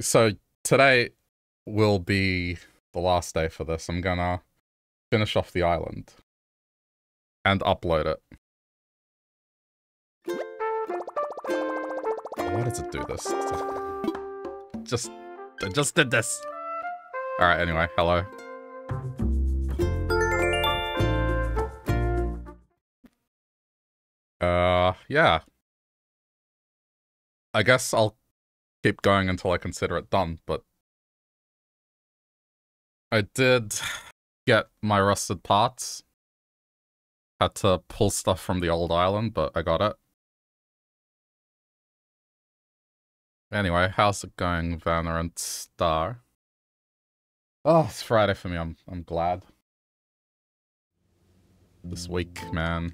so today will be the last day for this. I'm gonna finish off the island and upload it. Why does it do this? Just, I just did this. All right. Anyway, hello. Uh, yeah. I guess I'll keep going until I consider it done, but I did get my rusted parts. Had to pull stuff from the old island, but I got it. Anyway, how's it going, Valorant Star? Oh, it's Friday for me. I'm I'm glad. This week, man.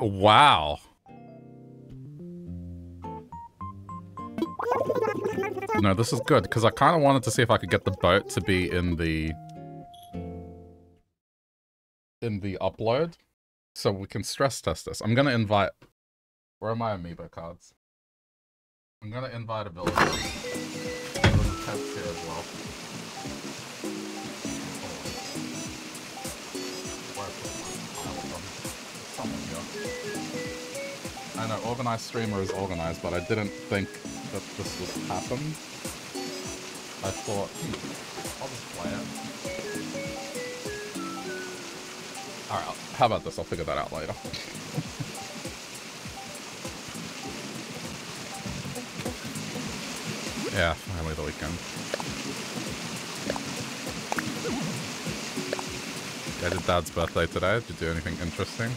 Wow. No, this is good, because I kind of wanted to see if I could get the boat to be in the... in the upload, so we can stress test this. I'm going to invite... Where are my amiibo cards? I'm going to invite a test here as well. Know, organized streamer is organized, but I didn't think that this would happen. I thought, hmm, I'll just play it. Alright, how about this? I'll figure that out later. yeah, finally the weekend. I did Dad's birthday today. Did you do anything interesting?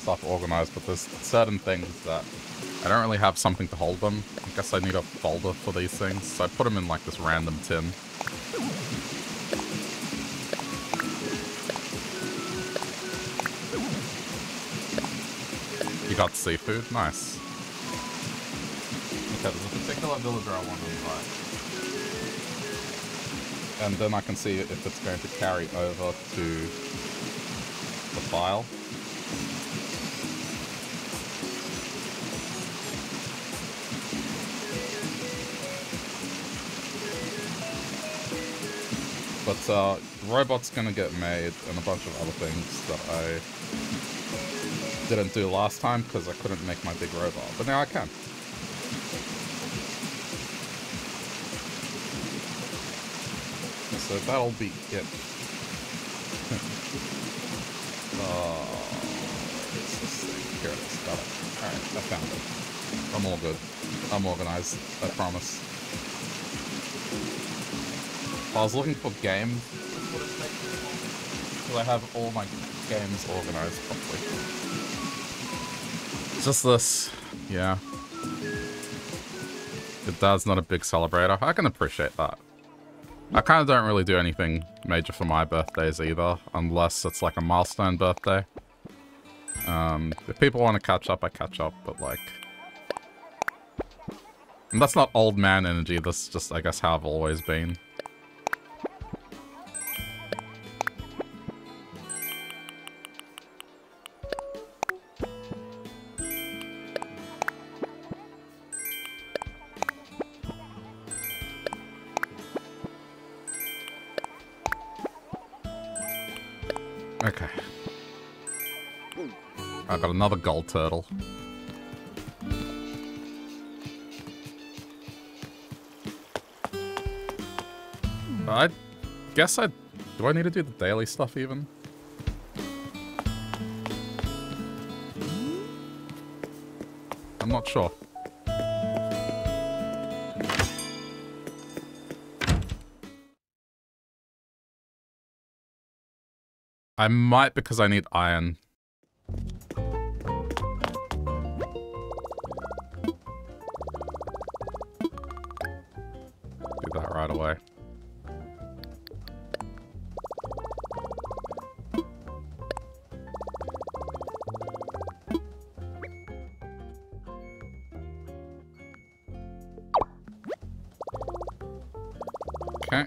Stuff organized, but there's certain things that I don't really have something to hold them. I guess I need a folder for these things, so I put them in like this random tin. You got seafood. Nice. Okay, there's a particular villager I want to invite. And then I can see if it's going to carry over to the file. But uh, the robot's gonna get made and a bunch of other things that I didn't do last time because I couldn't make my big robot, but now I can. So that'll be it. thing. Here. Alright, I found it. I'm all good. I'm organized. I promise. I was looking for games. Because I have all my games organized properly. Just this. Yeah. Your dad's not a big celebrator. I can appreciate that. I kind of don't really do anything major for my birthdays either, unless it's like a milestone birthday. Um, if people want to catch up, I catch up, but like... And that's not old man energy, that's just, I guess, how I've always been. Another gold turtle. I guess I Do I need to do the daily stuff even? I'm not sure. I might because I need iron. Away. Okay.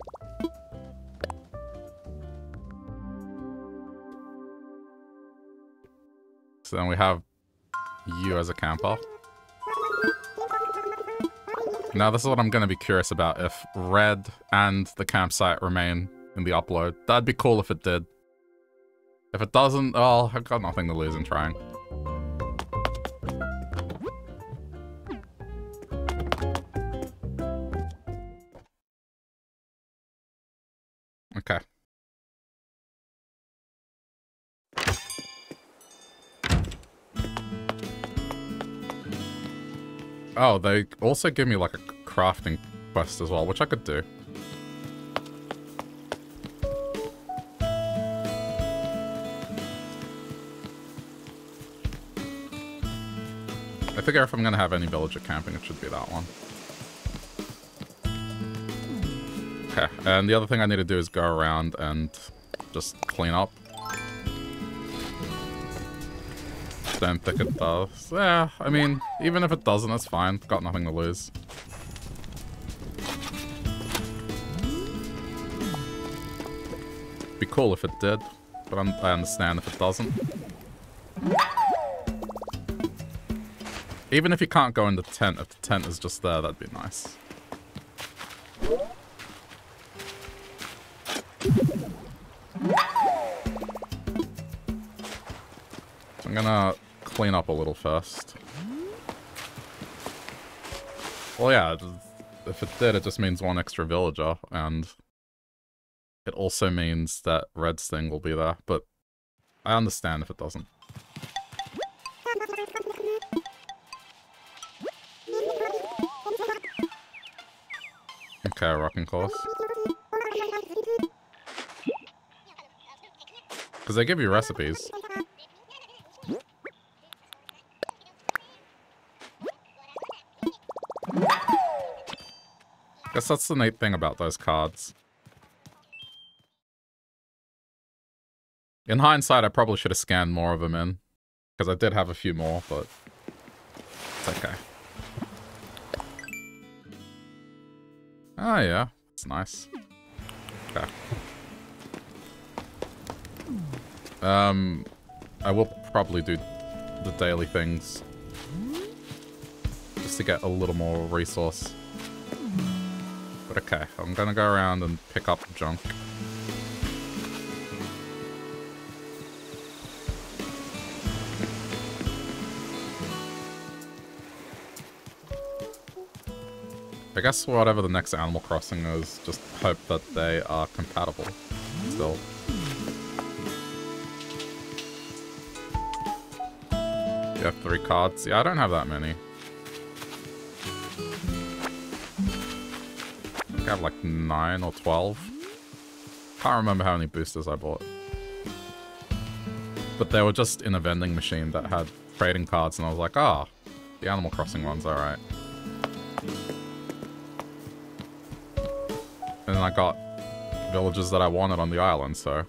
So then we have you as a camper. Now this is what I'm going to be curious about. If Redd and the campsite remain in the upload, that'd be cool if it did. If it doesn't, well, I've got nothing to lose in trying. Okay. Oh, they also give me like a crafting quest as well, which I could do. I figure if I'm gonna have any villager camping, it should be that one. Okay, and the other thing I need to do is go around and just clean up. Don't think it does. Yeah, I mean, even if it doesn't, it's fine. Got nothing to lose. Be cool if it did, but I'm, I understand if it doesn't. Even if you can't go in the tent, if the tent is just there, that'd be nice. I'm gonna clean up a little first. Well, yeah, if it did, it just means one extra villager, and it also means that Redd's thing will be there, but I understand if it doesn't. Okay, rocking horse. Because they give you recipes. Guess that's the neat thing about those cards. In hindsight, I probably should have scanned more of them in. Because I did have a few more, but it's okay. Oh yeah, it's nice. Okay. Um, I will probably do the daily things. Just to get a little more resource. But okay, I'm gonna go around and pick up junk. I guess whatever the next Animal Crossing is, just hope that they are compatible still. You have three cards? Yeah, I don't have that many. I have like 9 or 12. Can't remember how many boosters I bought. But they were just in a vending machine that had trading cards and I was like, ah, oh, the Animal Crossing one's alright. And I got villages that I wanted on the island, so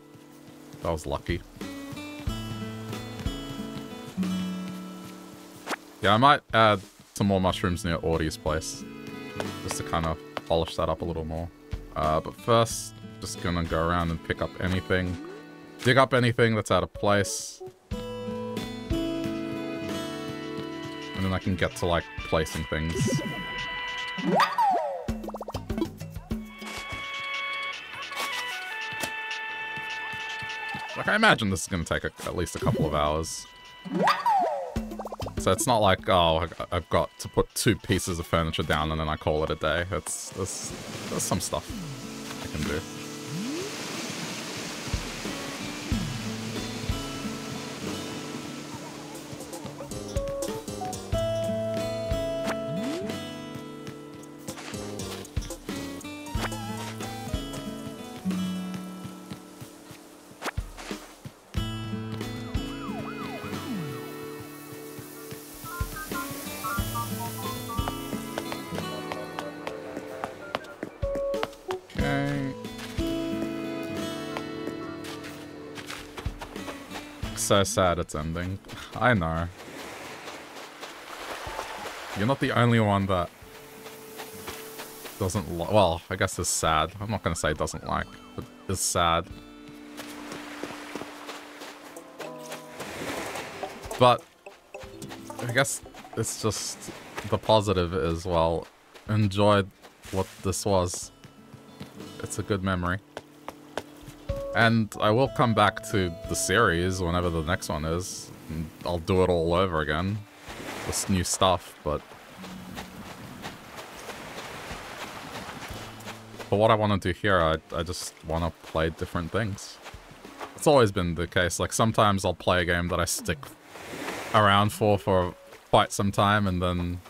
that was lucky. Yeah, I might add some more mushrooms near Audie's place, just to kind of polish that up a little more. Uh, but first, just gonna go around and pick up anything, dig up anything that's out of place. And then I can get to, like, placing things. Like, I imagine this is to take a, at least a couple of hours. So it's not like, oh, I've got to put two pieces of furniture down and then I call it a day. It's, there's, there's some stuff I can do. So sad it's ending. I know. You're not the only one that doesn't like. well, I guess is sad. I'm not gonna say doesn't like, but is sad. But I guess it's just the positive is well, enjoyed what this was. It's a good memory. And I will come back to the series whenever the next one is. I'll do it all over again. With new stuff, but... For what I want to do here, I, I just want to play different things. It's always been the case. Like, sometimes I'll play a game that I stick around for for quite some time, and then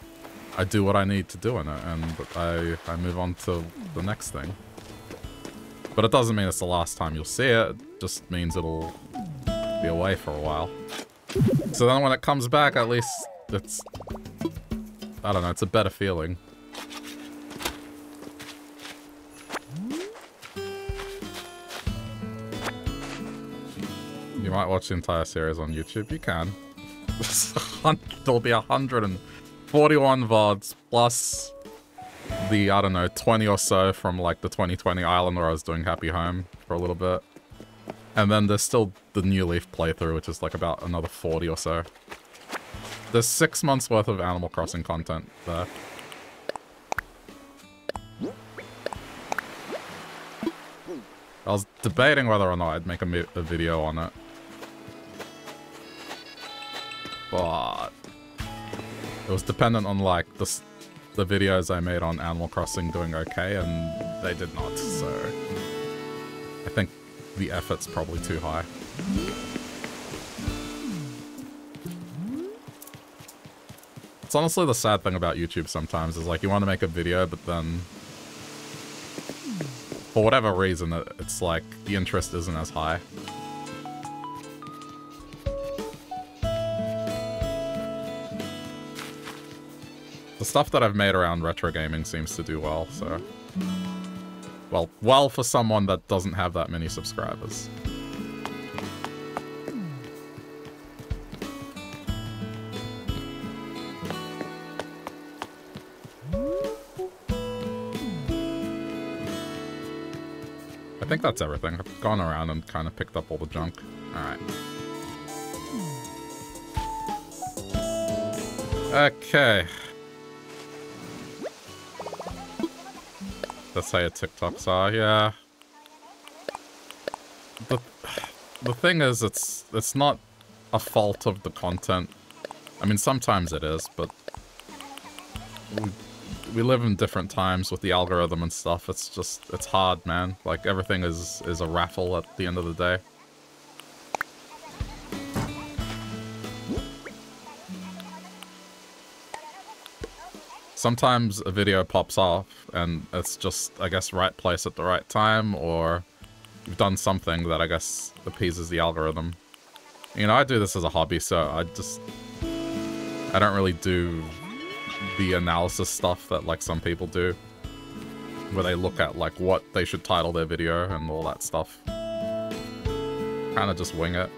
I do what I need to do in it, and I, I move on to the next thing. But it doesn't mean it's the last time you'll see it. It just means it'll be away for a while. So then when it comes back, at least it's... I don't know, it's a better feeling. You might watch the entire series on YouTube. You can. There'll be 141 VODs plus the, I don't know, 20 or so from like the 2020 island where I was doing Happy Home for a little bit. And then there's still the New Leaf playthrough, which is like about another 40 or so. There's six months worth of Animal Crossing content there. I was debating whether or not I'd make a, a video on it. But it was dependent on like the the videos I made on Animal Crossing doing okay, and they did not, so... I think the effort's probably too high. It's honestly the sad thing about YouTube sometimes, is like you want to make a video, but then... For whatever reason, it's like the interest isn't as high. Stuff that I've made around retro gaming seems to do well, so... Well, well for someone that doesn't have that many subscribers. I think that's everything. I've gone around and kind of picked up all the junk. Alright. Okay. That's how your TikToks are, yeah. The, the thing is, it's, it's not a fault of the content. I mean, sometimes it is, but we, we live in different times with the algorithm and stuff. It's just, it's hard, man. Like, everything is, is a raffle at the end of the day. Sometimes a video pops off and it's just, I guess, right place at the right time, or you've done something that I guess appeases the algorithm. You know, I do this as a hobby, so I just, I don't really do the analysis stuff that like some people do, where they look at like what they should title their video and all that stuff. Kind of just wing it.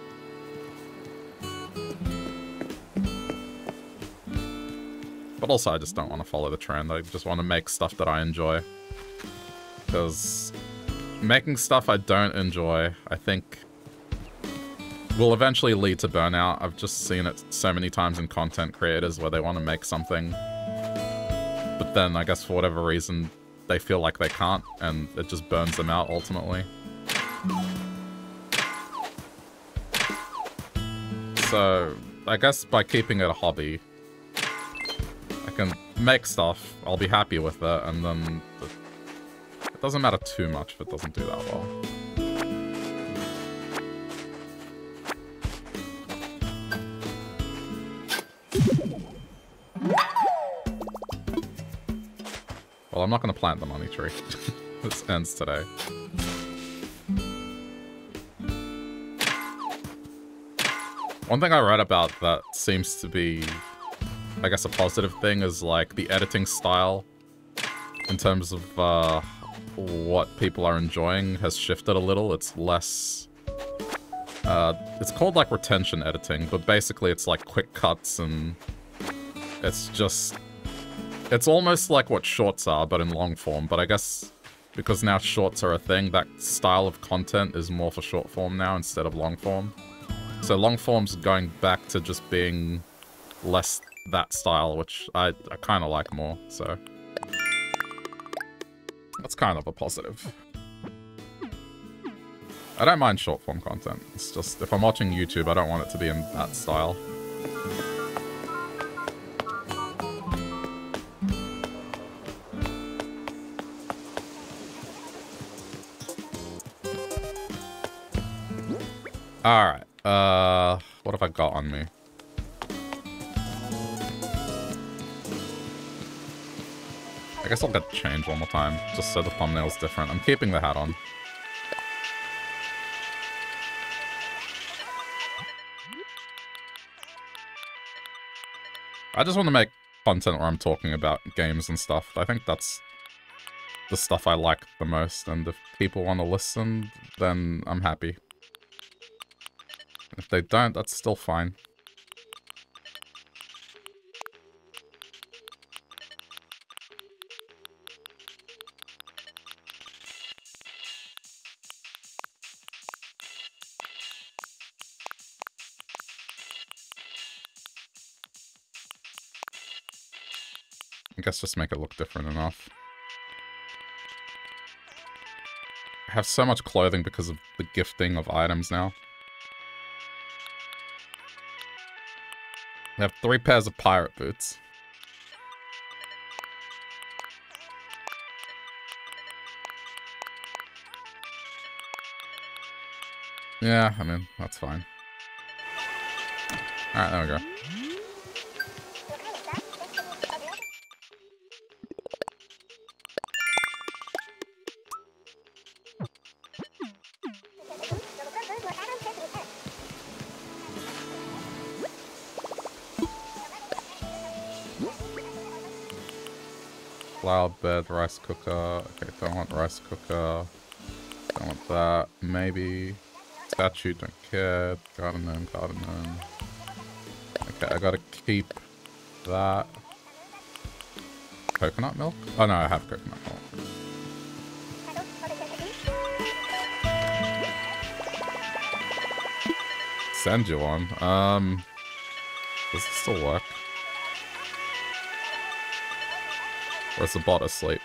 But also I just don't want to follow the trend. I just want to make stuff that I enjoy. Because making stuff I don't enjoy, I think, will eventually lead to burnout. I've just seen it so many times in content creators where they want to make something, but then I guess for whatever reason, they feel like they can't, and it just burns them out ultimately. So, I guess by keeping it a hobby, can make stuff, I'll be happy with it, and then it doesn't matter too much if it doesn't do that well. Well, I'm not going to plant the money tree. this ends today. One thing I read about that seems to be I guess a positive thing is like the editing style in terms of uh, what people are enjoying has shifted a little. It's less Uh, it's called like retention editing, but basically it's like quick cuts and it's just... It's almost like what shorts are, but in long form. But I guess because now shorts are a thing, that style of content is more for short form now instead of long form. So long form's going back to just being less that style, which I, I kind of like more, so... That's kind of a positive. I don't mind short form content. It's just, if I'm watching YouTube, I don't want it to be in that style. Alright, uh, what have I got on me? I guess I'll get change one more time, just so the thumbnail's different. I'm keeping the hat on. I just want to make content where I'm talking about games and stuff. I think that's the stuff I like the most, and if people want to listen, then I'm happy. If they don't, that's still fine. Guess just make it look different enough. I have so much clothing because of the gifting of items now. I have three pairs of pirate boots. Yeah, I mean, that's fine. Alright, there we go. Bed, rice cooker. Okay, don't want rice cooker. Don't want that. Maybe. Statue, don't care. Garden gnome, garden gnome. Okay, I gotta keep that. Coconut milk? Oh no, I have coconut milk. Send you one. Um, does this still work? Or is the bot asleep?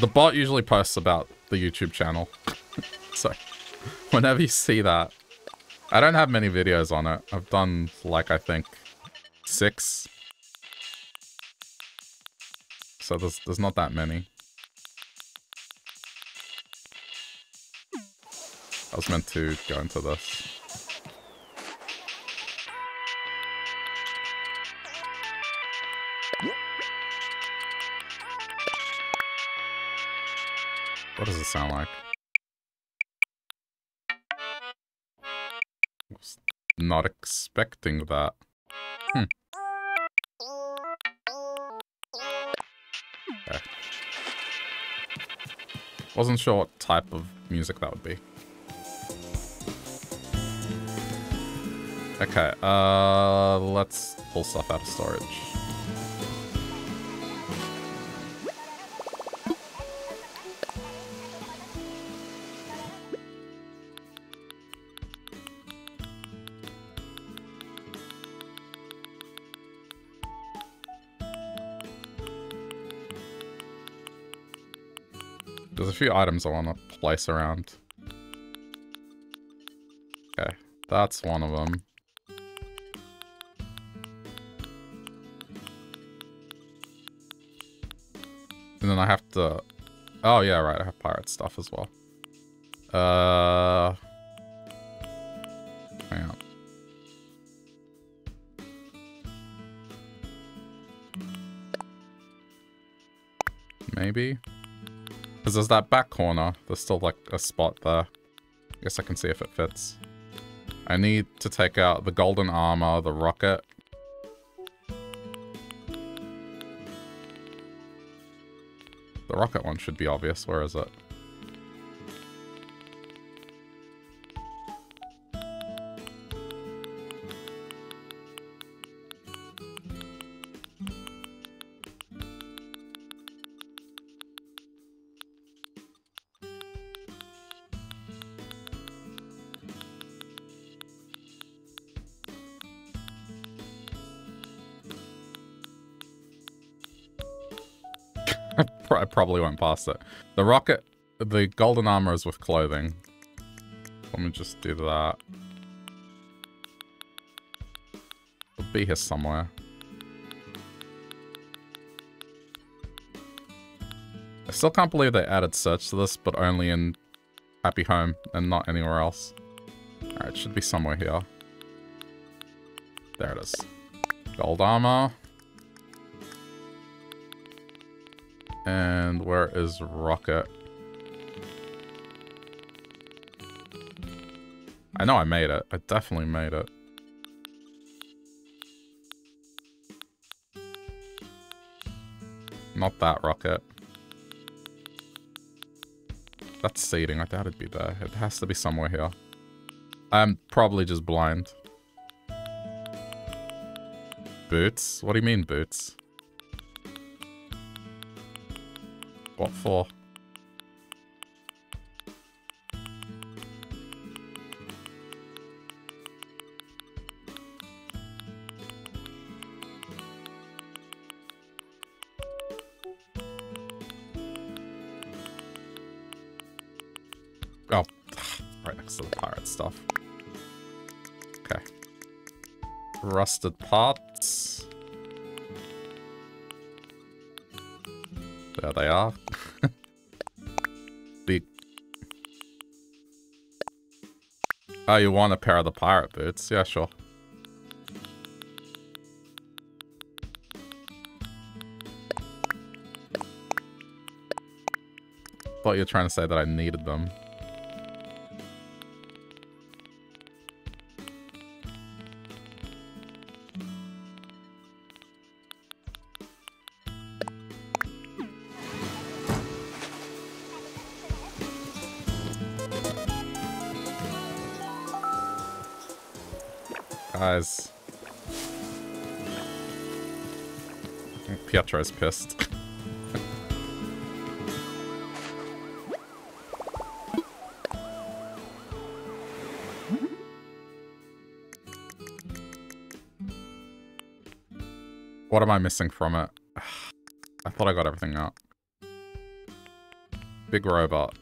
The bot usually posts about the YouTube channel. so, whenever you see that, I don't have many videos on it. I've done, like, I think, six. So there's, there's not that many. I was meant to go into this. Sound like? Was not expecting that. Hmm. Okay. Wasn't sure what type of music that would be. Okay, uh, let's pull stuff out of storage. Few items I want to place around. Okay, that's one of them. And then I have to... Oh, yeah, right, I have pirate stuff as well. Uh... Hang on. Maybe? Because there's that back corner. There's still like a spot there. I guess I can see if it fits. I need to take out the golden armor, the rocket. The rocket one should be obvious. Where is it? Probably went past it. The rocket, the golden armor is with clothing. Let me just do that. It'll be here somewhere. I still can't believe they added search to this, but only in Happy Home and not anywhere else. Alright, should be somewhere here. There it is. Gold armor. And where is Rocket? I know I made it. I definitely made it. Not that rocket. That's seating. I thought it'd be there. It has to be somewhere here. I'm probably just blind. Boots? What do you mean, boots? What for? Oh, right next to the pirate stuff. Okay. Rusted parts. There they are. Oh, you want a pair of the pirate boots? Yeah, sure. Thought you were trying to say that I needed them. Pietro's pissed. what am I missing from it? I thought I got everything out. Big robot.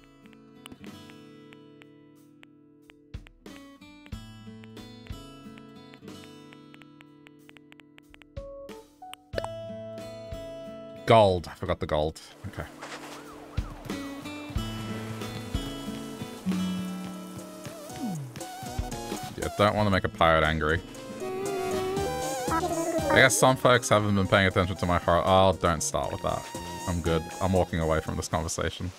Gold. I forgot the gold. Okay. Yeah, don't want to make a pirate angry. I guess some folks haven't been paying attention to my heart. Oh, don't start with that. I'm good. I'm walking away from this conversation.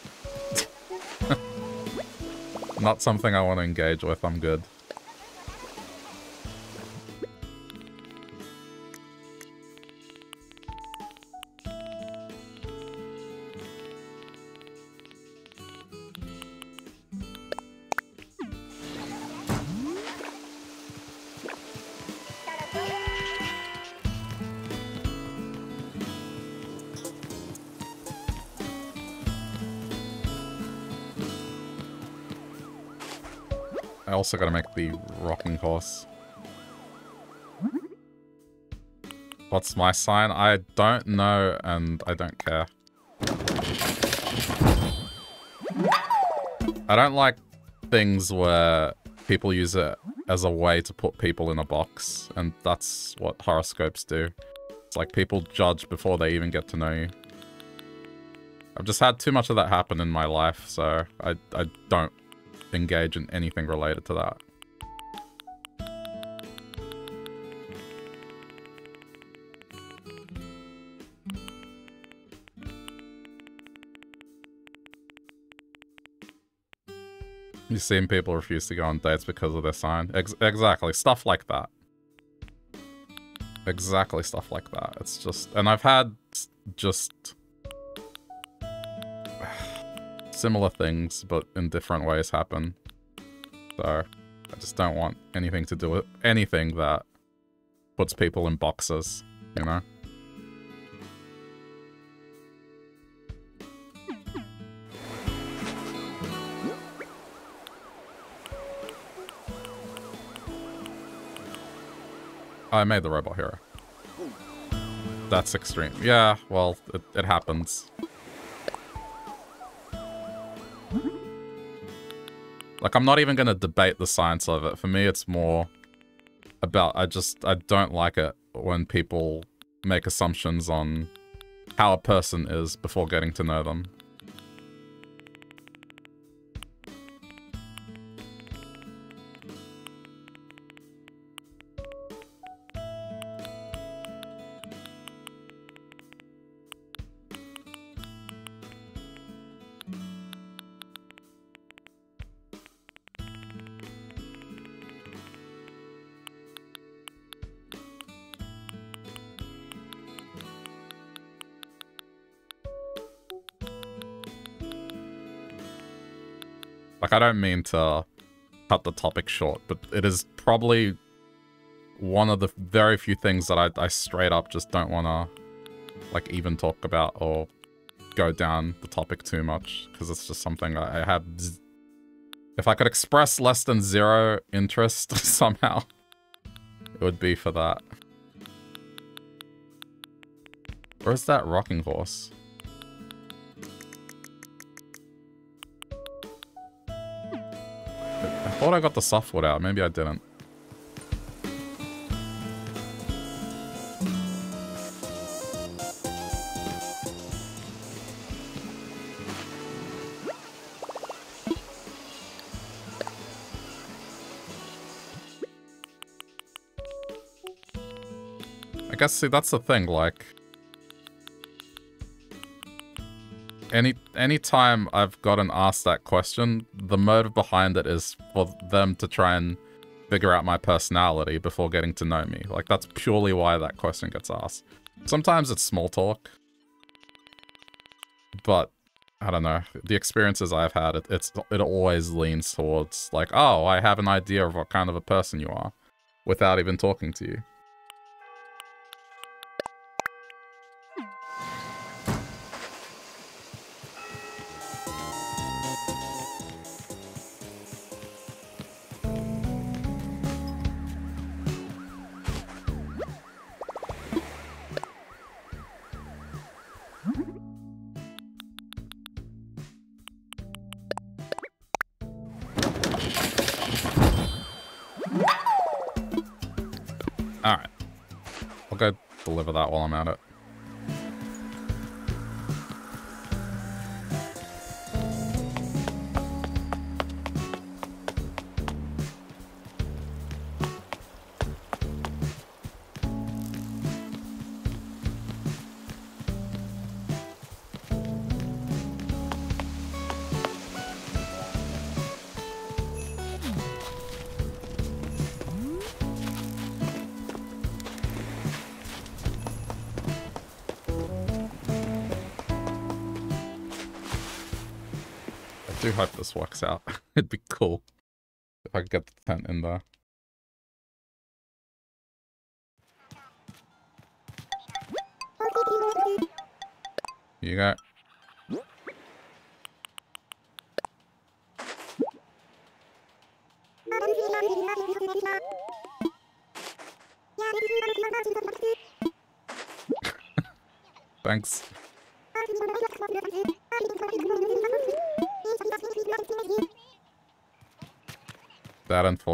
Not something I want to engage with. I'm good. Also gotta make the rocking horse. What's my sign? I don't know and I don't care. I don't like things where people use it as a way to put people in a box, and that's what horoscopes do. It's like people judge before they even get to know you. I've just had too much of that happen in my life, so I, I don't engage in anything related to that. You've seen people refuse to go on dates because of their sign. Ex exactly. Stuff like that. Exactly stuff like that. It's just... And I've had just similar things, but in different ways happen. So, I just don't want anything to do with anything that puts people in boxes, you know? I made the robot hero. That's extreme. Yeah, well, it, it happens. Like, I'm not even going to debate the science of it. For me, it's more about, I just, I don't like it when people make assumptions on how a person is before getting to know them. I don't mean to cut the topic short, but it is probably one of the very few things that I, I straight up just don't want to, like, even talk about or go down the topic too much, because it's just something I, I have... If I could express less than zero interest somehow, it would be for that. Where's that rocking horse? Thought I got the softwood out. Maybe I didn't. I guess, see, that's the thing, like... any anytime I've gotten asked that question, the motive behind it is for them to try and figure out my personality before getting to know me. Like, that's purely why that question gets asked. Sometimes it's small talk. But, I don't know. The experiences I've had, it, it's it always leans towards, like, oh, I have an idea of what kind of a person you are. Without even talking to you.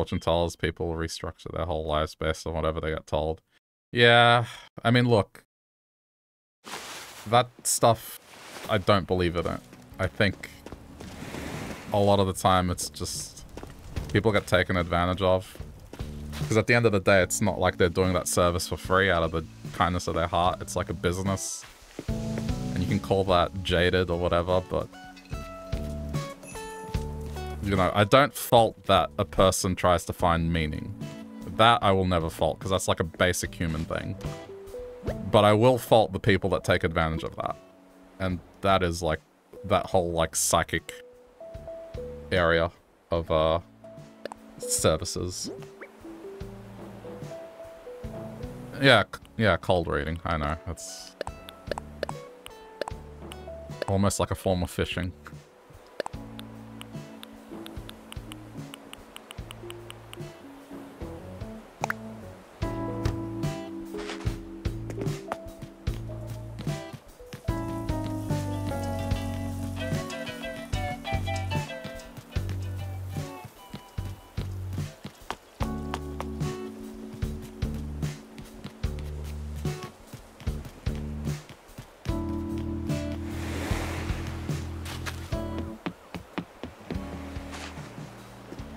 That unfortunate tells people restructure their whole lives based on whatever they got told. Yeah, I mean, look. That stuff, I don't believe in it. I think a lot of the time it's just people get taken advantage of. Because at the end of the day, it's not like they're doing that service for free out of the kindness of their heart. It's like a business. And you can call that jaded or whatever, but you know, I don't fault that a person tries to find meaning. That I will never fault, because that's like a basic human thing. But I will fault the people that take advantage of that. And that is like, that whole like psychic area of uh, services. Yeah, yeah, cold reading, I know, that's almost like a form of fishing.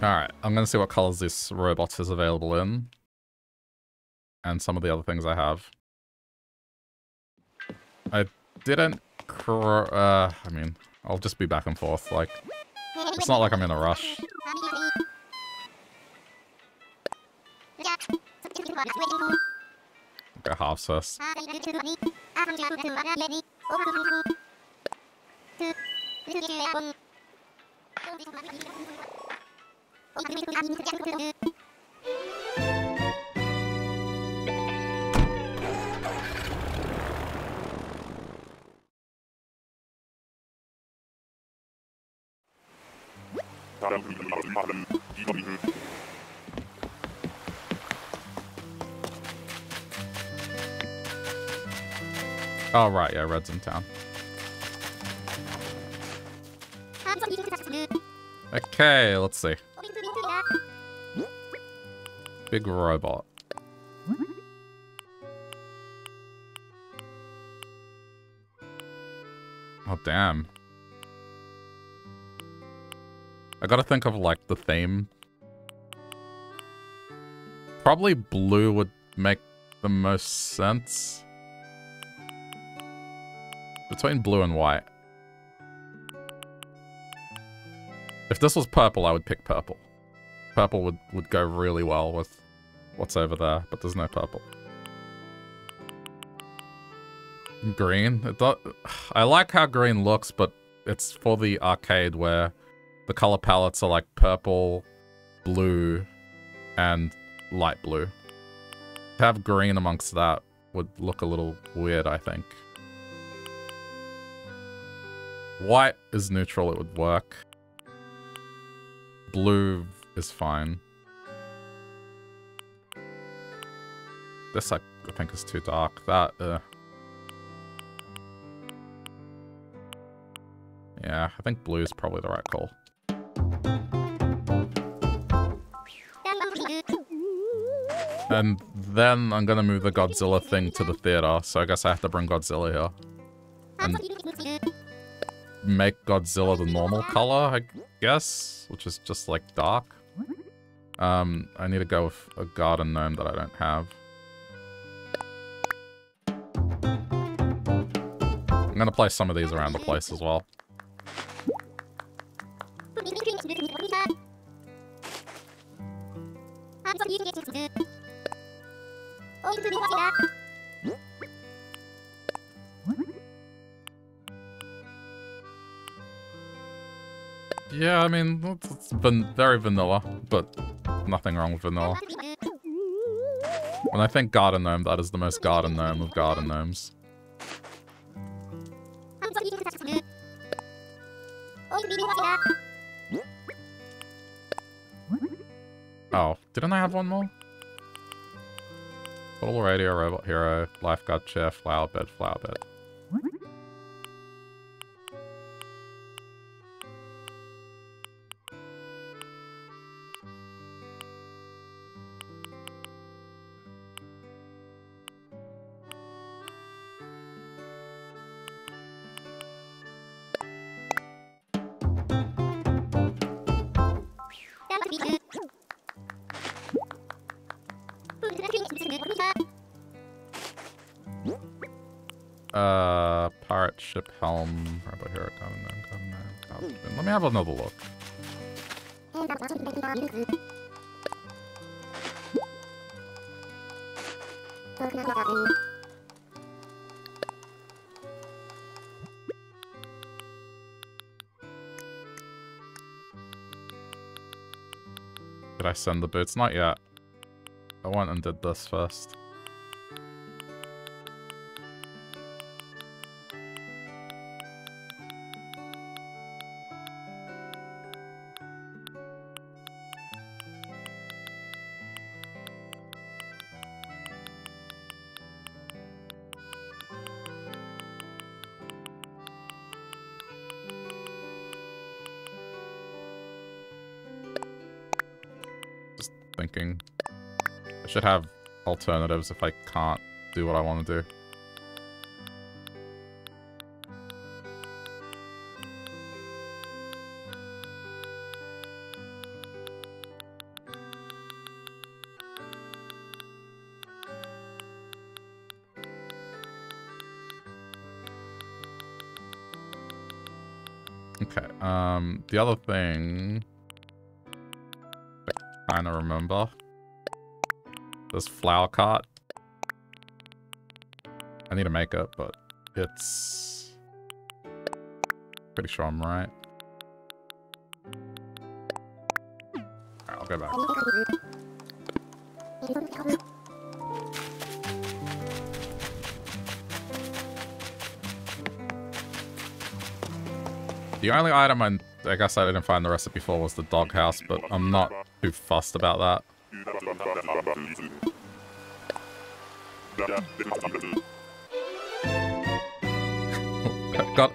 Alright, I'm gonna see what colors this robot is available in. And some of the other things I have. I didn't uh, I mean, I'll just be back and forth, like, it's not like I'm in a rush. Go half sus. Oh, right, yeah, Redd's in town. Okay, let's see. Big robot. Oh, damn. I gotta think of, like, the theme. Probably blue would make the most sense. Between blue and white. If this was purple, I would pick purple. Purple would, would go really well with what's over there, but there's no purple. Green? I like how green looks, but it's for the arcade where the color palettes are like purple, blue, and light blue. To have green amongst that would look a little weird, I think. White is neutral, it would work. Blue is fine. This I, think is too dark. That, uh... Yeah, I think blue is probably the right call. And then I'm gonna move the Godzilla thing to the theater, so I guess I have to bring Godzilla here. And make Godzilla the normal color, I guess, which is just like dark. Um, I need to go with a garden gnome that I don't have. I'm gonna place some of these around the place as well. Yeah, I mean, it's been very vanilla, but nothing wrong with vanilla. When I think garden gnome, that is the most garden gnome of garden gnomes. Oh, didn't I have one more? Little radio, robot hero, lifeguard chair, flower bed, flower bed. Helm. Robot hero, Let me have another look. Did I send the boots? Not yet. I went and did this first. should have alternatives if I can't do what I want to do. Okay, um, the other thing I kind of remember this flower cart. I need a makeup, but it's... Pretty sure I'm right. Alright, I'll go back. The only item I, I guess I didn't find the recipe for was the doghouse, but I'm not too fussed about that. Got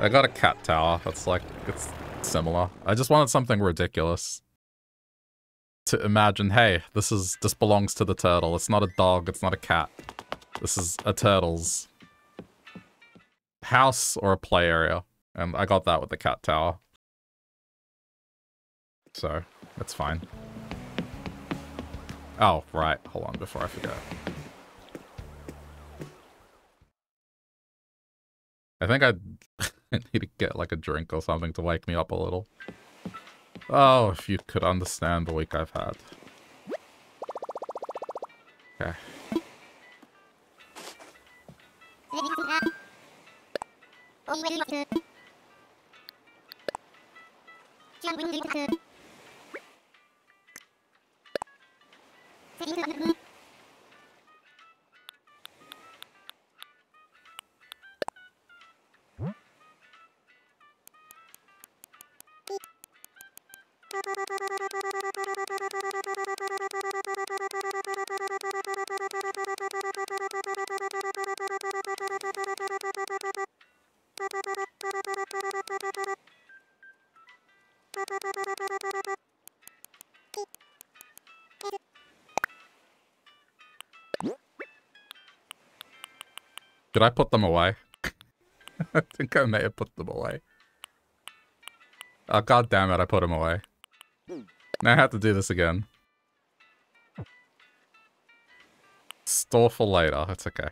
I got a cat tower. That's like it's similar. I just wanted something ridiculous. To imagine, hey, this is this belongs to the turtle. It's not a dog, it's not a cat. This is a turtle's house or a play area. And I got that with the cat tower. So, that's fine. Oh, right. Hold on before I forget. I think I need to get like a drink or something to wake me up a little. Oh, if you could understand the week I've had. Okay. Did I put them away? I think I may have put them away. Oh, god damn it, I put them away. Now I have to do this again. Store for later, it's okay.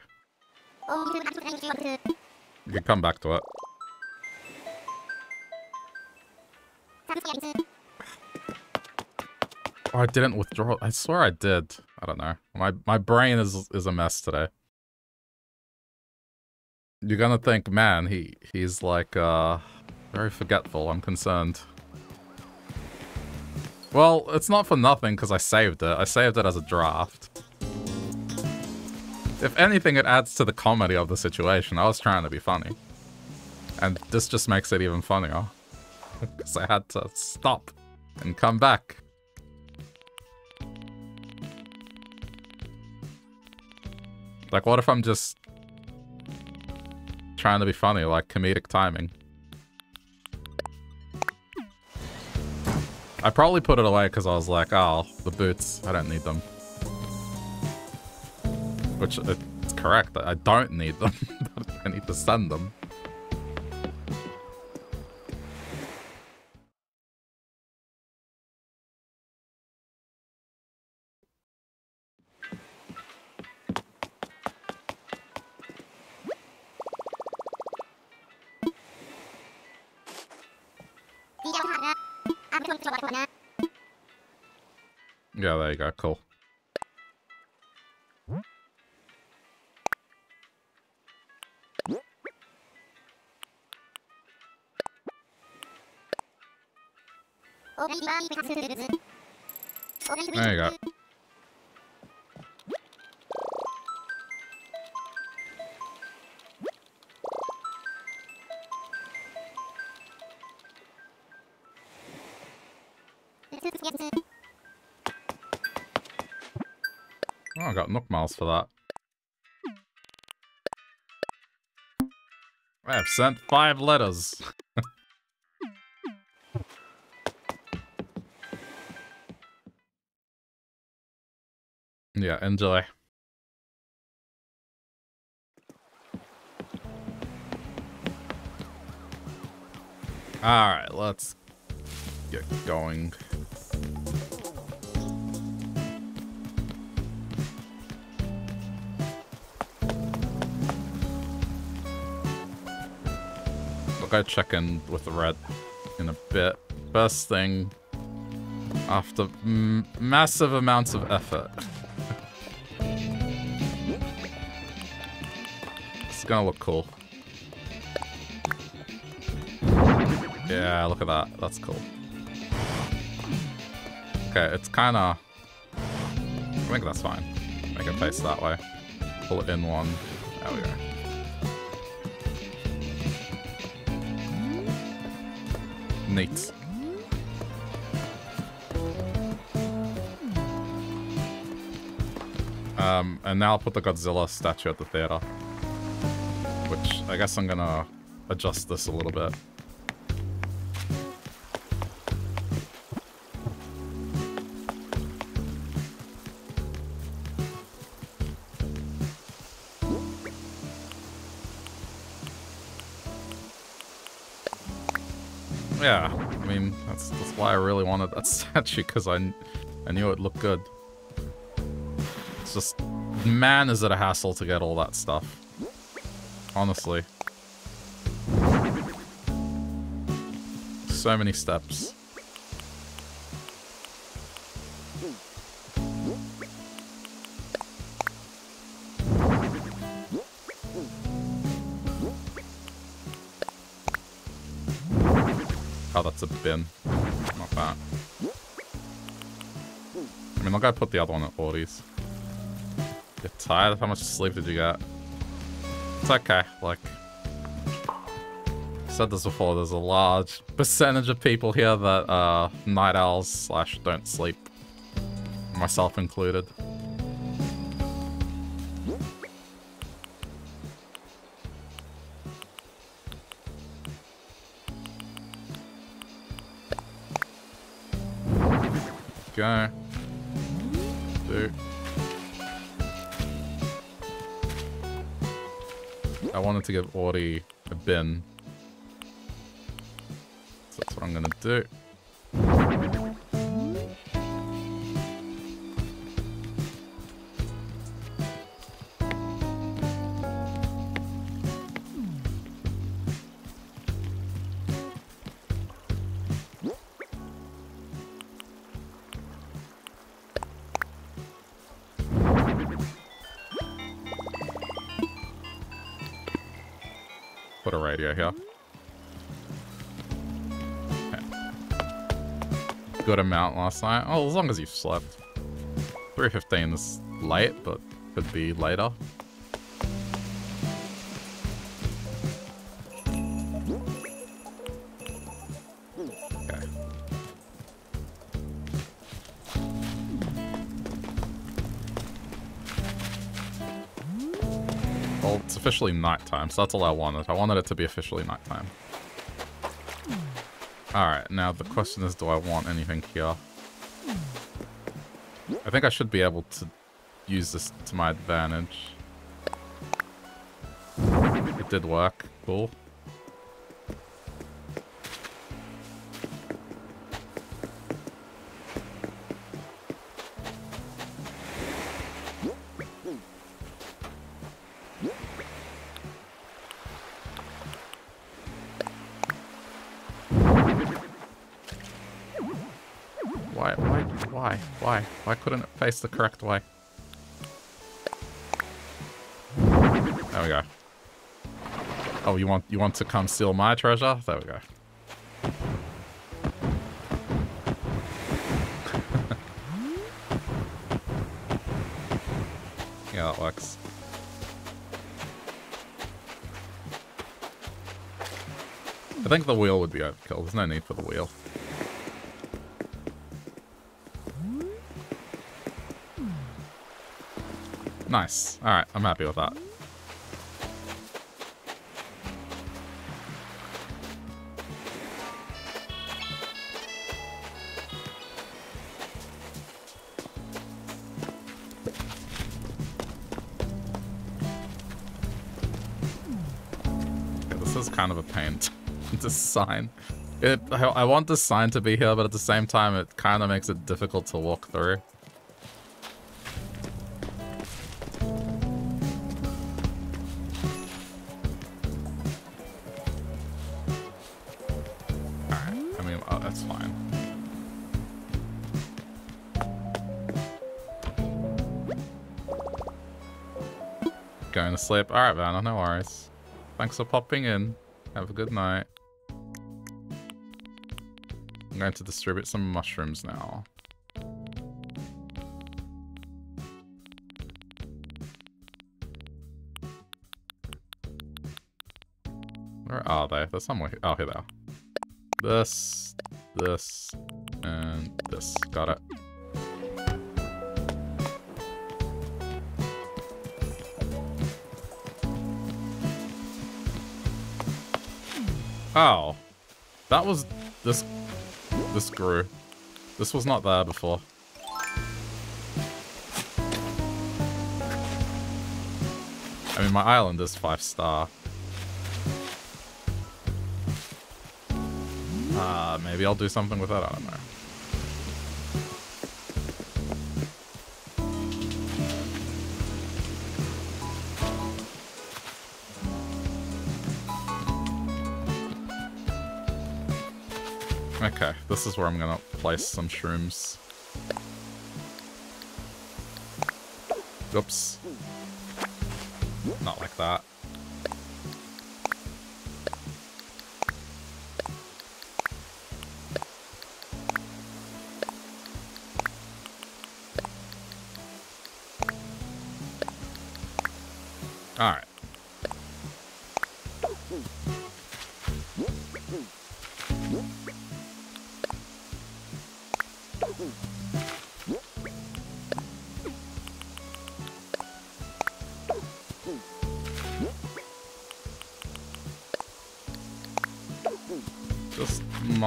You can come back to it. Oh, I didn't withdraw. I swear I did. I don't know. My my brain is is a mess today you're gonna think, man, he he's like uh very forgetful. I'm concerned. Well, it's not for nothing because I saved it. I saved it as a draft. If anything, it adds to the comedy of the situation. I was trying to be funny. And this just makes it even funnier. Because I had to stop and come back. Like, what if I'm just trying to be funny, like comedic timing. I probably put it away because I was like, oh, the boots, I don't need them. Which, it's correct, I don't need them, I need to send them. You go. Cool. There you go. Miles for that. I have sent five letters. yeah, enjoy. Alright, let's get going. Go check in with the Redd in a bit. Best thing, after massive amounts of effort. it's gonna look cool. Yeah, look at that. That's cool. Okay, it's kind of... I think that's fine. Make it face that way. Pull it in one. There we go. Um, and now I'll put the Godzilla statue at the theater. Which I guess I'm gonna adjust this a little bit. Why I really wanted that statue, because I, I knew it looked good. It's just, man, is it a hassle to get all that stuff. Honestly. So many steps. Oh, that's a bin. That. I mean, I'll go put the other one at 40s. You're tired? How much sleep did you get? It's okay. Like, I said this before, there's a large percentage of people here that are night owls slash don't sleep. Myself included. I wanted to give Audie a bin. So that's what I'm gonna do. Good amount last night. Oh, as long as you've slept. 3.15 is late, but could be later. it's officially nighttime, so that's all I wanted. I wanted it to be officially nighttime. Alright, now the question is, do I want anything here? I think I should be able to use this to my advantage. It did work. Cool. Why couldn't it face the correct way? There we go. Oh, you want you want to come steal my treasure? There we go. yeah, that works. I think the wheel would be overkill. There's no need for the wheel. Nice. Alright, I'm happy with that. this is kind of a pain to sign. It, I want the sign to be here, but at the same time, it kind of makes it difficult to walk through. Sleep. Alright, Vanna, no worries. Thanks for popping in. Have a good night. I'm going to distribute some mushrooms now. Where are they? They're somewhere here. Oh, here they are. This, this, and this. Got it. Oh. That was... This... This grew. This was not there before. I mean, my island is five star. Uh, maybe I'll do something with that, I don't know. Okay, this is where I'm gonna place some shrooms. Oops. Not like that.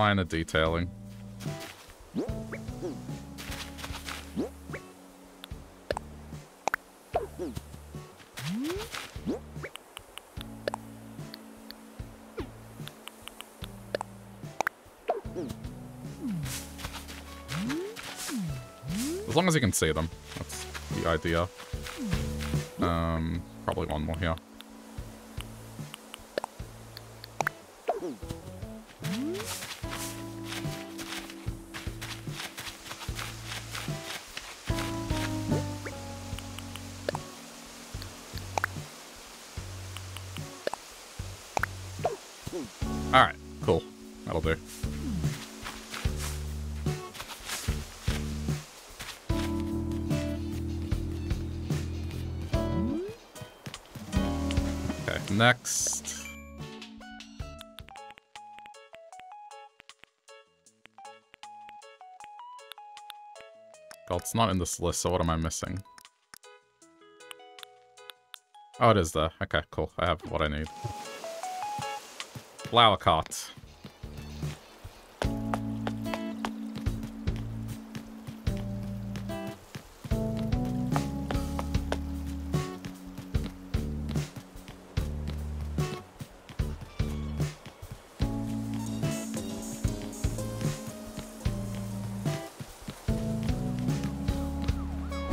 Minor detailing. As long as you can see them. That's the idea. Um, probably one more here. Not in this list, so what am I missing? Oh, it is there. Okay, cool. I have what I need. Flower cart.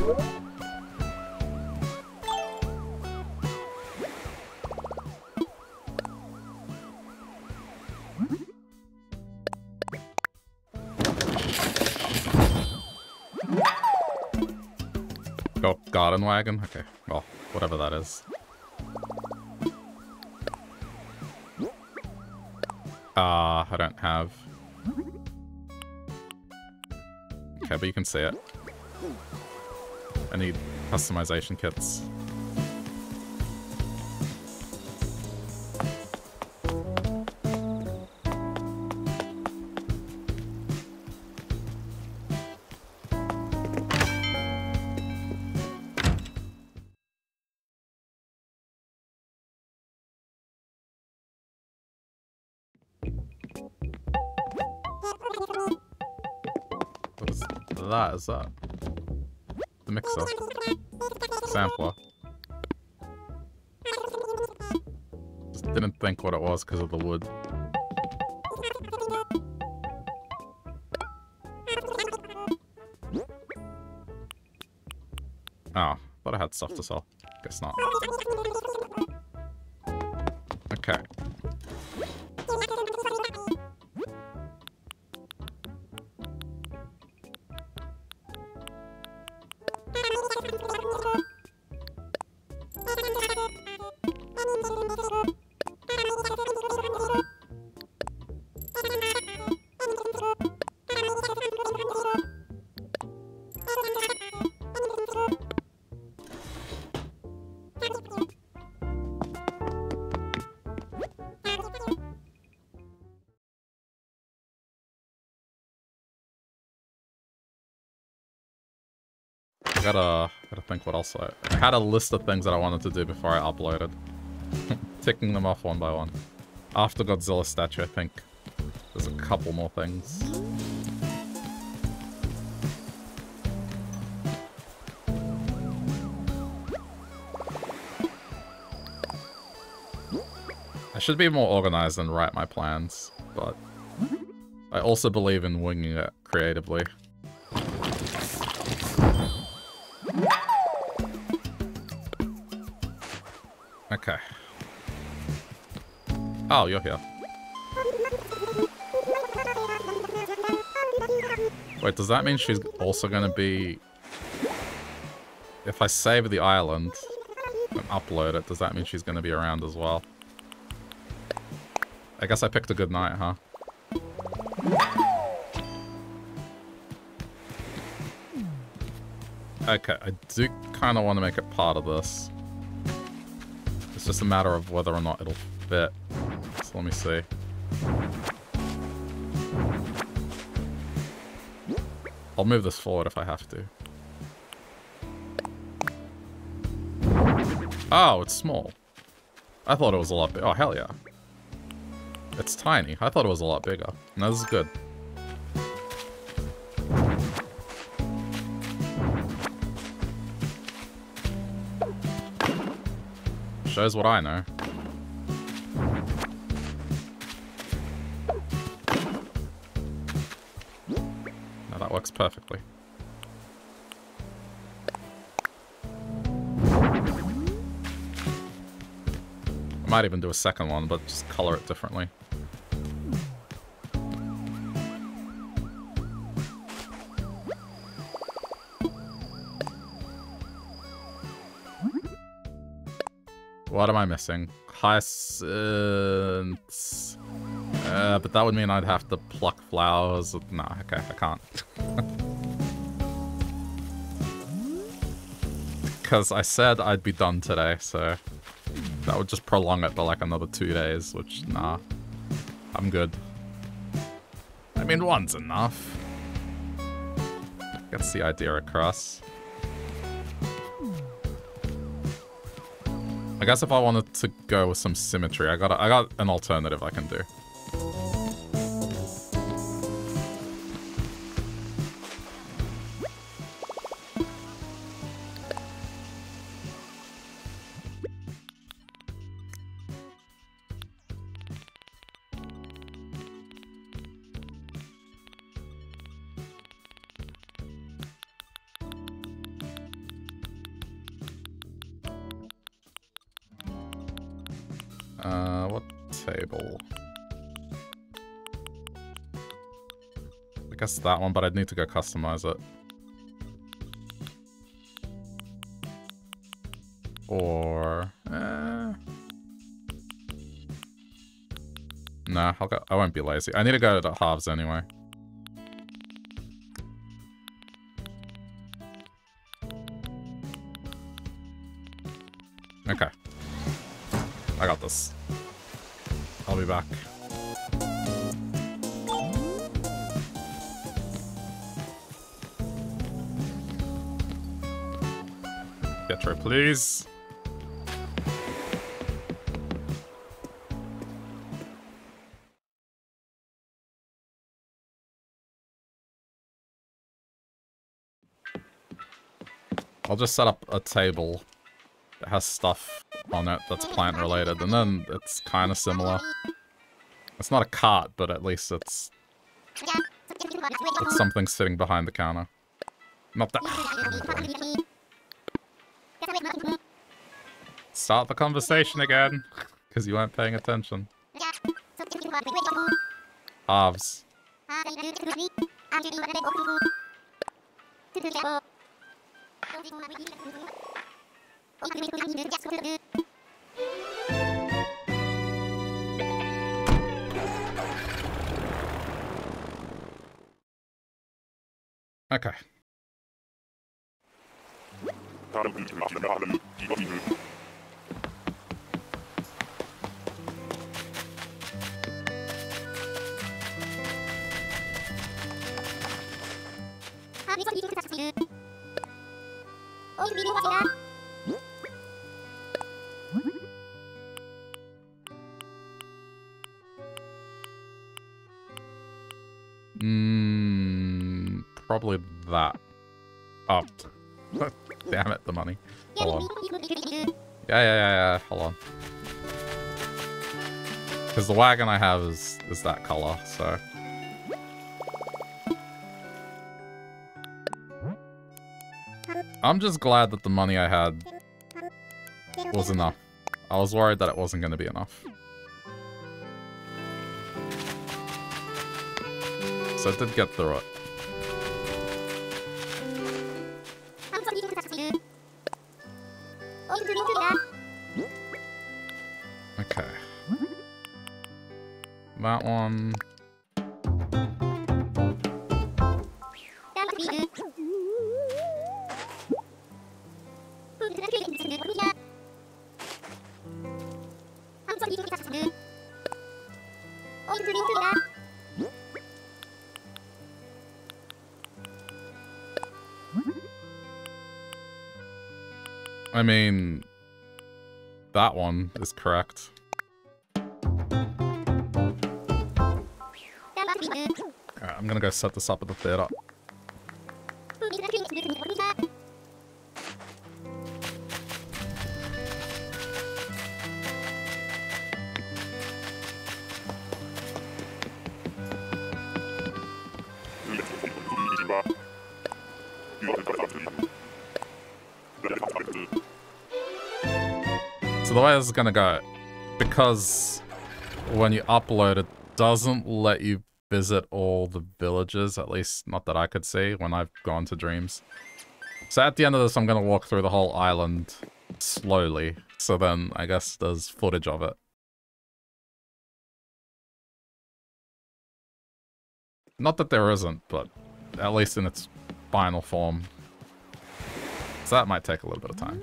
Go garden wagon? Okay, well, whatever that is. Ah, I don't have. Okay, but you can see it. I need customization kits. What is that? Is that because of the wood. Ah, oh, thought I had stuff to sell. Guess not. Gotta, gotta think what else I... I had a list of things that I wanted to do before I uploaded. Ticking them off one by one. After Godzilla statue, I think there's a couple more things. I should be more organized and write my plans, but I also believe in winging it creatively. Oh, you're here. Wait, does that mean she's also gonna be... If I save the island and upload it, does that mean she's gonna be around as well? I guess I picked a good night, huh? Okay, I do kind of want to make it part of this. It's just a matter of whether or not it'll fit. Let me see. I'll move this forward if I have to. Oh, it's small. I thought it was a lot big. Oh, hell yeah. It's tiny. I thought it was a lot bigger. No, this is good. Shows what I know. Perfectly. I might even do a second one, but just color it differently. What am I missing? Hyacinths. Uh, but that would mean I'd have to pluck flowers. No, okay, I can't. Because I said I'd be done today, so that would just prolong it by like another two days, which, nah. I'm good. I mean, one's enough. Gets the idea across. I guess if I wanted to go with some symmetry, I got I got an alternative I can do. That one, but I'd need to go customize it. Or... Eh. Nah, I'll go, I won't be lazy. I need to go to the Harv's anyway. Please. I'll just set up a table that has stuff on it that's plant related, and then it's kind of similar. It's not a cart, but at least it's it's something sitting behind the counter. Not that. Start the conversation again, because you weren't paying attention. Harv's. Okay. Mm, probably that. Oh. Damn it, the money. Hold on. Yeah, yeah, yeah, yeah. Hold on. Because the wagon I have is, is that color, so... I'm just glad that the money I had was enough. I was worried that it wasn't going to be enough. So I did get through it. That one... I mean, that one is correct. Go set this up at the theater. So the way this is gonna go, because when you upload it doesn't let you visit all the villages, at least not that I could see when I've gone to Dreams. So at the end of this, I'm going to walk through the whole island slowly. So then I guess there's footage of it. Not that there isn't, but at least in its final form. So that might take a little bit of time.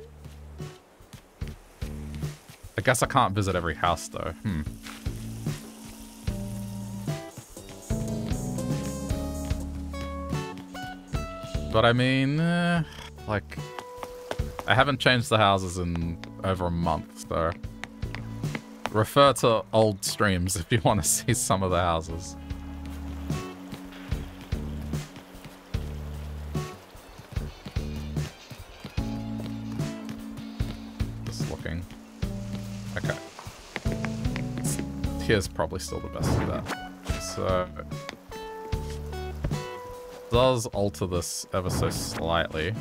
I guess I can't visit every house though. Hmm. But I mean, uh, like, I haven't changed the houses in over a month, so refer to old streams if you want to see some of the houses. Just looking. Okay. Here's probably still the best of that. So, does alter this ever so slightly.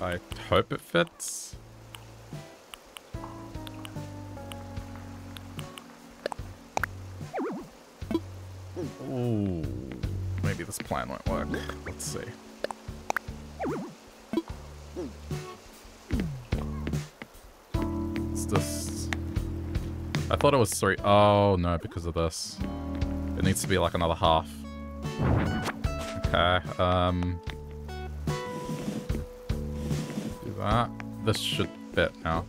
I hope it fits. Ooh, maybe this plan won't work. Let's see. Thought it was three. Oh, no, because of this. It needs to be like another half. Okay, um... Do that. This should fit now.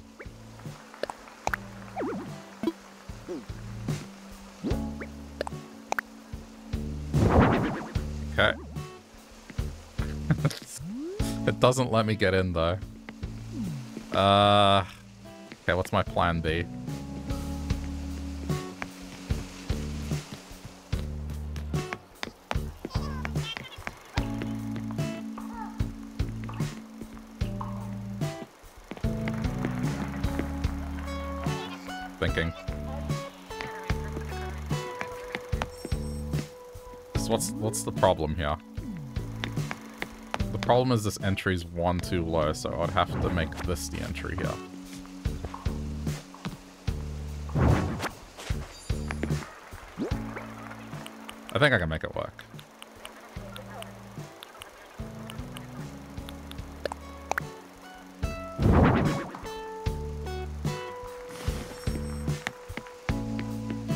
Okay. it doesn't let me get in, though. Uh... Okay, what's my plan B? The problem here? The problem is this entry is one too low, so I'd have to make this the entry here. I think I can make it work.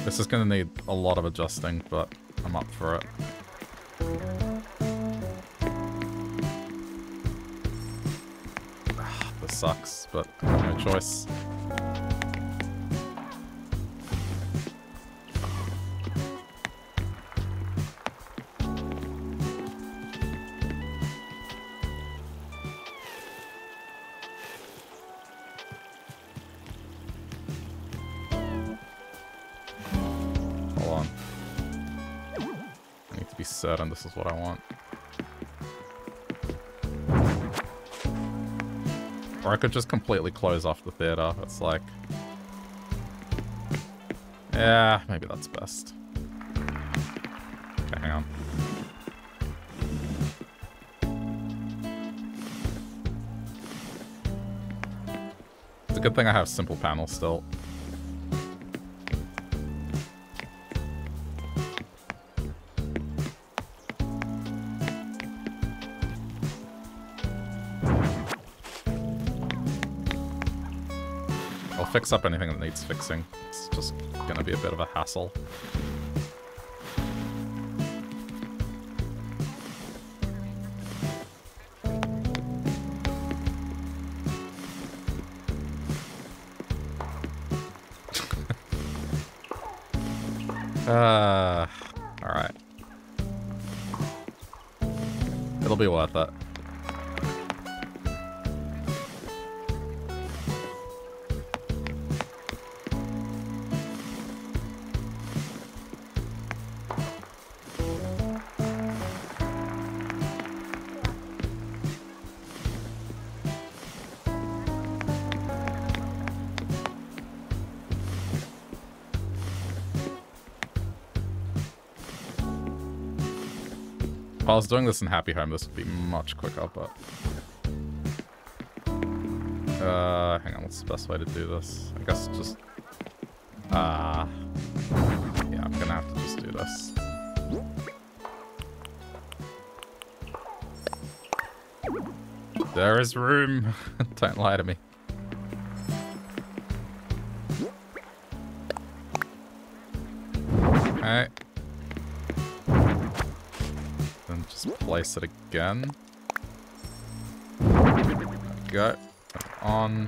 This is going to need a lot of adjusting, but I'm up for it. this sucks, but no choice. Be set and this is what I want. Or I could just completely close off the theater. It's like... Yeah, maybe that's best. Okay, hang on. It's a good thing I have simple panels still. Fix up anything that needs fixing. It's just gonna be a bit of a hassle. Was doing this in Happy Home, this would be much quicker, but... Uh, hang on, what's the best way to do this? I guess just... Ah... Uh, yeah, I'm gonna have to just do this. There is room! Don't lie to me. Place it again. Go. On.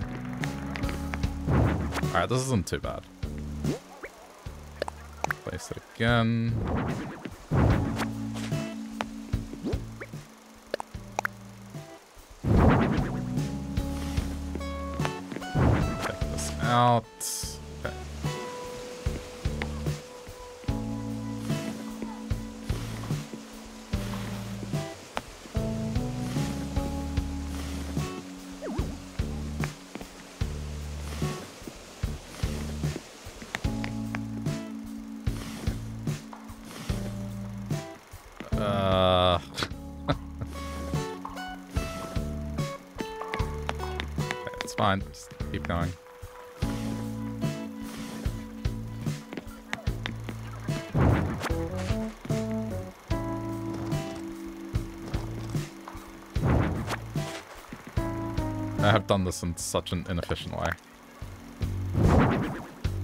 Alright, this isn't too bad. Place it again. Done this in such an inefficient way.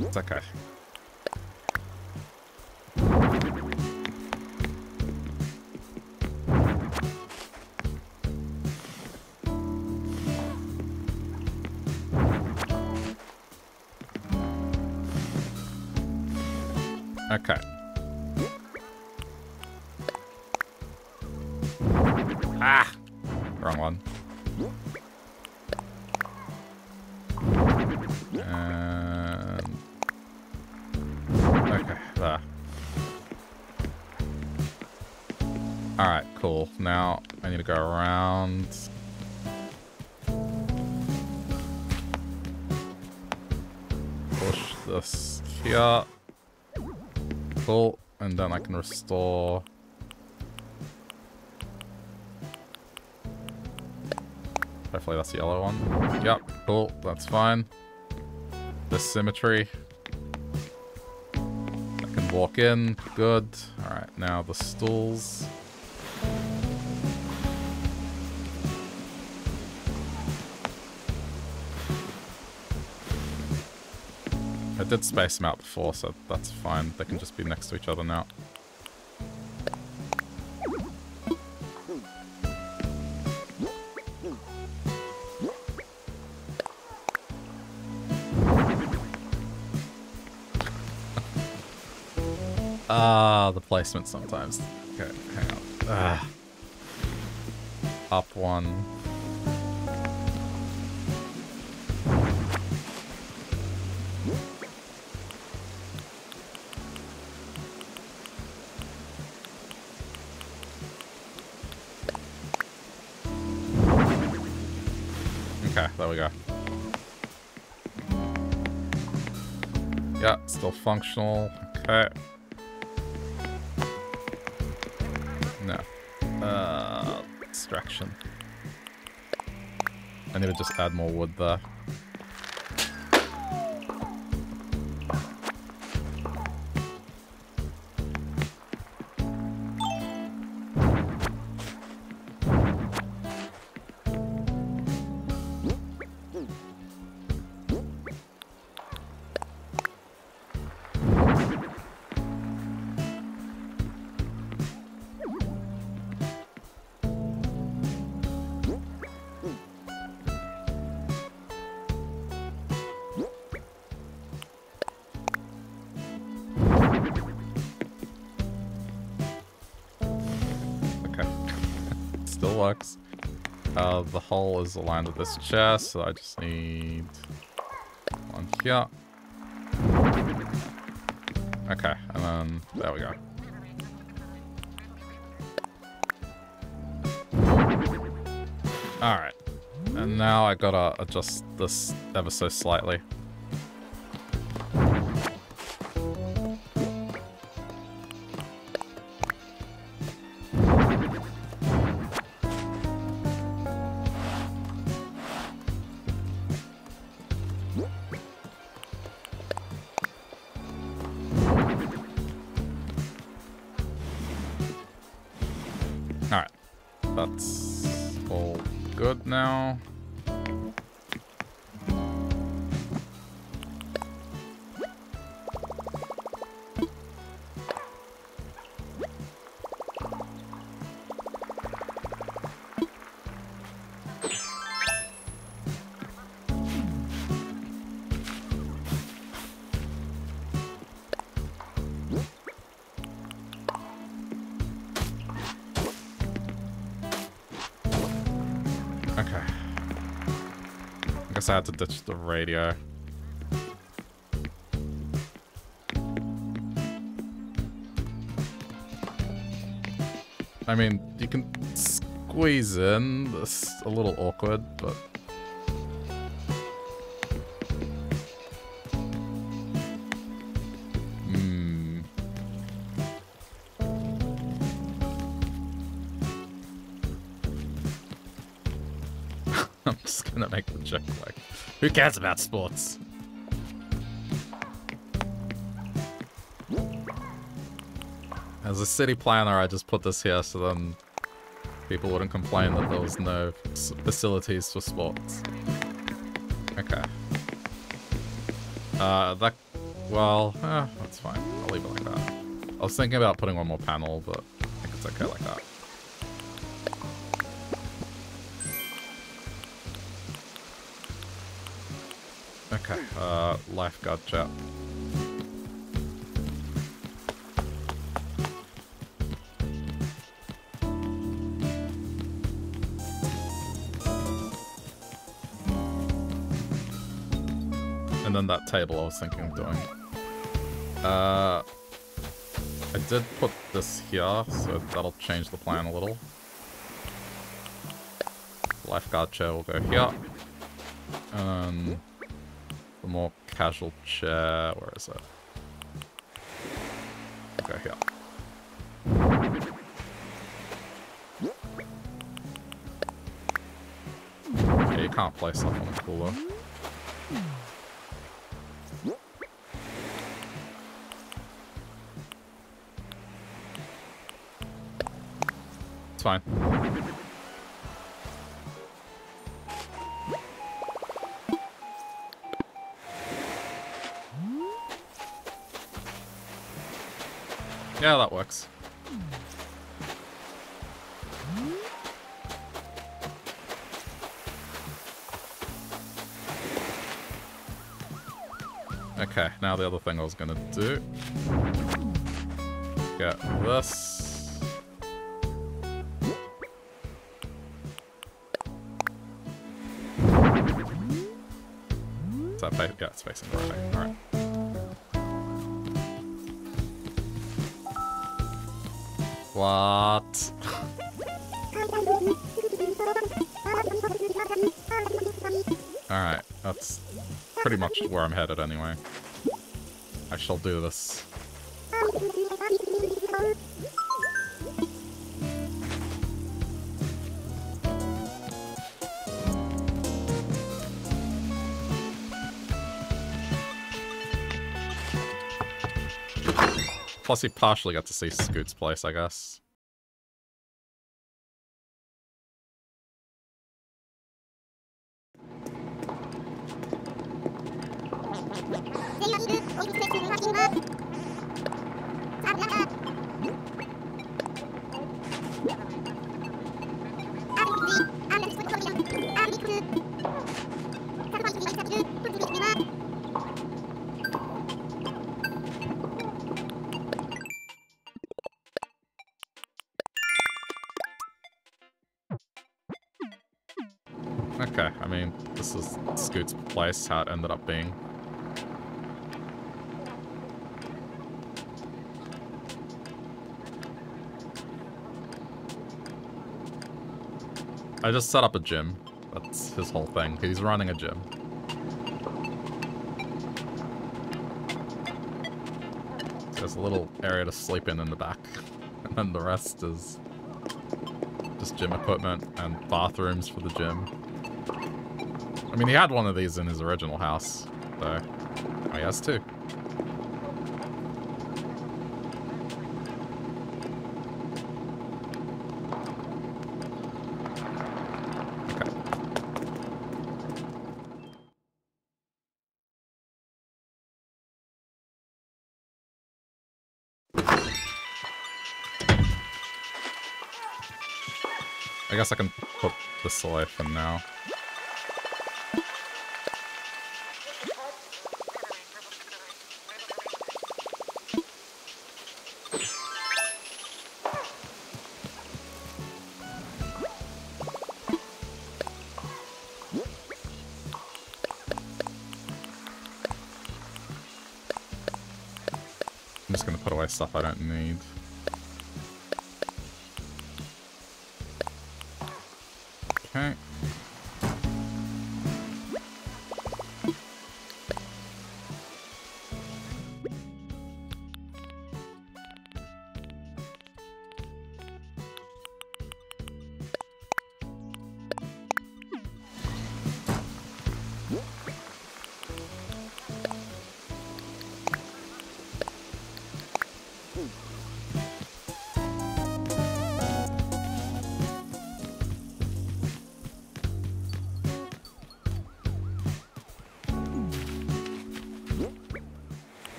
It's. Okay. Now I need to go around. Push this here. Cool. And then I can restore... Hopefully that's the yellow one. Yep, cool. That's fine. This symmetry. I can walk in. Good. Alright, now the stools. Did space them out before, so that's fine. They can just be next to each other now. Ah, the placement sometimes. Okay, hang on. Ah. Up one. Go. Yeah, still functional. Okay. No. Uh, distraction. I need to just add more wood there. Is aligned with this chest, so I just need one here. Okay, and then there we go. Alright. And now I gotta adjust this ever so slightly. Had to ditch the radio. I mean, you can squeeze in. It's a little awkward, but... Who cares about sports? As a city planner, I just put this here so then people wouldn't complain that there was no facilities for sports. Okay. Uh, that... Well, eh, that's fine. I'll leave it like that. I was thinking about putting one more panel, but I think it's okay like that. Lifeguard chat. And then that table I was thinking of doing. Uh, I did put this here, so that'll change the plan a little. Lifeguard chair will go here. More casual chair. Where is it? Okay, here. Okay, you can't place stuff on the cooler. It's fine. Now the other thing I was gonna do. Get this. Is that yeah, it's facing the right. Alright. What? Alright, that's pretty much where I'm headed anyway. I shall do this. Plus, he partially got to see Scoot's place, I guess. How it ended up being. I just set up a gym. That's his whole thing. He's running a gym. There's a little area to sleep in in the back. And then the rest is just gym equipment and bathrooms for the gym. I mean, he had one of these in his original house, so I guess too. I guess I can put this away for now. I'm just gonna put away stuff I don't need. Okay.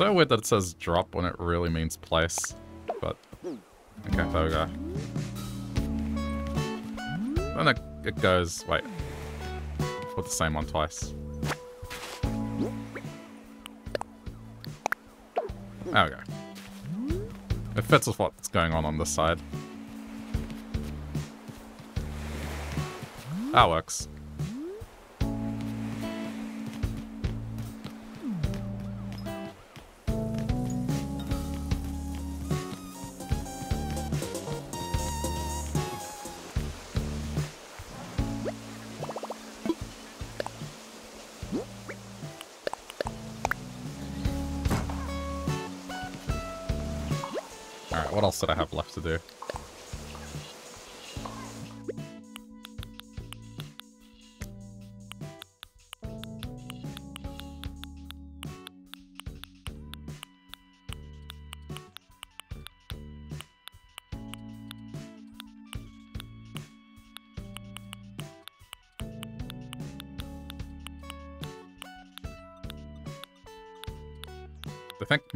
So weird that it says drop when it really means place. But, okay, there we go. Then it, it goes, wait. Put the same one twice. There we go. It fits with what's going on on this side. That works.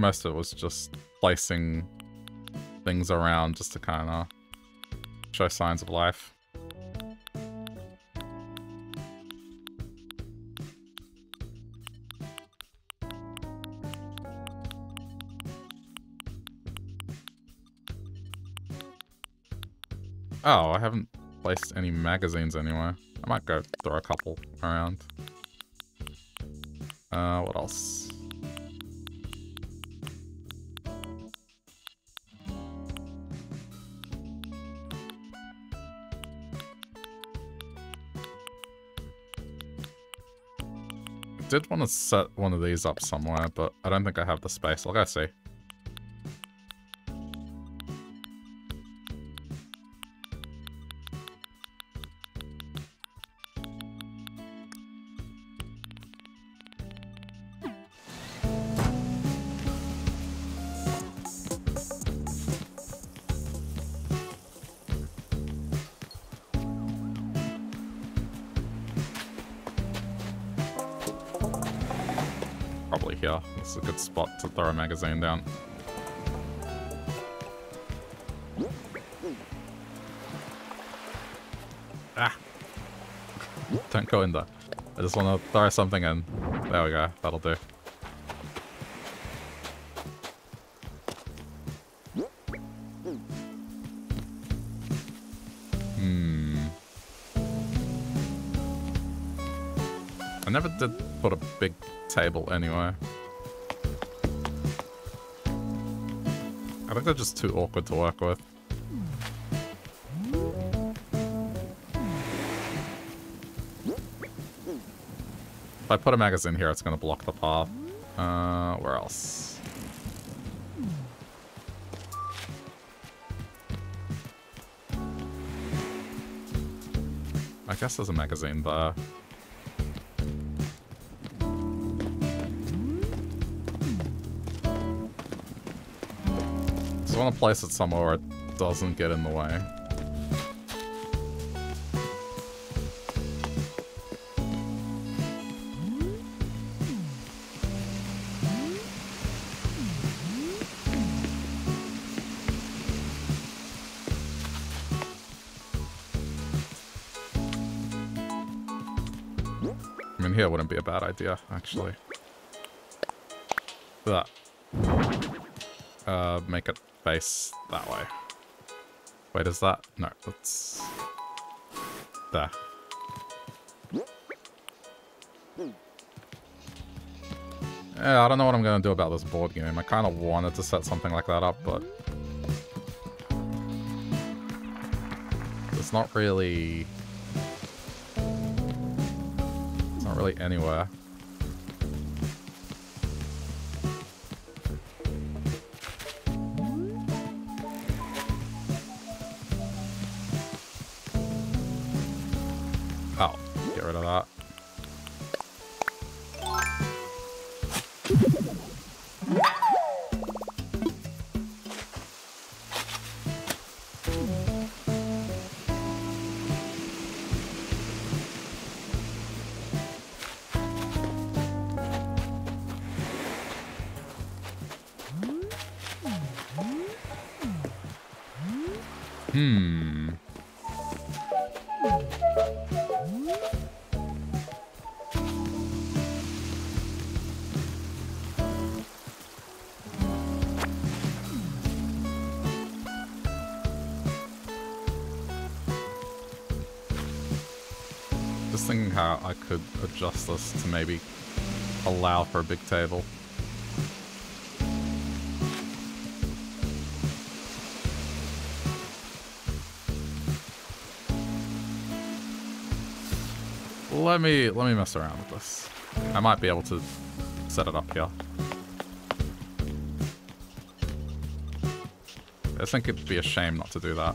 Most of it was just placing things around just to kind of show signs of life. Oh, I haven't placed any magazines anywhere. I might go throw a couple around. Uh, what else? Did want to set one of these up somewhere, but I don't think I have the space. I'll go see. To throw a magazine down. Ah! Don't go in there. I just want to throw something in. There we go. That'll do. Hmm. I never did put a big table anywhere. I think they're just too awkward to work with. If I put a magazine here, it's going to block the path. Uh, where else? I guess there's a magazine there. Want to place it somewhere where it doesn't get in the way. Here wouldn't be a bad idea, actually. That. Uh, make it face that way. Wait, is that? No, that's... There. Yeah, I don't know what I'm going to do about this board game. I kind of wanted to set something like that up, but... It's not really... It's not really anywhere. Could adjust this to maybe allow for a big table. Let me let me mess around with this. I might be able to set it up here. I think it'd be a shame not to do that.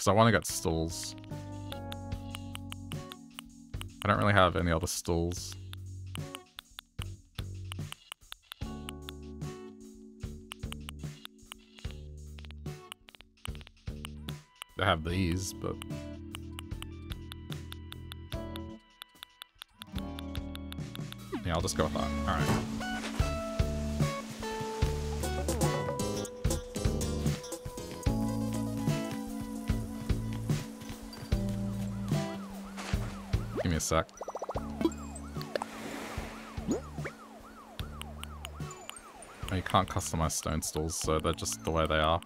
because I want to get stalls. I don't really have any other stalls. I have these, but... Yeah, I'll just go with that. Alright. Me. Oh, you can't customize stone stalls, so they're just the way they are.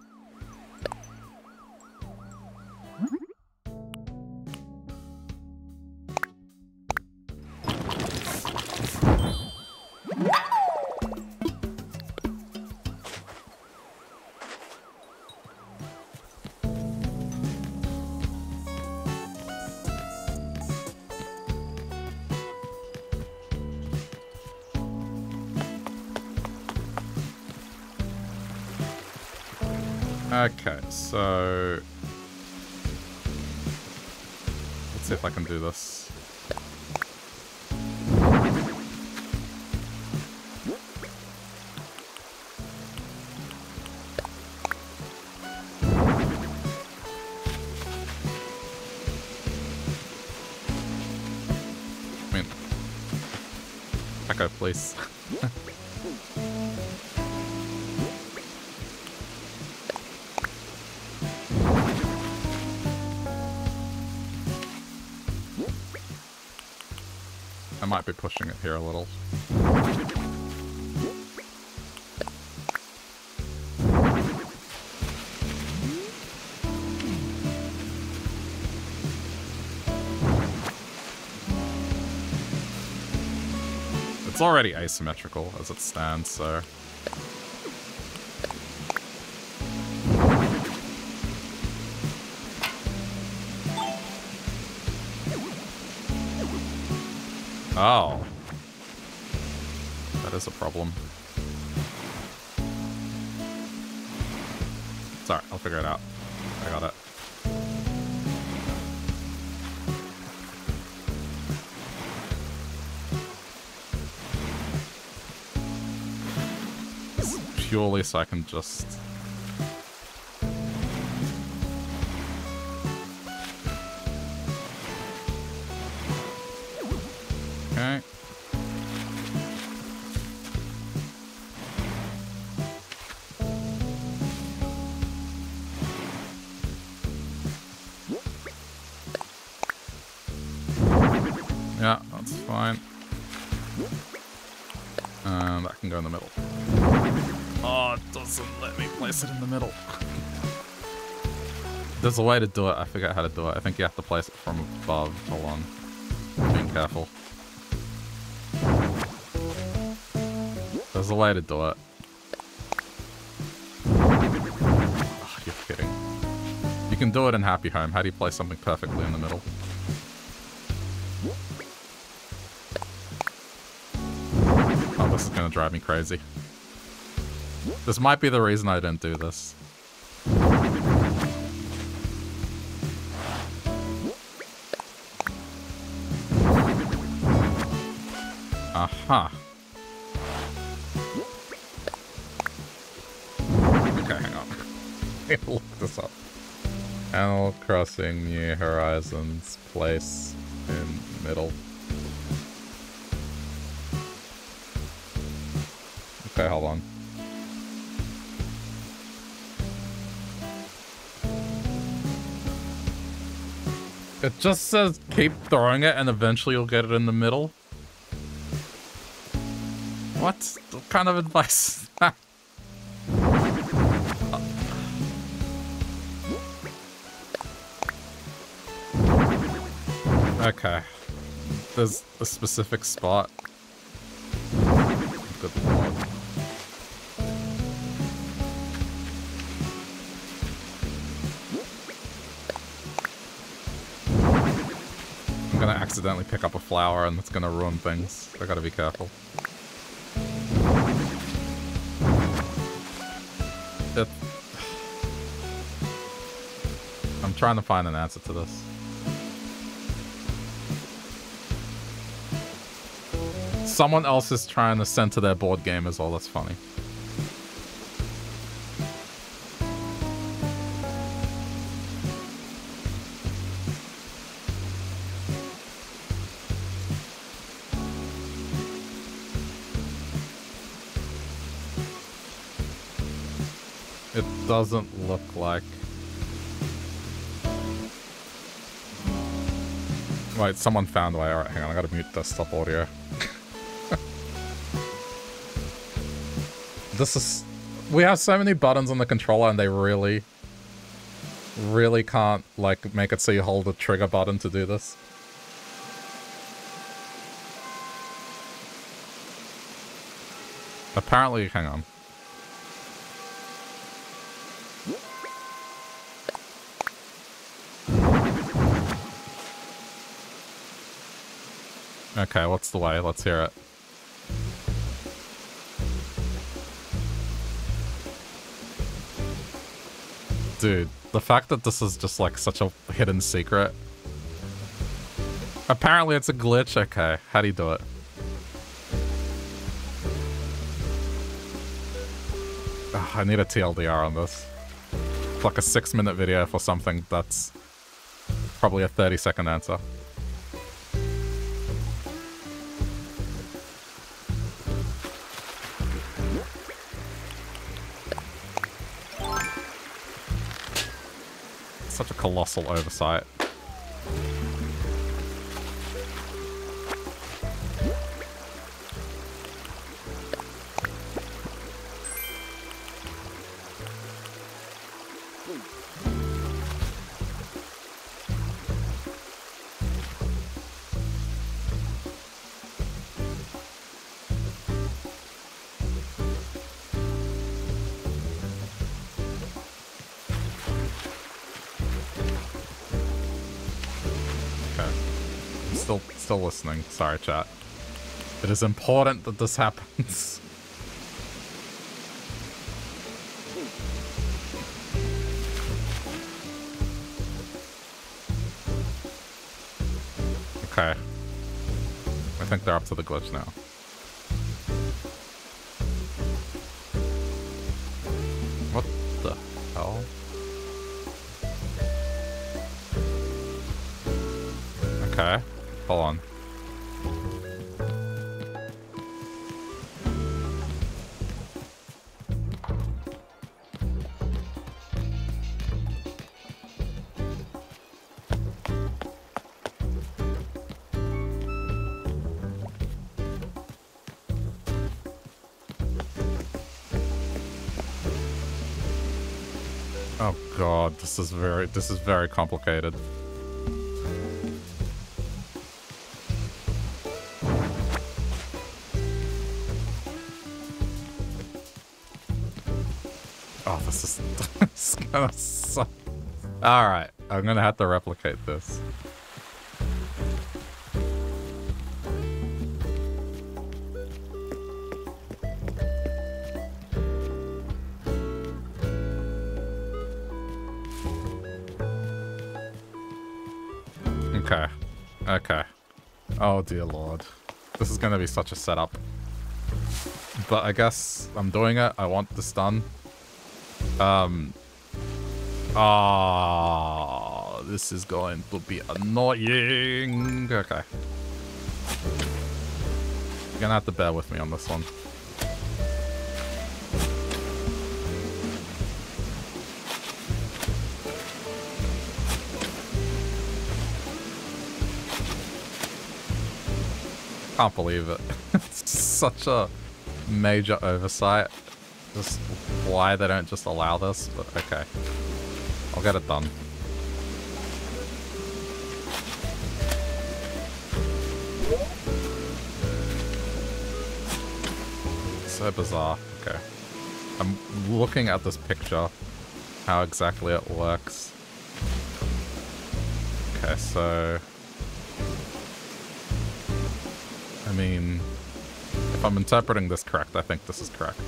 Might be pushing it here a little. It's already asymmetrical as it stands, so... problem. Sorry, I'll figure it out. I got it. Purely so I can just... There's a way to do it. I forget how to do it. I think you have to place it from above. Hold on. Being careful. There's a way to do it. Oh, you're kidding. You can do it in Happy Home. How do you place something perfectly in the middle? Oh, this is gonna drive me crazy. This might be the reason I didn't do this. Crossing New Horizons place in middle. Okay, hold on. It just says keep throwing it and eventually you'll get it in the middle. What kind of advice There's a specific spot. Good. I'm gonna accidentally pick up a flower and it's gonna ruin things. I gotta be careful. It... I'm trying to find an answer to this. someone else is trying to center their board game is all well. that's funny. It doesn't look like... Wait, someone found a way. Alright, hang on, I gotta mute desktop audio. This is... We have so many buttons on the controller and they really... Really can't, like, make it so you hold the trigger button to do this. Apparently, hang on. Okay, what's the way? Let's hear it. Dude, the fact that this is just like such a hidden secret. Apparently it's a glitch. Okay, how do you do it? Ugh, I need a TLDR on this. It's like a six minute video for something that's probably a 30 second answer. Colossal oversight. Sorry, chat. It is important that this happens. okay. I think they're up to the glitch now. This is very this is very complicated. Oh, this is, this is gonna suck. Alright, I'm gonna have to replicate this. Gonna be such a setup. But I guess I'm doing it. I want this done. Um, Ah, oh, this is going to be annoying. Okay. You're gonna have to bear with me on this one. Can't believe it. it's such a major oversight. Just why they don't just allow this, but okay. I'll get it done. So bizarre. Okay. I'm looking at this picture, how exactly it works. Okay, so... I'm interpreting this correct, I think this is correct.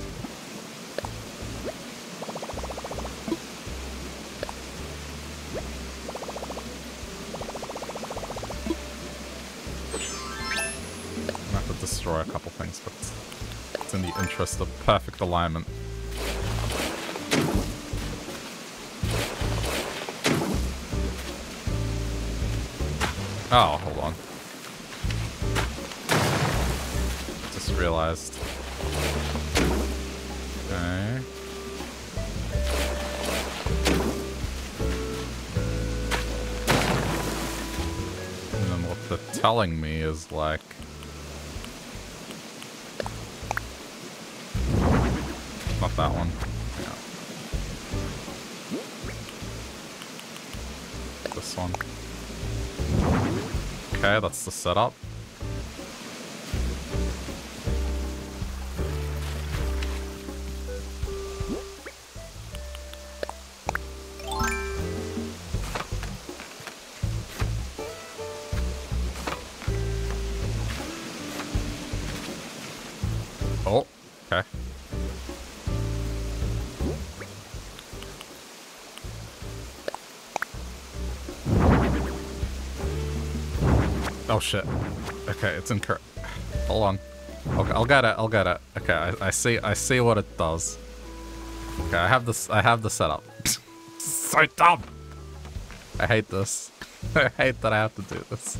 i'm have to destroy a couple things, but it's in the interest of perfect alignment. Oh, telling me is like... Not that one. Yeah. This one. Okay, that's the setup. Oh shit. Okay, it's incorrect. Hold on. Okay, I'll get it. I'll get it. Okay, I, I see. I see what it does. Okay, I have this. I have the setup. so dumb. I hate this. I hate that I have to do this.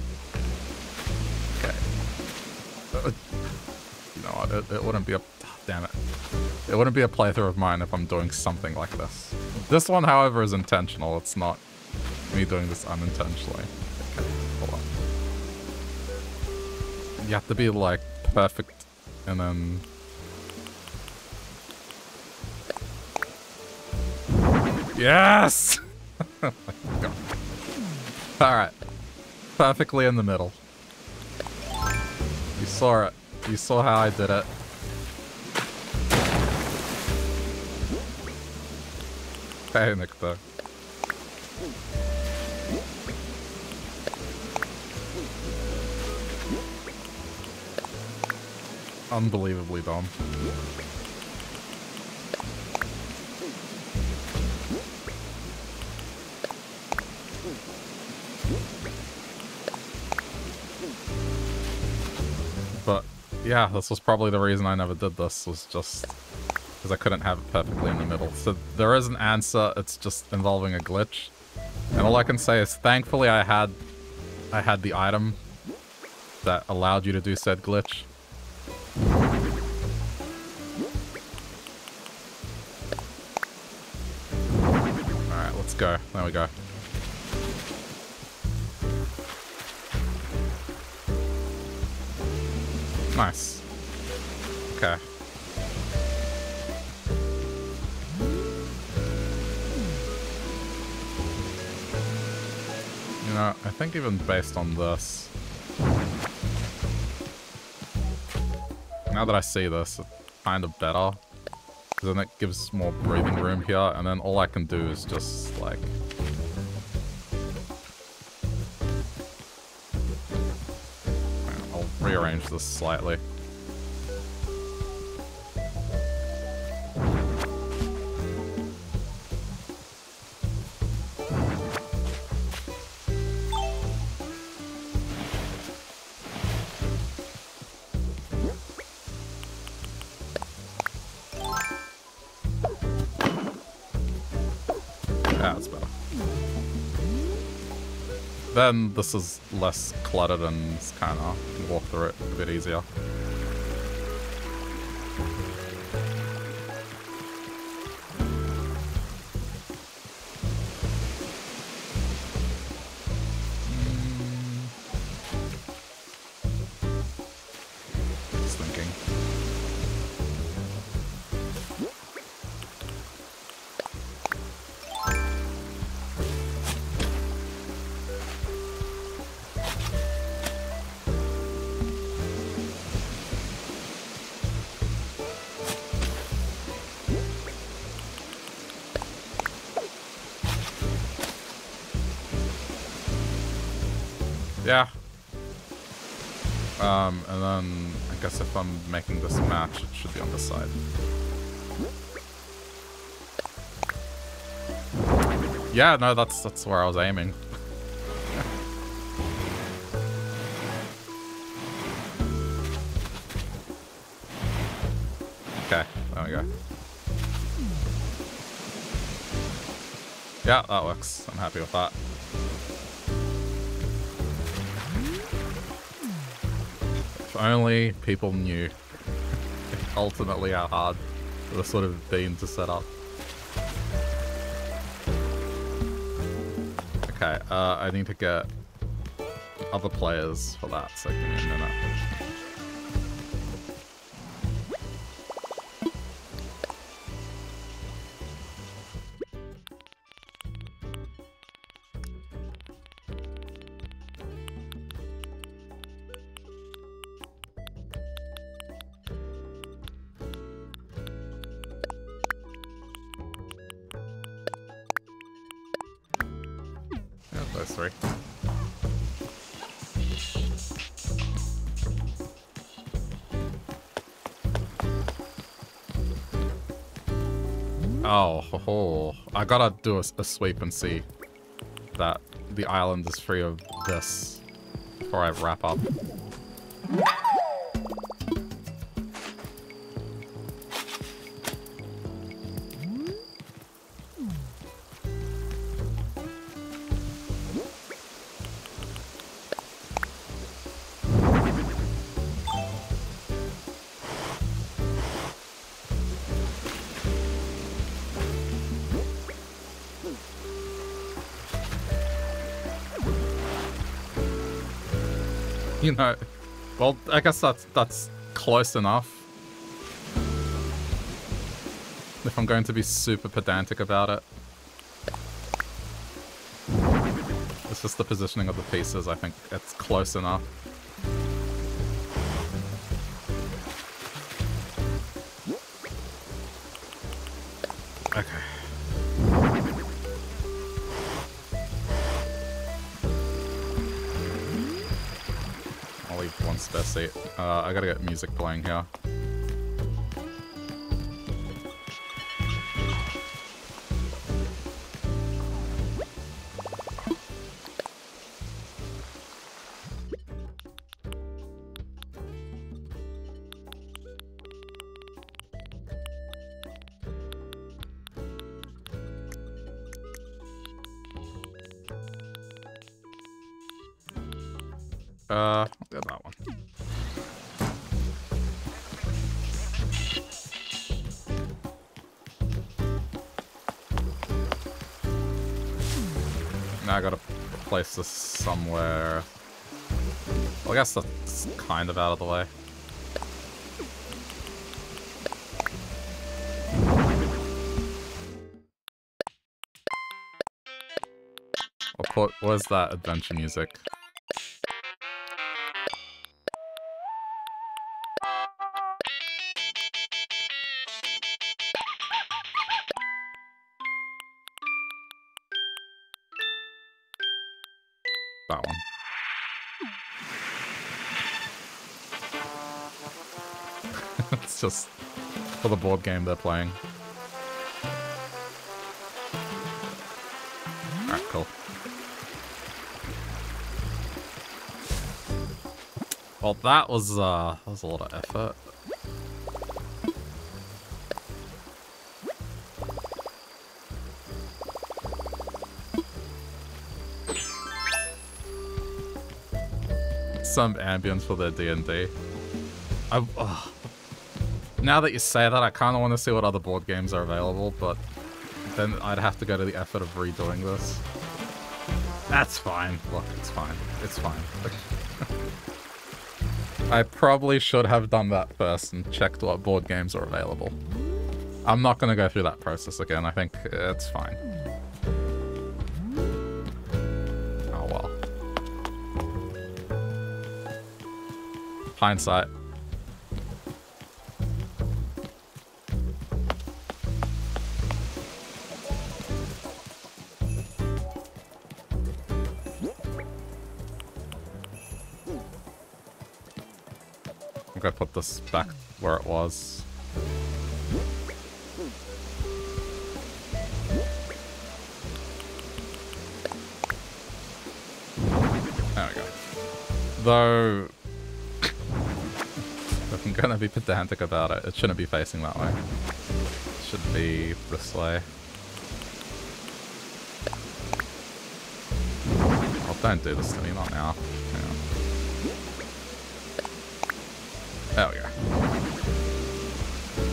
Okay. Uh, you know what? It, it wouldn't be a. Oh, damn it. It wouldn't be a playthrough of mine if I'm doing something like this. This one, however, is intentional. It's not me doing this unintentionally. You have to be like perfect and then Yes! oh Alright. Perfectly in the middle. You saw it. You saw how I did it. Panic though. Unbelievably dumb. But yeah, this was probably the reason I never did this, was just because I couldn't have it perfectly in the middle. So there is an answer, it's just involving a glitch. And all I can say is thankfully I had I had the item that allowed you to do said glitch. Alright, let's go. There we go. Nice. Okay. You know, I think even based on this, now that I see this, it's kind of better. Because then it gives more breathing room here, and then all I can do is just, like... I'll rearrange this slightly. Then this is less cluttered and kind of walk through it a bit easier. Side. Yeah, no, that's that's where I was aiming. okay, there we go. Yeah, that works. I'm happy with that. If only people knew ultimately how hard the sort of been to set up. Okay, uh, I need to get other players for that, so give me a minute. Gotta do a, a sweep and see that the island is free of this before I wrap up. I guess that's that's close enough. If I'm going to be super pedantic about it. It's just the positioning of the pieces, I think it's close enough. Gotta get music playing here. Uh, place this somewhere. Well, I guess that's kind of out of the way. I'll put, where's that adventure music? Game they're playing. Alright, cool. Well, that was, uh, that was a lot of effort. Some ambience for their D&D. I, now that you say that, I kind of want to see what other board games are available, but then I'd have to go to the effort of redoing this. That's fine. Look, it's fine. It's fine. I probably should have done that first and checked what board games are available. I'm not going to go through that process again. I think it's fine. Oh well. Hindsight. Pedantic about it, it shouldn't be facing that way. It should be this way. Well, don't do this to me, not now. There we go.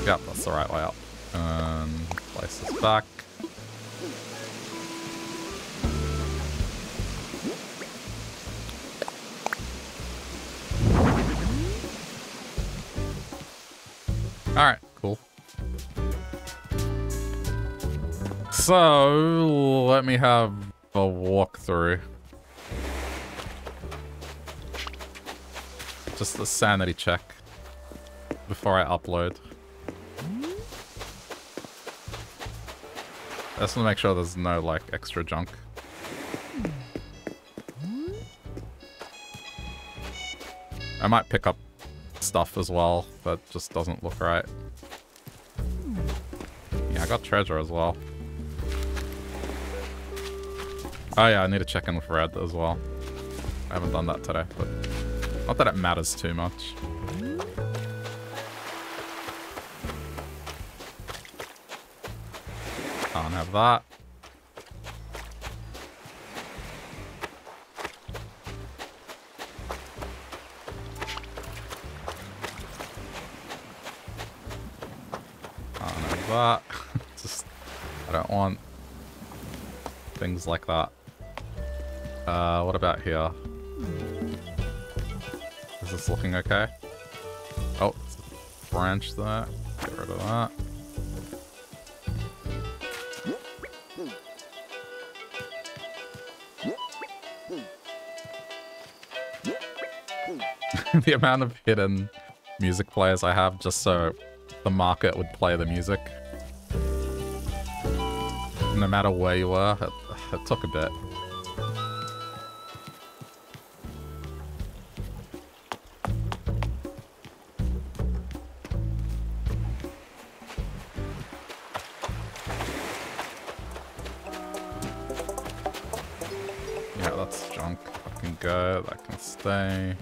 Yep, that's the right way up. And place this back. So, let me have a walkthrough. Just a sanity check before I upload. I just want to make sure there's no, like, extra junk. I might pick up stuff as well that just doesn't look right. Yeah, I got treasure as well. Oh yeah, I need to check in with Redd as well. I haven't done that today, but not that it matters too much. Can't have that. Amount of hidden music players I have just so the market would play the music. No matter where you were, it, it took a bit. Yeah, that's junk. That can go, that can stay.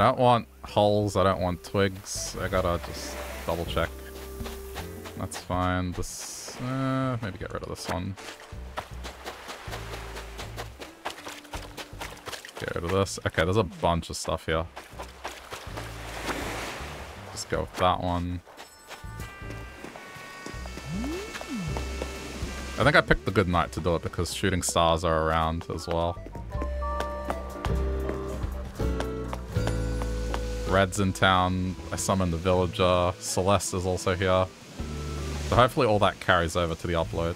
I don't want holes, I don't want twigs. I gotta just double check. That's fine. This, uh, maybe get rid of this one. Get rid of this. Okay, there's a bunch of stuff here. Just go with that one. I think I picked the good night to do it because shooting stars are around as well. Redd's in town. I summoned the villager. Celeste is also here. So hopefully all that carries over to the upload.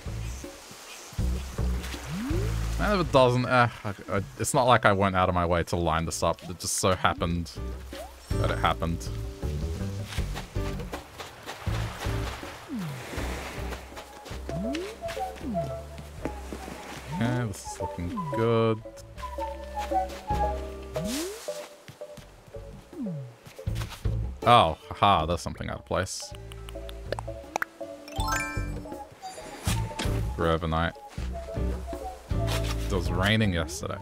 And if it doesn't, eh, I, I, it's not like I went out of my way to line this up. It just so happened that it happened. Okay, this is looking good. Oh, haha, there's something out of place. Grovenite. It was raining yesterday.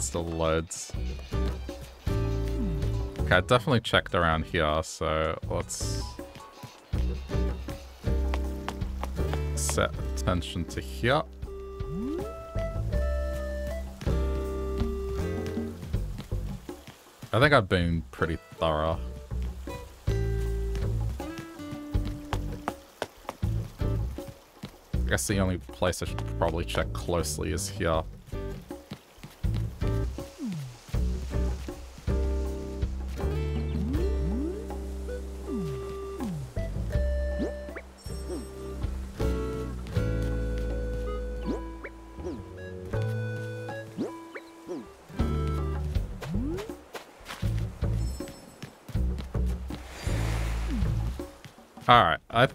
Still loads. Okay, I definitely checked around here, so let's set attention to here. I think I've been pretty thorough. I guess the only place I should probably check closely is here.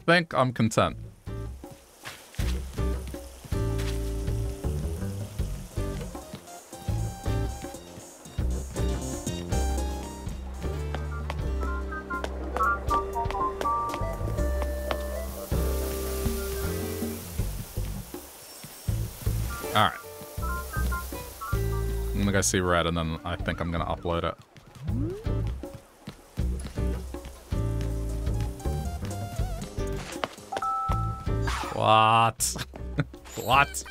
Think I'm content. Alright. I'm gonna go see Redd and then I think I'm gonna upload it. What? what?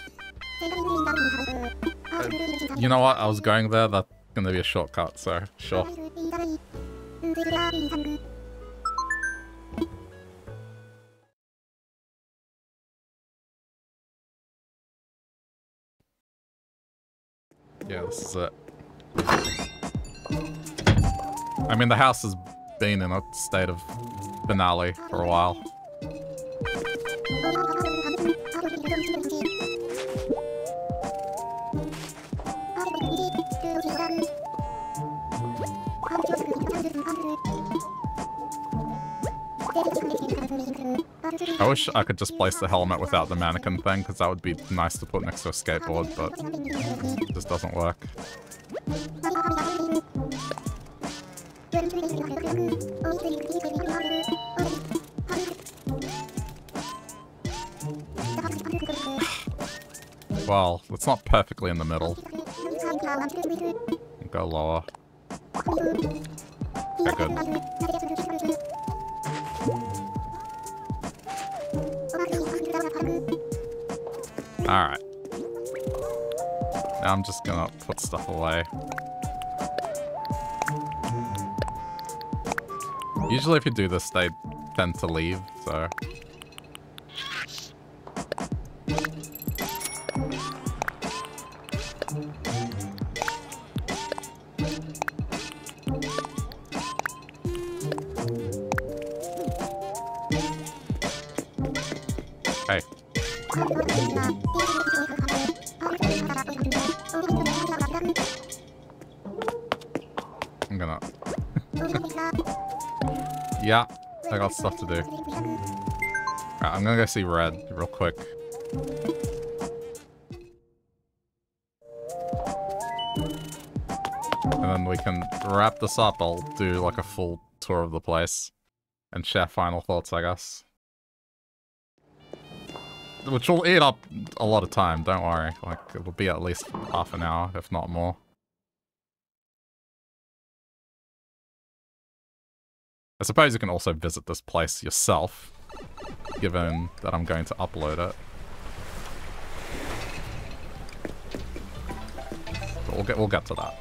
You know what? I was going there. That's gonna be a shortcut, so sure. Yeah, this is it. I mean, the house has been in a state of finale for a while. I wish I could just place the helmet without the mannequin thing, because that would be nice to put next to a skateboard, but it just doesn't work. well, it's not perfectly in the middle. Go lower. Okay, good. Alright. Now I'm just gonna put stuff away. Usually if you do this, they tend to leave, so... stuff to do. I'm gonna go see Redd real quick. And then we can wrap this up. I'll do like a full tour of the place and share final thoughts, I guess. Which will eat up a lot of time, don't worry. Like, it will be at least half an hour, if not more. I suppose you can also visit this place yourself, given that I'm going to upload it. But we'll get we'll get to that.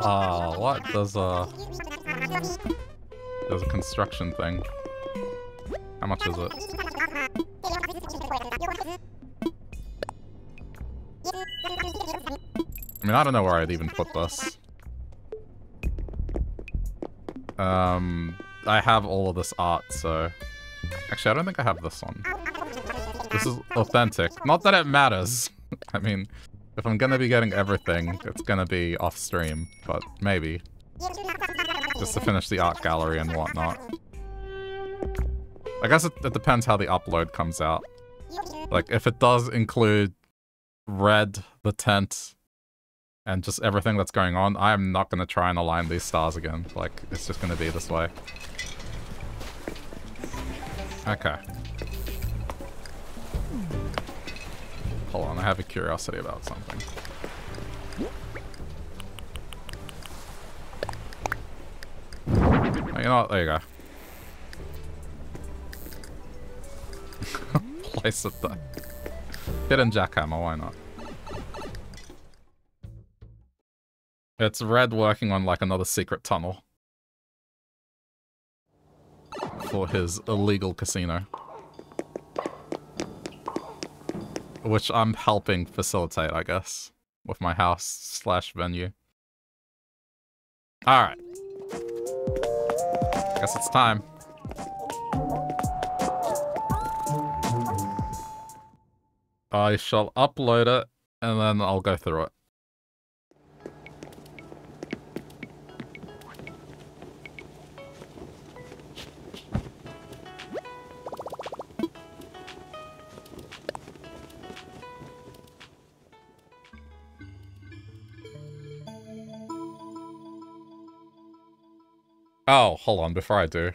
Uh, what? There's a... There's a construction thing. How much is it? I mean, I don't know where I'd even put this. Um, I have all of this art, so... Actually, I don't think I have this one. This is authentic. Not that it matters. I mean, if I'm gonna be getting everything, it's gonna be off-stream, but maybe. Just to finish the art gallery and whatnot. I guess it, it depends how the upload comes out. Like, if it does include Redd, the tent, and just everything that's going on, I am not going to try and align these stars again. Like, it's just going to be this way. Okay. Hold on, I have a curiosity about something. Oh, you know what? There you go. Place of the hidden jackhammer, why not? It's Redd working on like another secret tunnel. For his illegal casino. Which I'm helping facilitate, I guess. With my house slash venue. Alright. Guess it's time. I shall upload it, and then I'll go through it. Oh, hold on, before I do.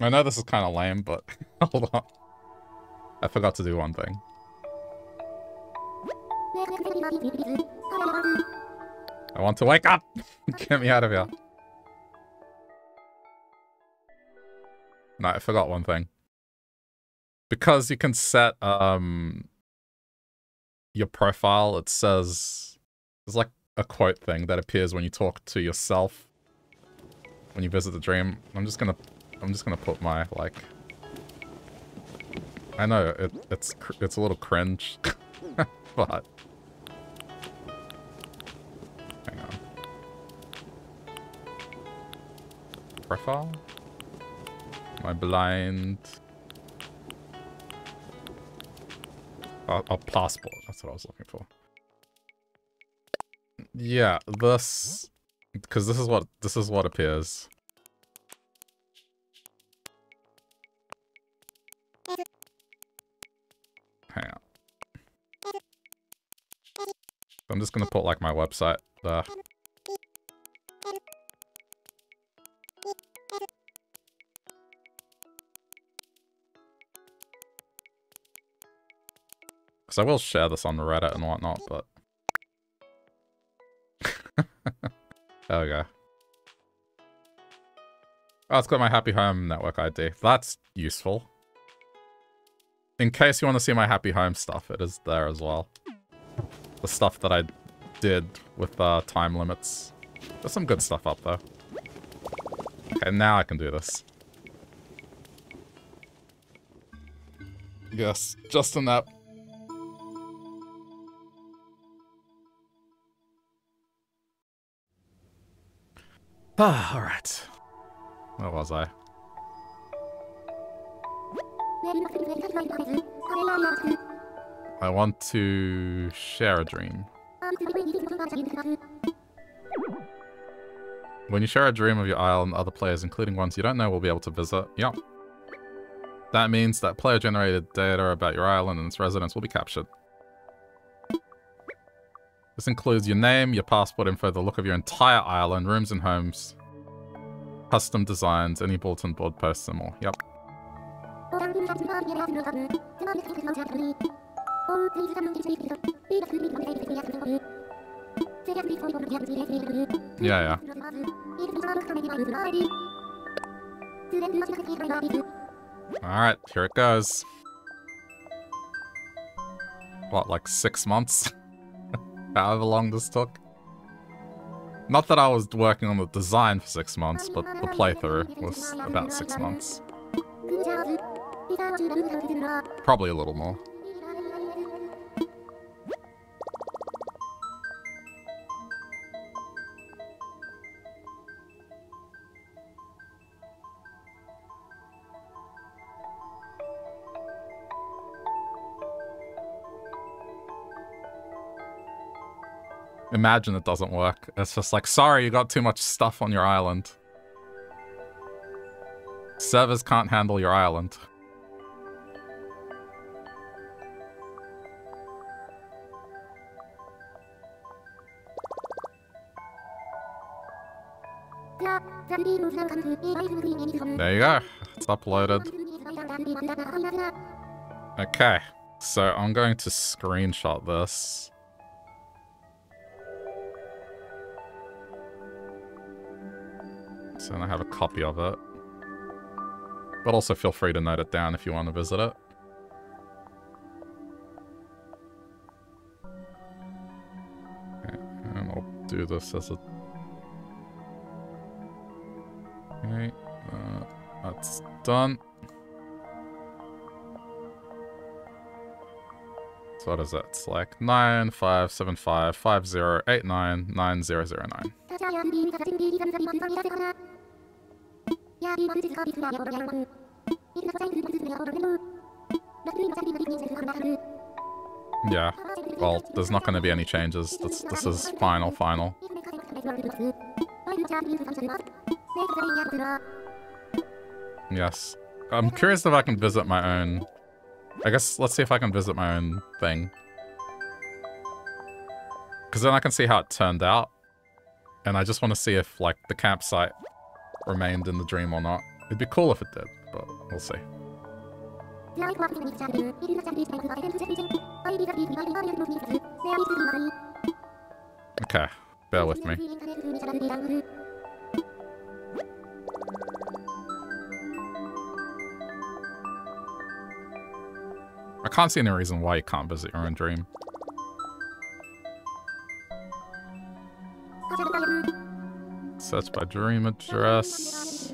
I know this is kind of lame, but hold on. I forgot to do one thing. I want to wake up! Get me out of here. No, I forgot one thing. Because you can set um your profile, it says there's like a quote thing that appears when you talk to yourself when you visit the dream. I'm just gonna I'm just gonna put my like I know it it's it's a little cringe, but hang on. Profile. My blind. A, a passport. That's what I was looking for. Yeah, this because this is what this is what appears. Hang on. I'm just gonna put like my website there. Because I will share this on Reddit and whatnot, but... there we go. Oh, it's got my Happy Home Network ID. That's useful. In case you want to see my Happy Home stuff, it is there as well. The stuff that I did with uh, time limits. There's some good stuff up there. Okay, now I can do this. Yes, just that Ah, alright. Where was I? I want to share a dream. When you share a dream of your island, other players, including ones you don't know, will be able to visit. Yep. That means that player-generated data about your island and its residents will be captured. This includes your name, your passport info, the look of your entire island, rooms and homes, custom designs, any bulletin board posts and more. Yep. Yeah, yeah. Alright, here it goes. What, like six months? however long this took. Not that I was working on the design for six months, but the playthrough was about six months. Probably a little more. Imagine it doesn't work. It's just like, sorry, you got too much stuff on your island. Servers can't handle your island. There you go. It's uploaded. Okay. So I'm going to screenshot this. So I have a copy of it. But also feel free to note it down if you want to visit it. Okay, and I'll do this as a... Okay, uh, that's done. So what is? It's like 957550899009. Yeah, well, there's not going to be any changes. This, this is final, final. Yes. I'm curious if I can visit my own... I guess, let's see if I can visit my own thing. Because then I can see how it turned out. And I just want to see if, like, the campsite remained in the dream or not. It'd be cool if it did, but we'll see. Okay, bear with me. I can't see any reason why you can't visit your own dream. Search by dream address.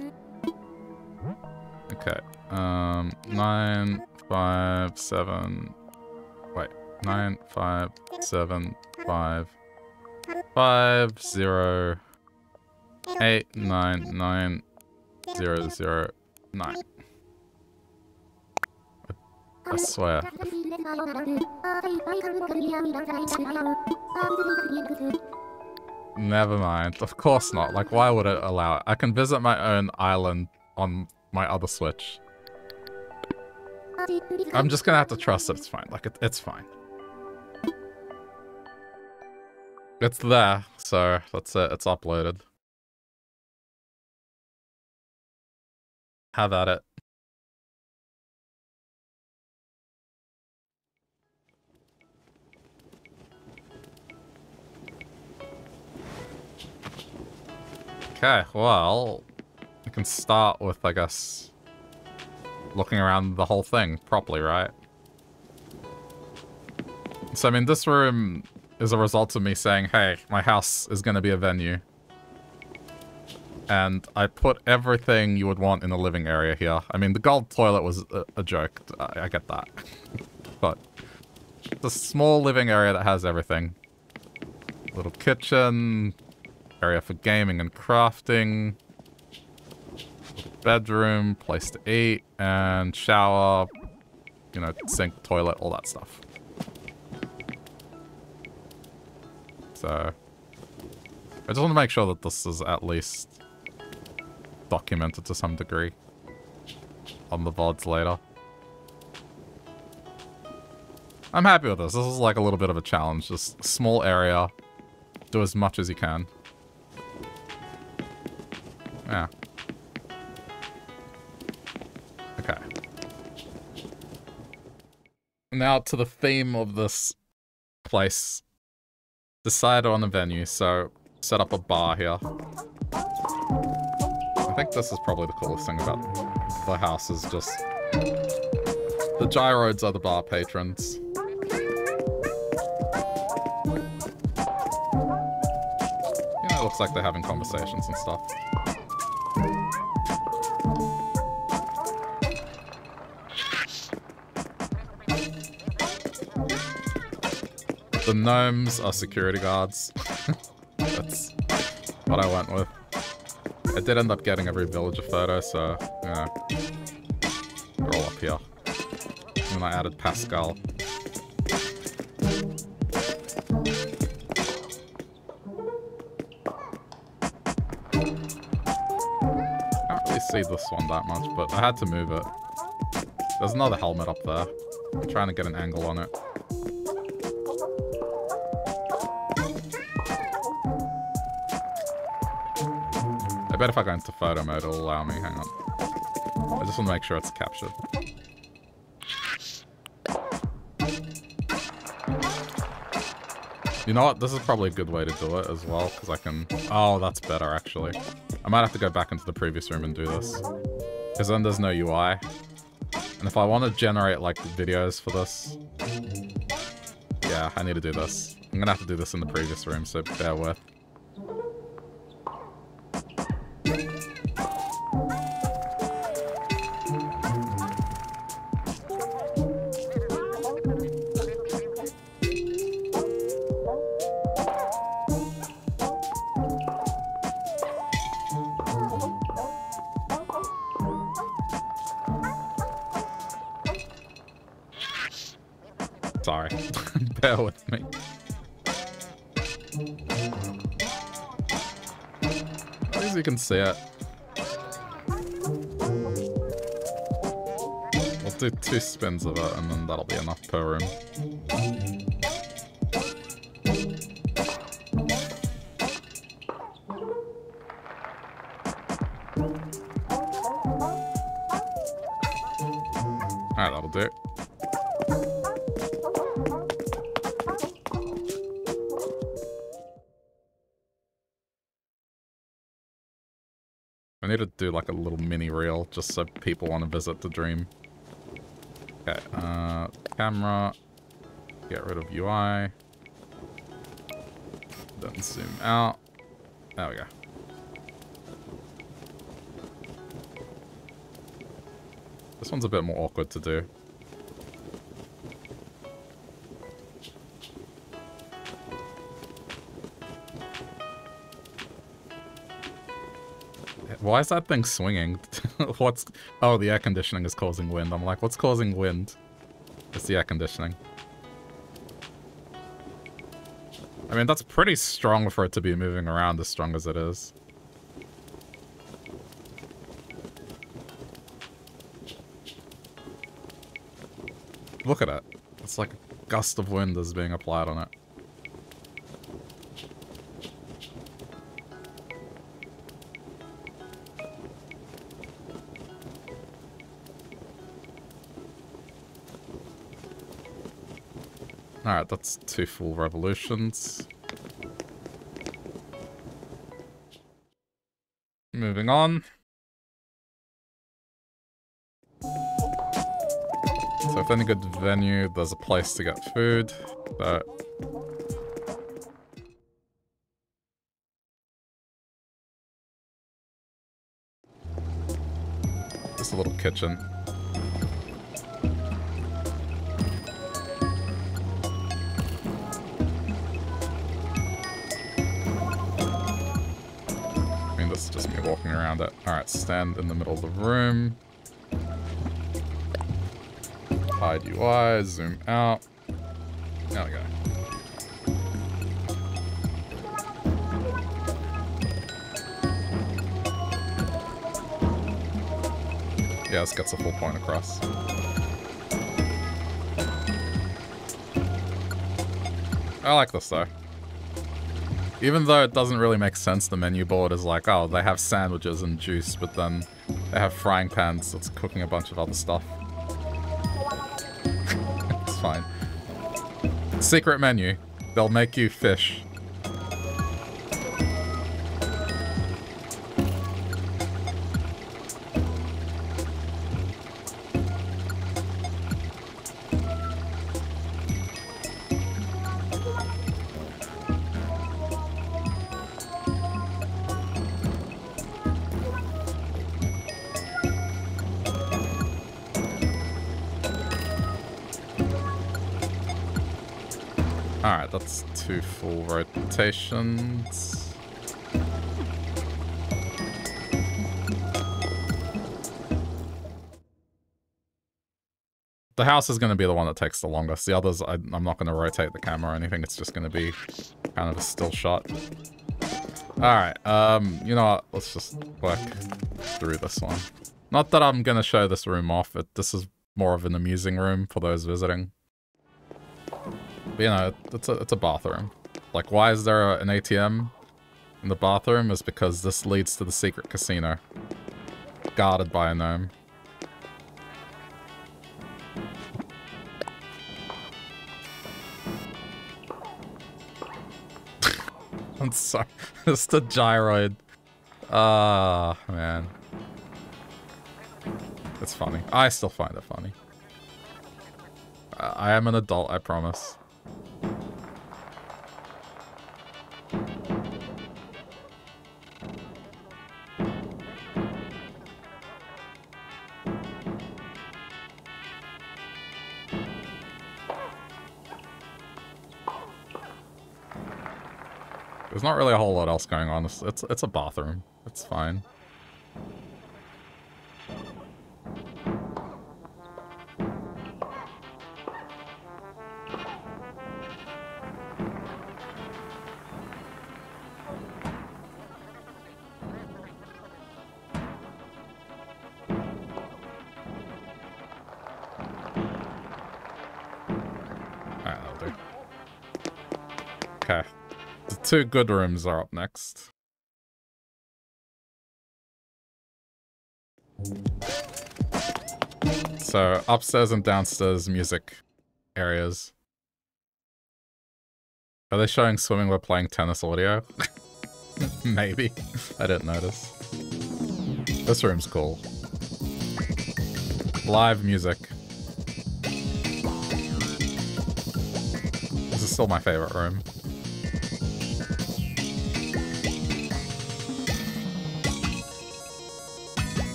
Okay. Um, nine, five, seven. Wait, nine, five, seven, five, five, zero, eight, nine, nine, zero, zero, nine. I swear. Never mind. Of course not. Like, why would it allow it? I can visit my own island on my other Switch. I'm just gonna have to trust that it's fine. Like, it, it's fine. It's there, so that's it. It's uploaded. Have at it. Okay, well, we can start with, I guess, looking around the whole thing properly, right? So, I mean, this room is a result of me saying, hey, my house is going to be a venue. And I put everything you would want in the living area here. I mean, the gold toilet was a, a joke. I, I get that. but it's a small living area that has everything. Little kitchen, area for gaming and crafting, bedroom, place to eat, and shower, you know, sink, toilet, all that stuff. So, I just want to make sure that this is at least documented to some degree on the VODs later. I'm happy with this. This is like a little bit of a challenge. Just small area. Do as much as you can. Yeah. Okay. Now to the theme of this place. Decide on a venue, so set up a bar here. I think this is probably the coolest thing about the house is just... The gyroids are the bar patrons. Yeah, it looks like they're having conversations and stuff. The gnomes are security guards. That's what I went with. I did end up getting every villager photo, so, yeah. They're all up here. And I added Pascal. Can't really see this one that much, but I had to move it. There's another helmet up there. I'm trying to get an angle on it. Bet if I go into photo mode, it'll allow me. Hang on. I just want to make sure it's captured. You know what? This is probably a good way to do it as well, because I can... Oh, that's better, actually. I might have to go back into the previous room and do this. Because then there's no UI. And if I want to generate, like, videos for this... Yeah, I need to do this. I'm gonna have to do this in the previous room, so bear with. We'll do two spins of it and then that'll be enough per room. Like a little mini reel just so people want to visit the dream. Okay, uh, camera, get rid of UI, then zoom out. There we go. This one's a bit more awkward to do. Why is that thing swinging? what's... Oh, the air conditioning is causing wind. I'm like, what's causing wind? It's the air conditioning. I mean, that's pretty strong for it to be moving around as strong as it is. Look at it. It's like a gust of wind is being applied on it. Alright, that's two full revolutions. Moving on. So if any good venue, there's a place to get food. Just a little kitchen. Just me walking around it. Alright, stand in the middle of the room. Hide UI, zoom out. There we go. Yeah, this gets a full point across. I like this though. Even though it doesn't really make sense, the menu board is like, oh, they have sandwiches and juice, but then they have frying pans that's cooking a bunch of other stuff. it's fine. Secret menu. They'll make you fish. Full rotations. The house is going to be the one that takes the longest. The others, I, am not going to rotate the camera or anything. It's just going to be kind of a still shot. Alright, um, you know what? Let's just work through this one. Not that I'm going to show this room off. It, this is more of an amusing room for those visiting. But, you know, it's a, it's a bathroom. Like, why is there an ATM in the bathroom? Is because this leads to the secret casino. Guarded by a gnome. I'm sorry. it's the gyroid. Ah, man. It's funny. I still find it funny. I am an adult, I promise. There's not really a whole lot else going on. It's it's, it's a bathroom. It's fine. Two good rooms are up next. so upstairs and downstairs music areas. Are they showing swimming or playing tennis audio? Maybe. I didn't notice. This room's cool. Live music. This is still my favorite room.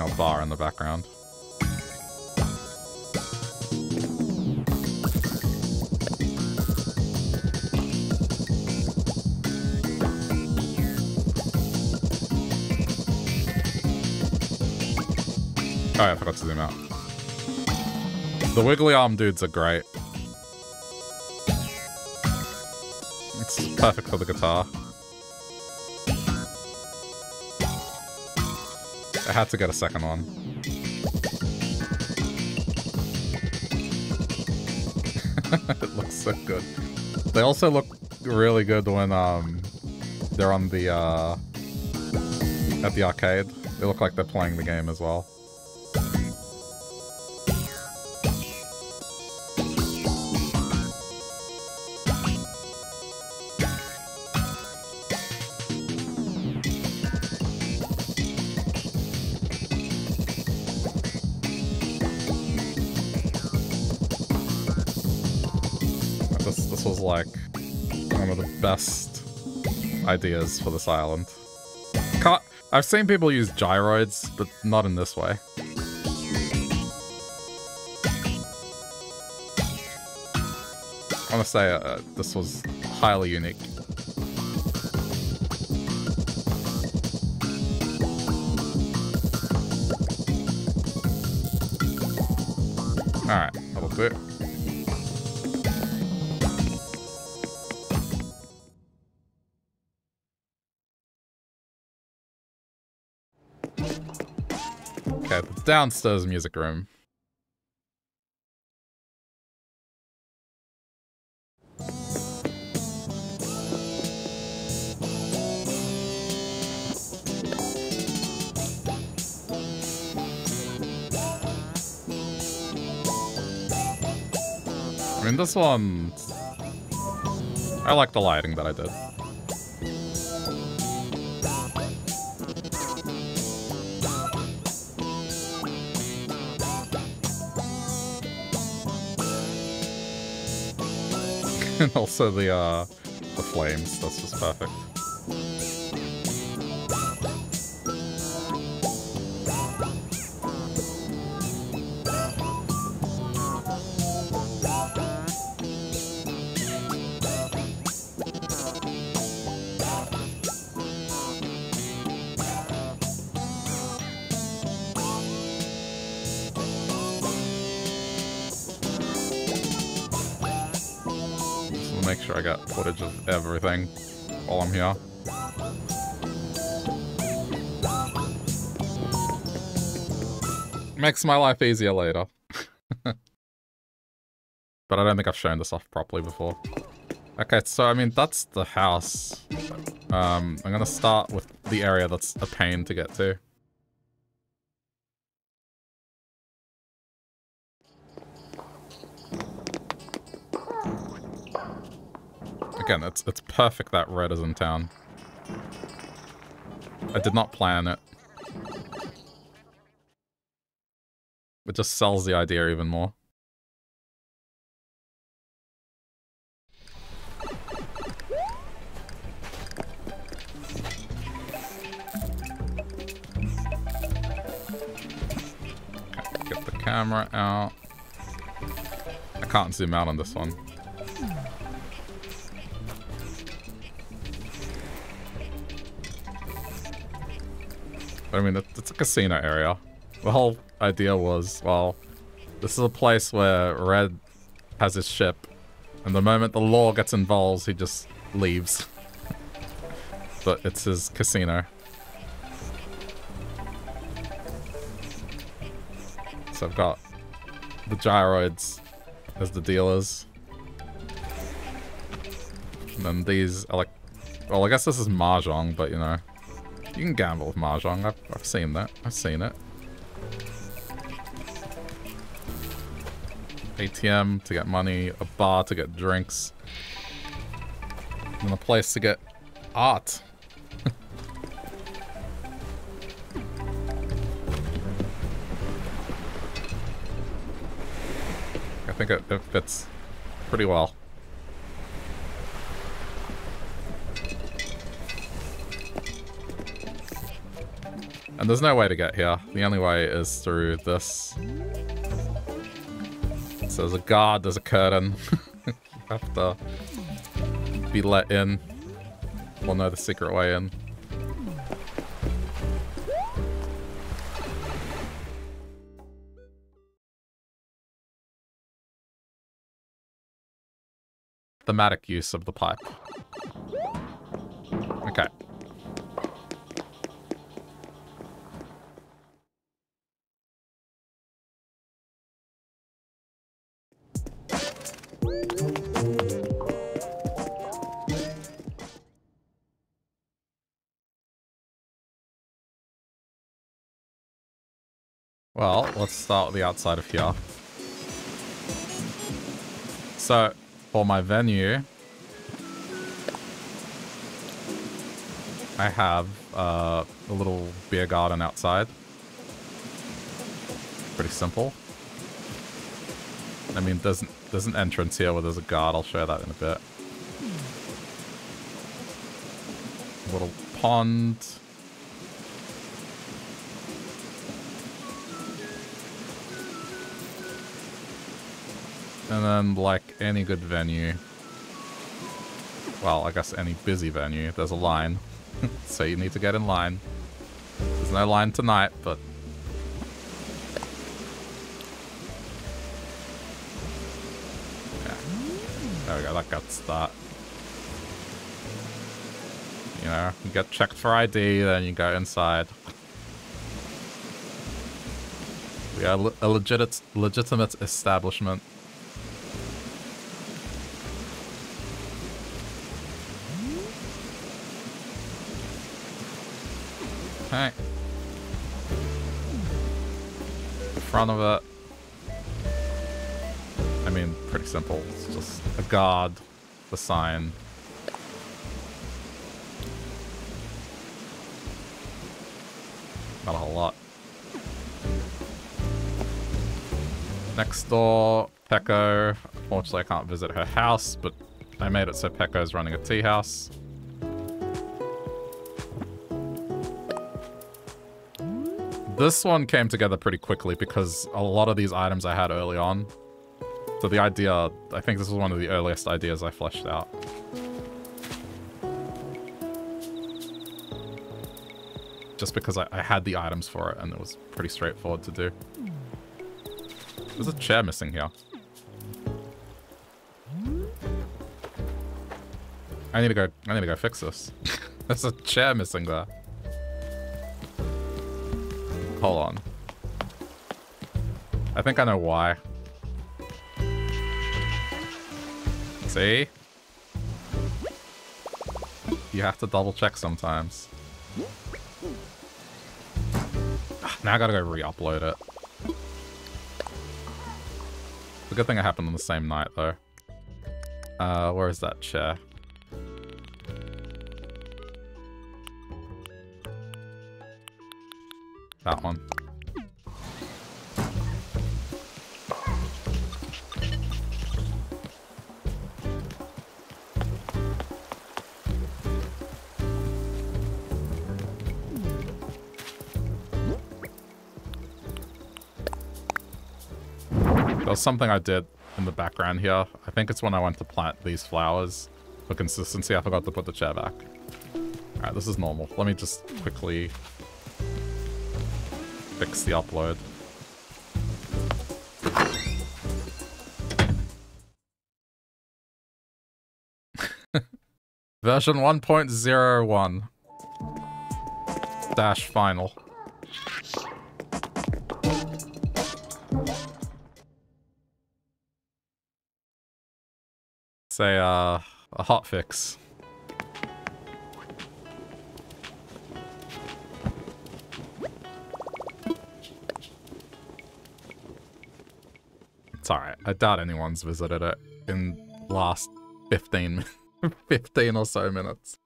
Know, bar in the background. Oh, yeah, I forgot to zoom out. The wiggly arm dudes are great. It's perfect for the guitar. I had to get a second one. it looks so good. They also look really good when um they're on the uh at the arcade. They look like they're playing the game as well. Best ideas for this island. Can't, I've seen people use gyroids, but not in this way. I want to say uh, this was highly unique. Alright, that'll do downstairs music room. I mean, this one... I like the lighting that I did. and also the uh the flames. That's just perfect. Of everything while I'm here. Makes my life easier later. but I don't think I've shown this off properly before. Okay, so I mean, that's the house. Um, I'm gonna start with the area that's a pain to get to. Again, it's it's perfect that Redd is in town. I did not plan it. It just sells the idea even more. Okay, get the camera out. I can't zoom out on this one. I mean, it's a casino area. The whole idea was, well, this is a place where Redd has his ship, and the moment the law gets involved, he just leaves. but it's his casino. So I've got the gyroids as the dealers. And then these are like, well, I guess this is Mahjong, but you know, You can gamble with Mahjong. I've, I've seen that. I've seen it. ATM to get money, a bar to get drinks, and a place to get art. I think it, it fits pretty well. And there's no way to get here. The only way is through this. So there's a guard, there's a curtain. you have to be let in. We'll know the secret way in. Thematic use of the pipe. Okay. Well, let's start with the outside of here. So, for my venue, I have uh, a little beer garden outside. Pretty simple. I mean, there's, there's an entrance here where there's a guard. I'll show that in a bit. A little pond. And then, like any good venue, well, I guess any busy venue, there's a line. so you need to get in line. There's no line tonight, but... There we go, that got start. You know, you get checked for ID, then you go inside. We are a legit legitimate establishment. Front of it. I mean, pretty simple. It's just a god, the sign. Not a whole lot. Next door, Pekoe. Unfortunately, I can't visit her house, but I made it so Pekoe's running a tea house. This one came together pretty quickly because a lot of these items I had early on. So the idea, I think this was one of the earliest ideas I fleshed out. Just because I, I had the items for it and it was pretty straightforward to do. There's a chair missing here. I need to go, I need to go fix this. There's a chair missing there. Hold on. I think I know why. See? You have to double check sometimes. Ah, now I gotta go re-upload it. It's a good thing it happened on the same night, though. Uh, where is that chair? That one. There's something I did in the background here. I think it's when I went to plant these flowers. For consistency, I forgot to put the chair back. Alright, this is normal. Let me just quickly fix the upload. Version 1.01 dash final. Say, uh, a hot It's alright. I doubt anyone's visited it in last 15, 15 or so minutes.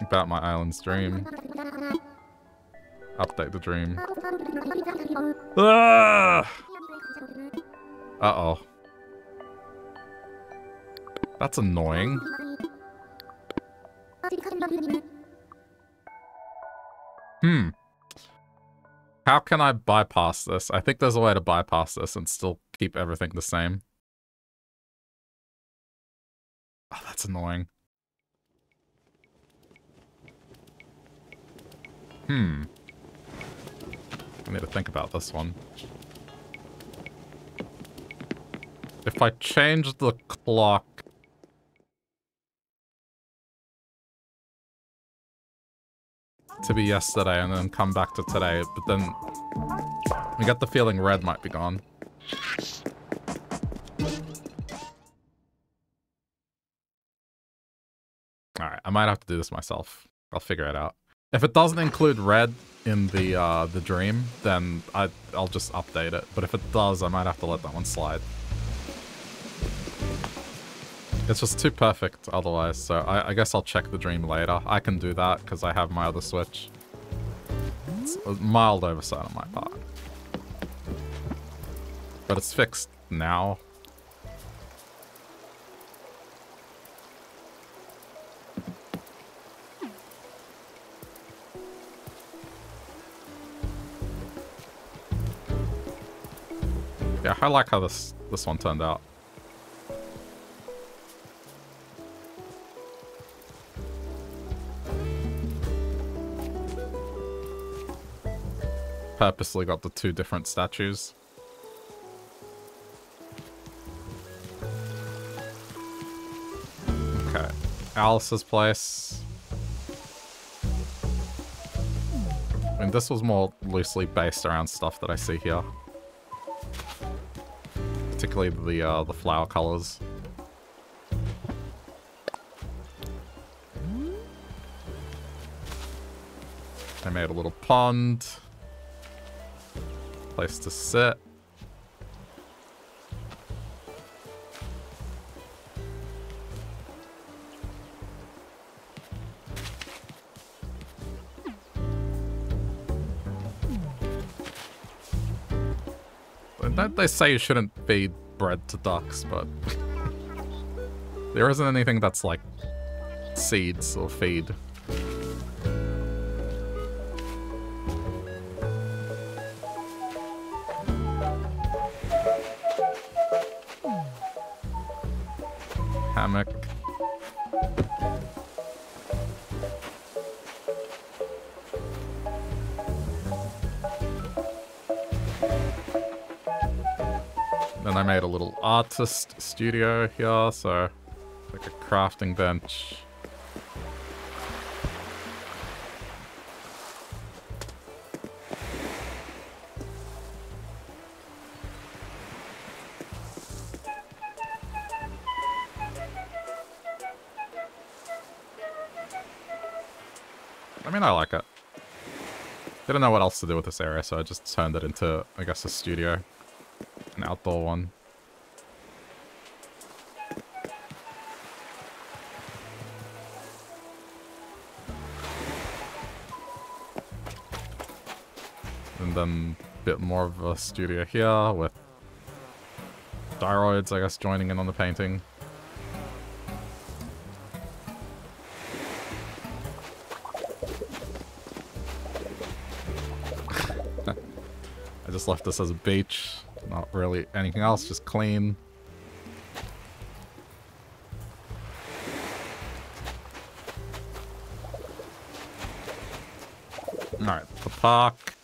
About my island's dream. Update the dream. Ah! Uh-oh. That's annoying. Hmm. How can I bypass this? I think there's a way to bypass this and still keep everything the same. Oh, that's annoying. Hmm. I need to think about this one. If I change the clock... to be yesterday and then come back to today, but then we get the feeling Redd might be gone. Alright, I might have to do this myself. I'll figure it out. If it doesn't include Redd in the uh, the dream, then I, I'll just update it. But if it does, I might have to let that one slide. It's just too perfect otherwise, so I, I guess I'll check the dream later. I can do that because I have my other switch. It's a mild oversight on my part. But it's fixed now, Yeah, I like how this this one turned out. Purposely got the two different statues. Okay. Alice's place. I mean, this was more loosely based around stuff that I see here particularly the uh, the flower colors. I made a little pond. Place to sit. they say you shouldn't feed bread to ducks, but there isn't anything that's like seeds or feed. Then I made a little artist studio here, so like a crafting bench. Didn't know what else to do with this area, so I just turned it into, I guess, a studio an outdoor one. And then a bit more of a studio here with gyroids, I guess, joining in on the painting. Just left this as a beach. Not really anything else, just clean. Alright, the park.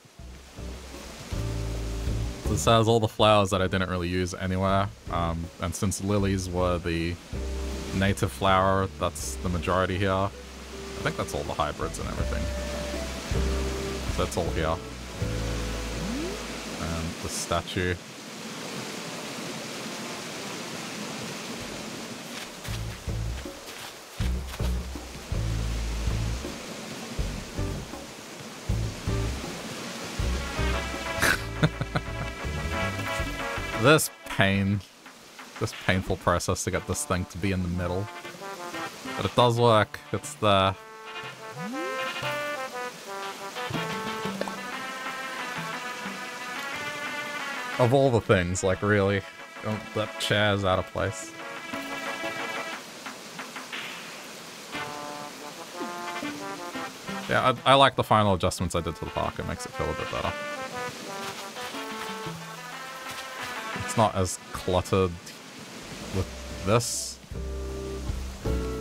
This has all the flowers that I didn't really use anywhere. Um, and since lilies were the native flower, that's the majority here. I think that's all the hybrids and everything. So that's all here the statue. this pain, this painful process to get this thing to be in the middle. But it does work, it's there. Of all the things, like really. Don't, that chair's out of place. Yeah, I, I, like the final adjustments I did to the park. It makes it feel a bit better. It's not as cluttered with this.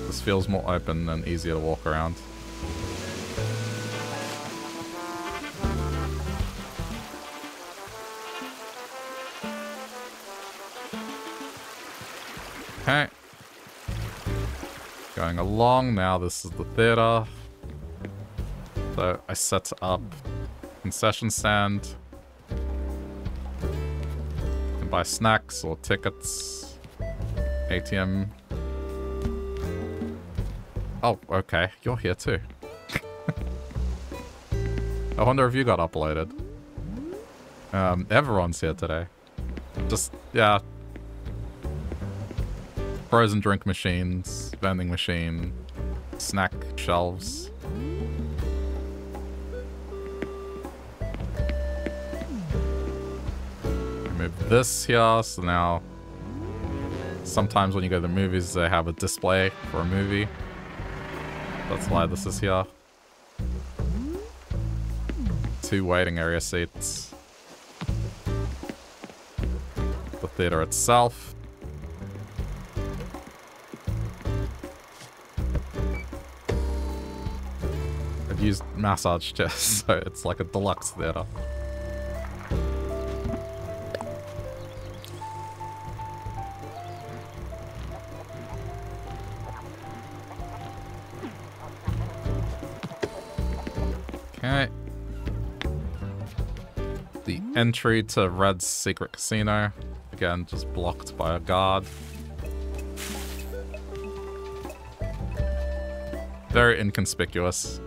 This feels more open and easier to walk around. Going along now, this is the theater. So I set up concession stand. And buy snacks or tickets. ATM. Oh, okay. You're here too. I wonder if you got uploaded. Um, everyone's here today. Just, yeah, frozen drink machines, vending machine, snack shelves. Remove this here, so now sometimes when you go to the movies they have a display for a movie. That's why this is here. Two waiting area seats. The theater itself. Used massage chairs, so it's like a deluxe theater. Okay. The entry to Redd's secret casino. Again, just blocked by a guard. Very inconspicuous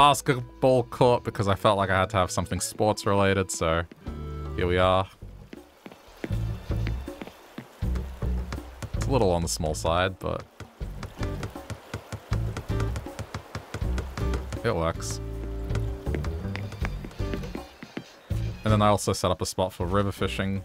basketball court because I felt like I had to have something sports related, so here we are. It's a little on the small side, but it works. And then I also set up a spot for river fishing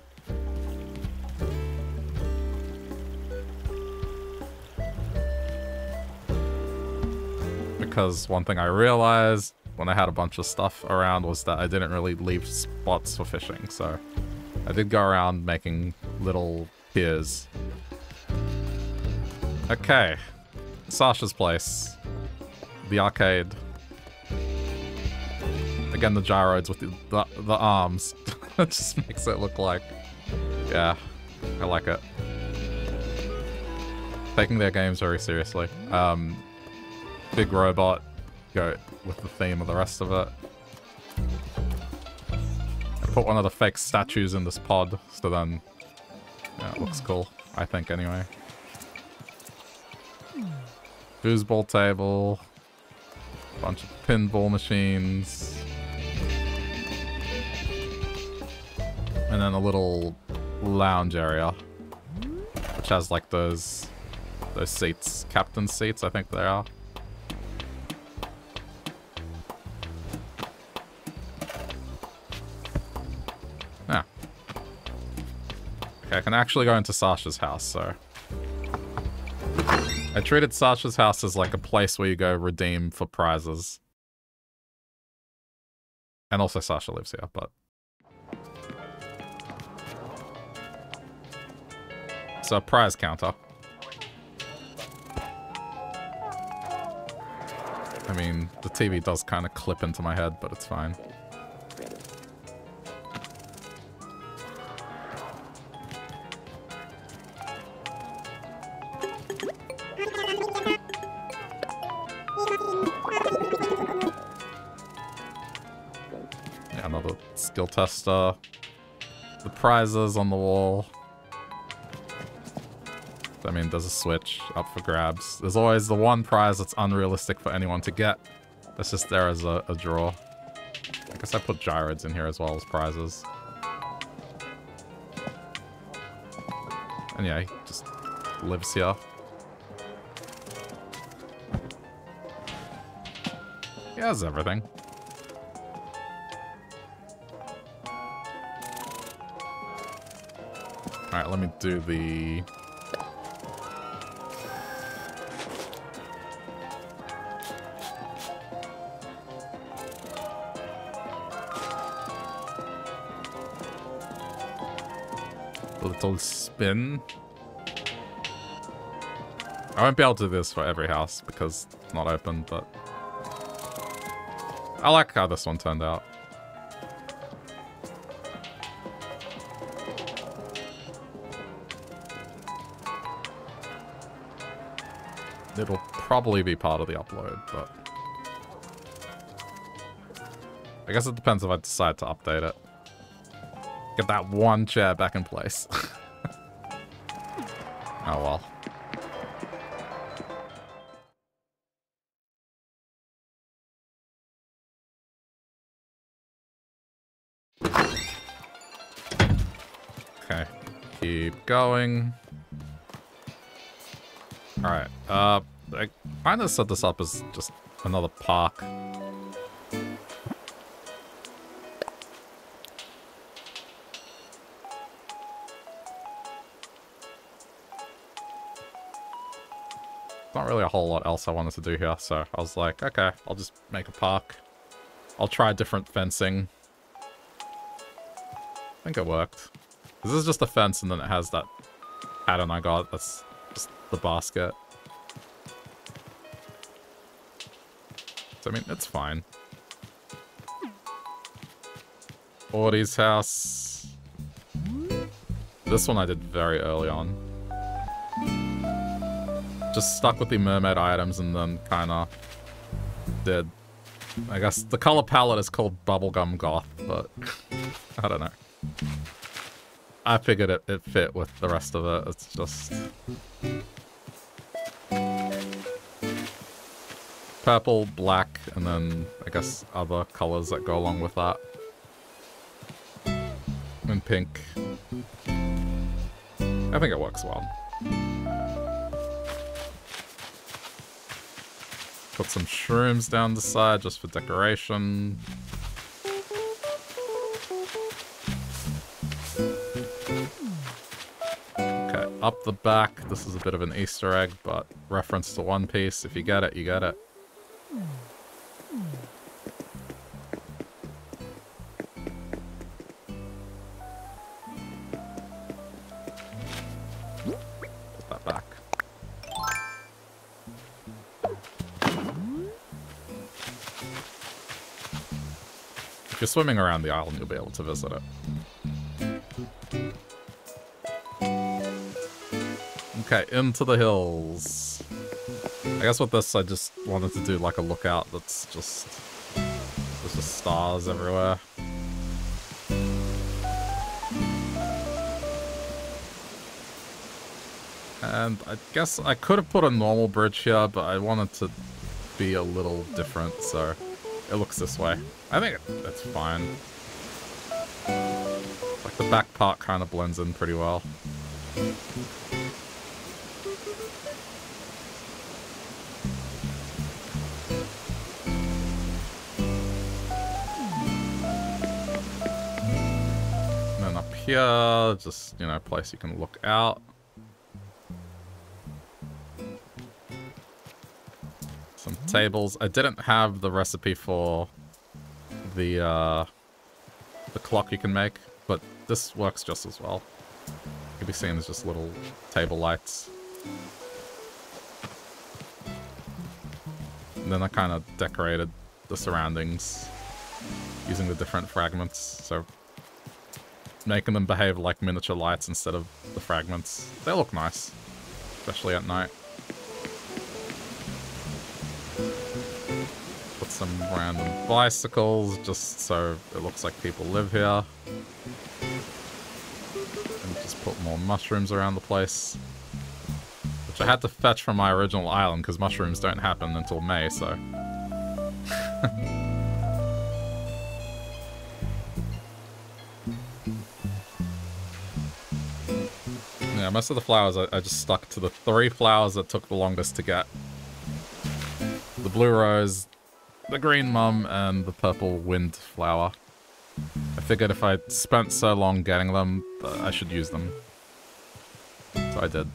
because one thing I realized when I had a bunch of stuff around was that I didn't really leave spots for fishing, so I did go around making little piers. Okay, Sasha's place, the arcade. Again, the gyroids with the, the, the arms. it just makes it look like, yeah, I like it. Taking their games very seriously. Um, big robot go with the theme of the rest of it. I put one of the fake statues in this pod, so then yeah, it looks cool, I think anyway. Foosball table, bunch of pinball machines, and then a little lounge area, which has like those those seats, captain seats, I think they are. I can actually go into Sasha's house, so... I treated Sasha's house as like a place where you go redeem for prizes. And also Sasha lives here, but... So, a prize counter. I mean, the TV does kind of clip into my head, but it's fine. Tester. The prizes on the wall. I mean, there's a switch up for grabs. There's always the one prize that's unrealistic for anyone to get. That's just there as a, a draw. I guess I put gyroids in here as well as prizes. And yeah, he just lives here. He has everything. Let me do the... Little spin. I won't be able to do this for every house because it's not open, but... I like how this one turned out. Probably be part of the upload, but... I guess it depends if I decide to update it. Get that one chair back in place. oh well. Okay, keep going. Alright, uh, I kind of set this up as just another park. Not really a whole lot else I wanted to do here, so I was like, okay, I'll just make a park. I'll try different fencing. I think it worked. This is just a fence and then it has that pattern I got that's just the basket. I mean, it's fine. Audie's house. This one I did very early on. Just stuck with the mermaid items and then kind of did... I guess the color palette is called Bubblegum Goth, but I don't know. I figured it, it fit with the rest of it. It's just... Purple, black, and then I guess other colors that go along with that. And pink. I think it works well. Put some shrooms down the side just for decoration. Okay, up the back. This is a bit of an Easter egg, but reference to One Piece. If you get it, you get it. You're swimming around the island, you'll be able to visit it. Okay, into the hills. I guess with this, I just wanted to do like a lookout that's just... There's just stars everywhere. And I guess I could have put a normal bridge here, but I wanted to be a little different, so it looks this way. I think that's fine. Like the back part kind of blends in pretty well. And then up here, just, you know, place you can look out. Tables. I didn't have the recipe for the uh, the clock you can make, but this works just as well. You can be seen as just little table lights. And then I kind of decorated the surroundings using the different fragments, so making them behave like miniature lights instead of the fragments. They look nice, especially at night. Some random bicycles, just so it looks like people live here. And just put more mushrooms around the place. Which I had to fetch from my original island, because mushrooms don't happen until May, so... Yeah, most of the flowers I, I just stuck to the three flowers that took the longest to get. The blue rose, the green mum, and the purple wind flower. I figured if I spent so long getting them, uh, I should use them. So I did.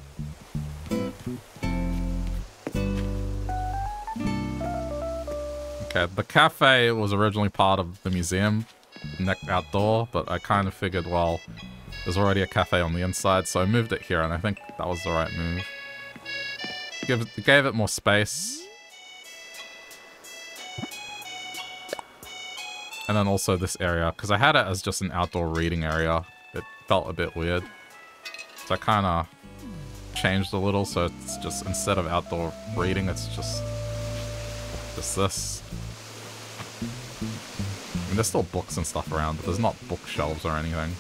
Okay, the cafe was originally part of the museum, next outdoor, but I kind of figured, well, there's already a cafe on the inside, so I moved it here, and I think that was the right move. Give gave it more space. And then also this area, because I had it as just an outdoor reading area. It felt a bit weird. So I kind of changed a little, so it's just, instead of outdoor reading, it's just, just this. I mean, there's still books and stuff around, but there's not bookshelves or anything.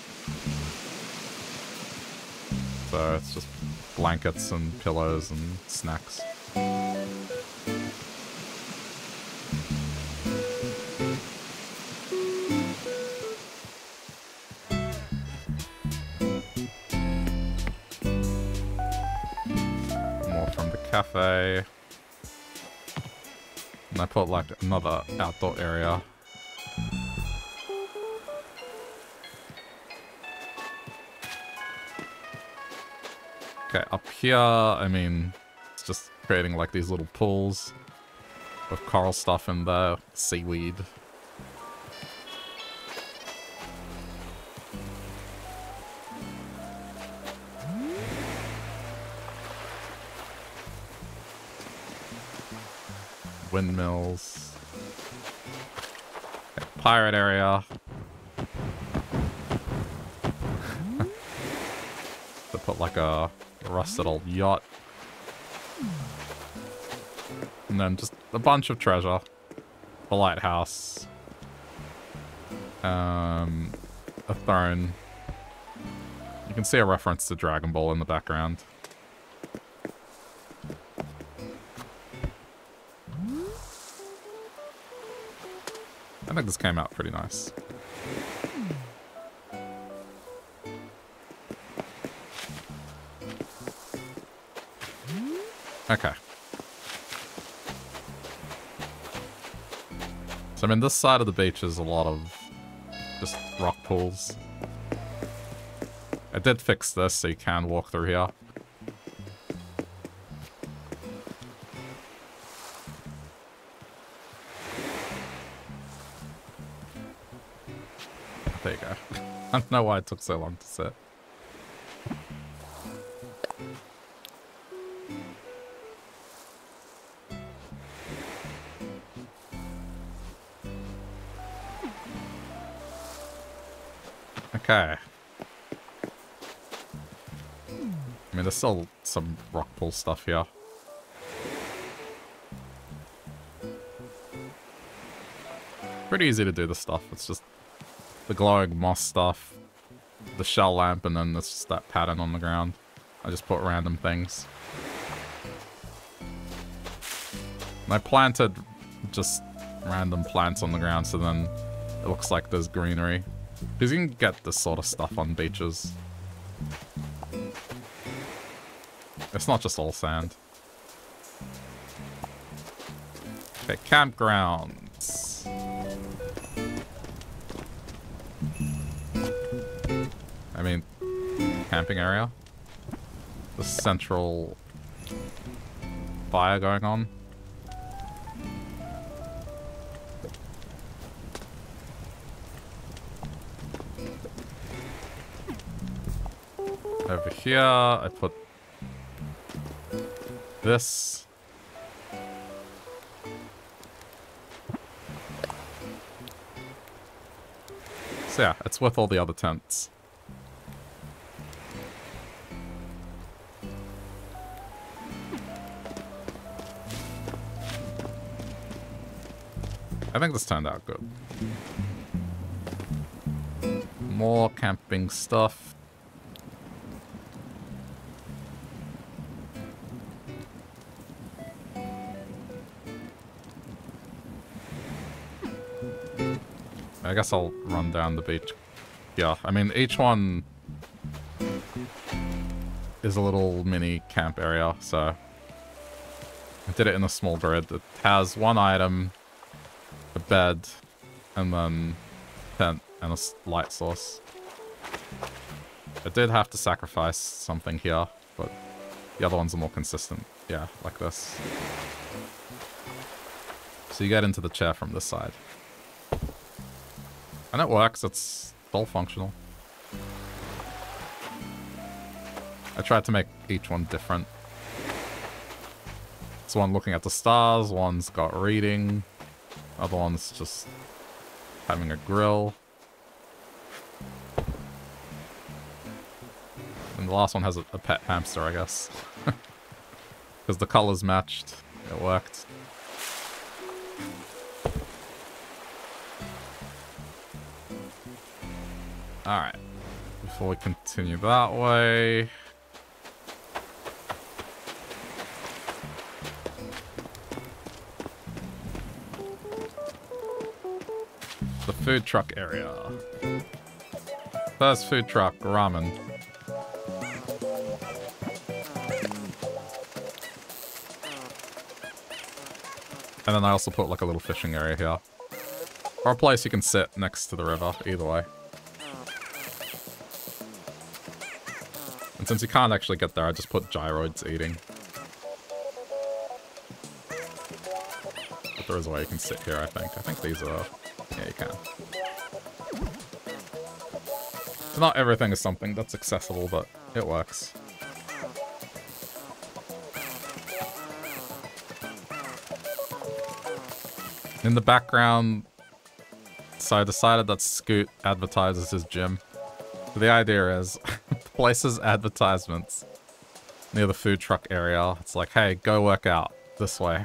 So it's just blankets and pillows and snacks. Cafe. And I put like another outdoor area Okay, up here, I mean, it's just creating like these little pools with coral stuff in there, seaweed. Windmills. Pirate area. to put like a rusted old yacht. And then just a bunch of treasure. A lighthouse. Um, a throne. You can see a reference to Dragon Ball in the background. I think this came out pretty nice. Okay. So, I mean, this side of the beach is a lot of just rock pools. I did fix this so you can walk through here. Don't know why it took so long to set. Okay. I mean, there's still some rock pool stuff here. Pretty easy to do the stuff. It's just the glowing moss stuff, the shell lamp, and then just that pattern on the ground. I just put random things. And I planted just random plants on the ground, so then it looks like there's greenery. Because you can get this sort of stuff on beaches. It's not just all sand. Okay, campgrounds. Camping area. The central fire going on. Over here, I put this. So yeah, it's with all the other tents. Think this turned out good. More camping stuff. I guess I'll run down the beach. Yeah, I mean, each one is a little mini camp area, so I did it in a small grid. It has one item, bed, and um, then um, tent and a light source. I did have to sacrifice something here, but the other ones are more consistent. Yeah, like this. So you get into the chair from this side. And it works, it's all functional. I tried to make each one different. It's one looking at the stars, one's got reading, other one's just having a grill. And the last one has a, a pet hamster, I guess. Because the colors matched. It worked. Alright. Before we continue that way... food truck area. First food truck, ramen. And then I also put like a little fishing area here. Or a place you can sit next to the river, either way. And since you can't actually get there, I just put gyroids eating. But there is a way you can sit here, I think. I think these are... You not everything is something that's accessible, but it works. In the background, so I decided that Scoot advertises his gym. The idea is, places advertisements near the food truck area. It's like, hey, go work out this way.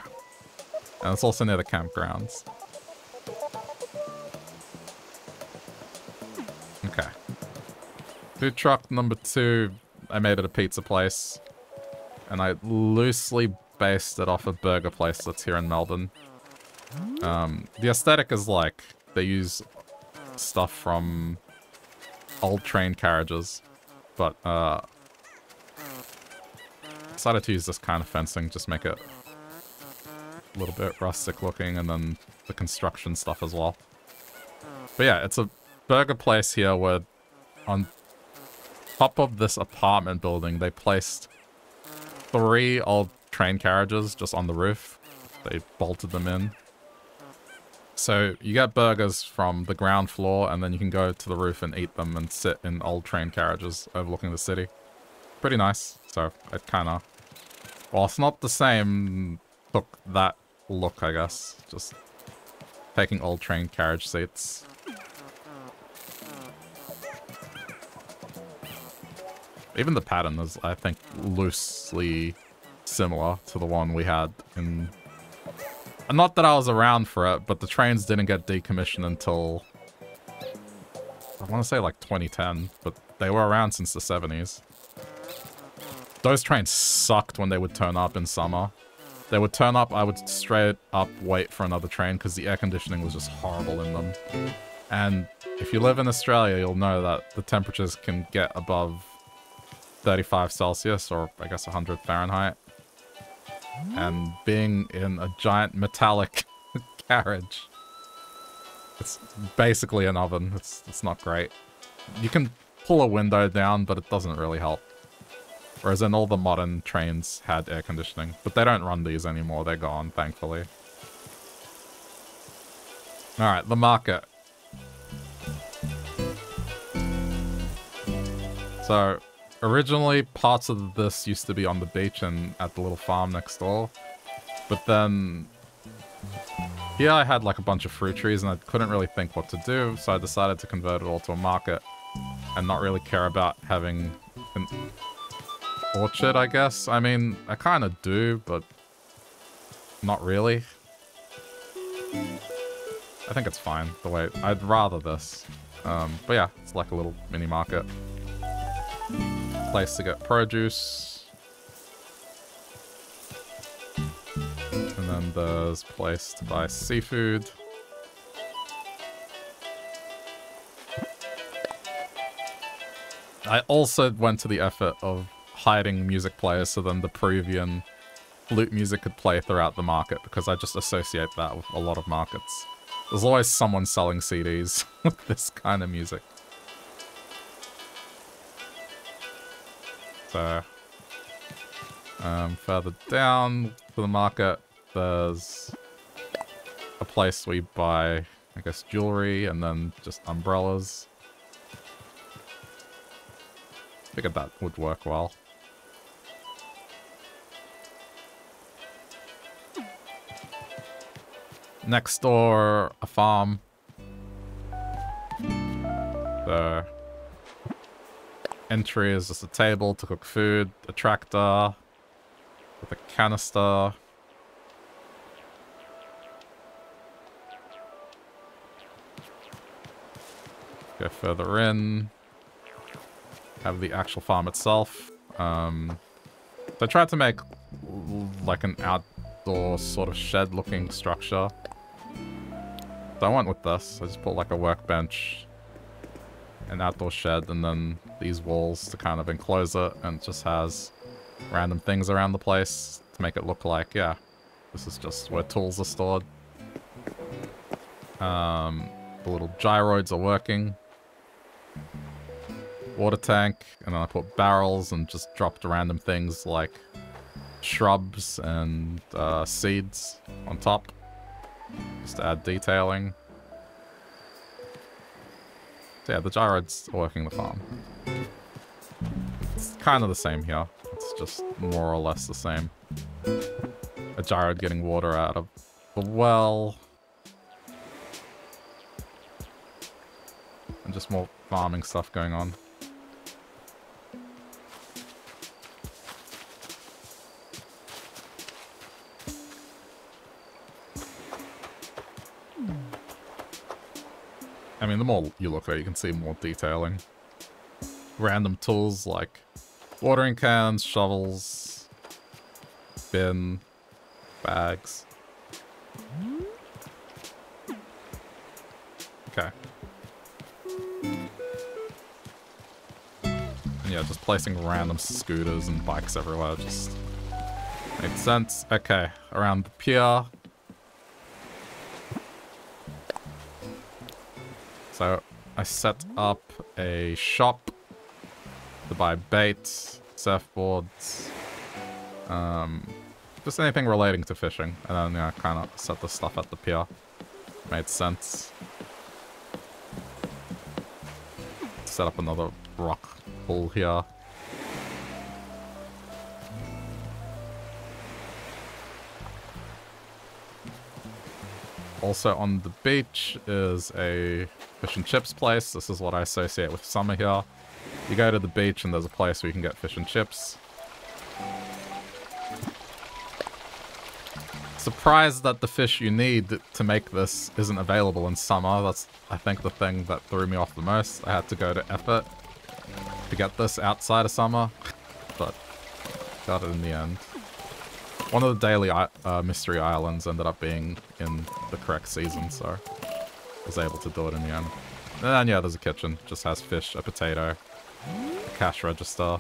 And it's also near the campgrounds. Food truck number two, I made it a pizza place. And I loosely based it off a burger place that's here in Melbourne. Um, the aesthetic is like they use stuff from old train carriages, but uh, decided to use this kind of fencing, just make it a little bit rustic looking, and then the construction stuff as well. But yeah, it's a burger place here where on top of this apartment building, they placed three old train carriages just on the roof. They bolted them in. So you get burgers from the ground floor and then you can go to the roof and eat them and sit in old train carriages overlooking the city. Pretty nice. So it kind of... Well, it's not the same took that look, I guess. Just taking old train carriage seats. Even the pattern is, I think, loosely similar to the one we had in not that I was around for it, but the trains didn't get decommissioned until... I want to say like 2010, but they were around since the 70s. Those trains sucked when they would turn up in summer. They would turn up, I would straight up wait for another train because the air conditioning was just horrible in them. And if you live in Australia, you'll know that the temperatures can get above 35 Celsius, or I guess 100 Fahrenheit and being in a giant metallic carriage. It's basically an oven. It's, it's not great. You can pull a window down, but it doesn't really help. Whereas in all the modern trains had air conditioning. But they don't run these anymore. They're gone, thankfully. Alright, the market. So, Originally, parts of this used to be on the beach and at the little farm next door. But then... Here I had like a bunch of fruit trees and I couldn't really think what to do, so I decided to convert it all to a market. And not really care about having an orchard, I guess. I mean, I kind of do, but not really. I think it's fine the way... I'd rather this. Um, but yeah, it's like a little mini market place to get produce. And then there's place to buy seafood. I also went to the effort of hiding music players so then the Peruvian flute music could play throughout the market because I just associate that with a lot of markets. There's always someone selling CDs with this kind of music. So, um, further down to the market, there's a place we buy, I guess, jewelry and then just umbrellas. Figured that would work well. Next door, a farm. The entry is just a table to cook food, a tractor with a canister. Go further in. Have the actual farm itself. Um, so I tried to make like an outdoor sort of shed looking structure. So I went with this. I just put like a workbench, an outdoor shed, and then these walls to kind of enclose it, and just has random things around the place to make it look like, yeah, this is just where tools are stored. Um, the little gyroids are working water tank, and then I put barrels and just dropped random things like shrubs and uh, seeds on top. Just to add detailing. So yeah, the gyroid's working the farm. It's kind of the same here. It's just more or less the same. A gyroid getting water out of the well. And just more farming stuff going on. I mean, the more you look at it, you can see more detailing. Random tools like watering cans, shovels, bin, bags. Okay. And yeah, just placing random scooters and bikes everywhere just makes sense. Okay, around the pier, So I set up a shop to buy bait, surfboards, um, just anything relating to fishing. And then, yeah, kind of set the stuff at the pier. Made sense. Set up another rock pool here. Also on the beach is a fish and chips place. This is what I associate with summer here. You go to the beach and there's a place where you can get fish and chips. Surprised that the fish you need to make this isn't available in summer. That's, I think, the thing that threw me off the most. I had to go to effort to get this outside of summer, but got it in the end. One of the daily uh, mystery islands ended up being in the correct season, so was able to do it in the end. And yeah, there's a kitchen. Just has fish, a potato, a cash register,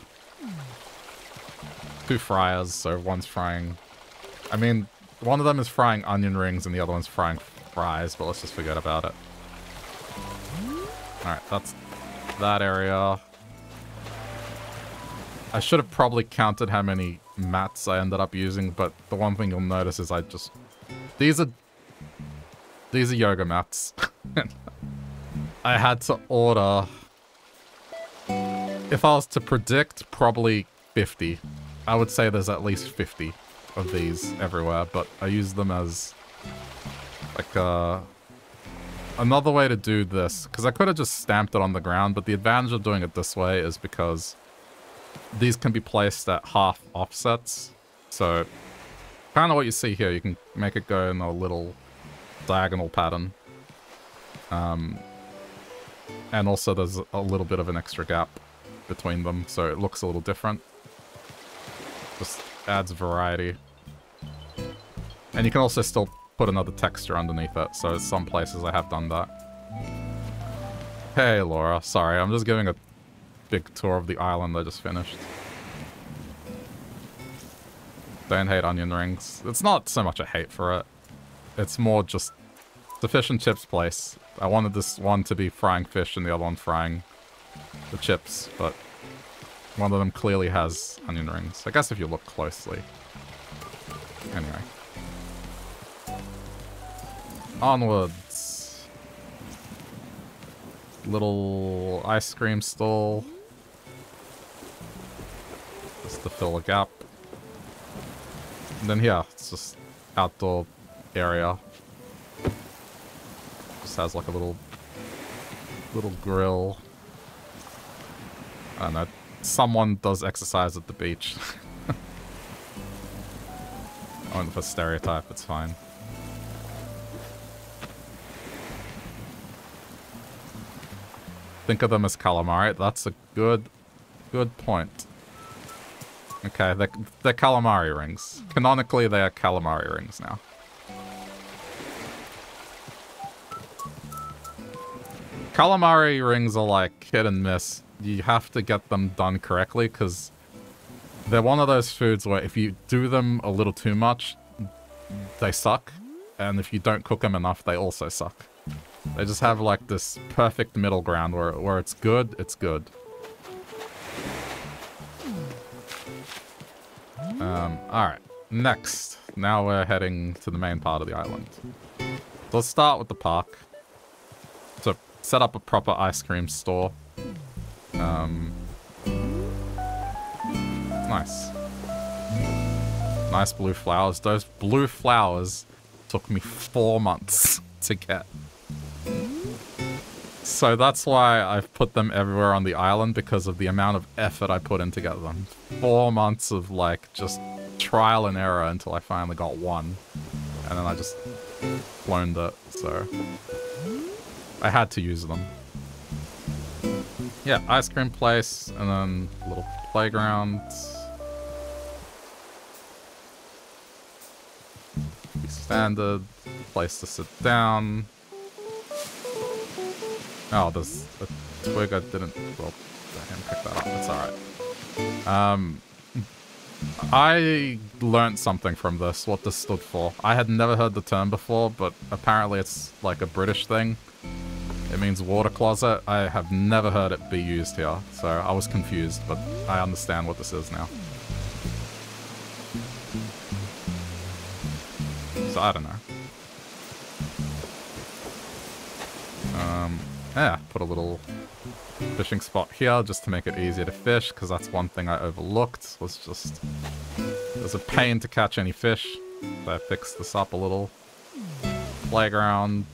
two fryers, so one's frying... I mean, one of them is frying onion rings and the other one's frying fries, but let's just forget about it. Alright, that's that area. I should have probably counted how many mats I ended up using, but the one thing you'll notice is I just... These are... These are yoga mats. I had to order... If I was to predict, probably 50. I would say there's at least 50 of these everywhere, but I use them as... Like, uh... Another way to do this, because I could have just stamped it on the ground, but the advantage of doing it this way is because these can be placed at half offsets. So kind of what you see here, you can make it go in a little diagonal pattern. Um, and also there's a little bit of an extra gap between them, so it looks a little different. Just adds variety. And you can also still put another texture underneath it, so some places I have done that. Hey Laura, sorry, I'm just giving a big tour of the island I just finished. Don't hate onion rings. It's not so much a hate for it. It's more just the fish and chips place. I wanted this one to be frying fish and the other one frying the chips, but one of them clearly has onion rings. I guess if you look closely. Anyway. Onwards. Little ice cream stall. Just to fill a gap. And then here, it's just outdoor area. Has like a little little grill. I don't know. Someone does exercise at the beach. I went for stereotype, it's fine. Think of them as calamari. That's a good, good point. Okay, they're, they're calamari rings. Canonically, they are calamari rings now. Calamari rings are like hit and miss. You have to get them done correctly because they're one of those foods where if you do them a little too much, they suck. And if you don't cook them enough, they also suck. They just have like this perfect middle ground where, where it's good, it's good. Um, alright. Next. Now we're heading to the main part of the island. So let's start with the park. Set up a proper ice cream store. Um, nice. Nice blue flowers. Those blue flowers took me four months to get. So that's why I've put them everywhere on the island because of the amount of effort I put in to get them. Four months of like just trial and error until I finally got one. And then I just cloned it, so I had to use them. Yeah, ice cream place and then little playground. Standard place to sit down. Oh, there's a twig I didn't... Well, I can pick that up. It's alright. Um, I learned something from this, what this stood for. I had never heard the term before, but apparently it's like a British thing. It means water closet. I have never heard it be used here, so I was confused, but I understand what this is now. So I don't know. Um, yeah, put a little fishing spot here just to make it easier to fish, because that's one thing I overlooked, was just... It was a pain to catch any fish. So I fixed this up a little. Playground.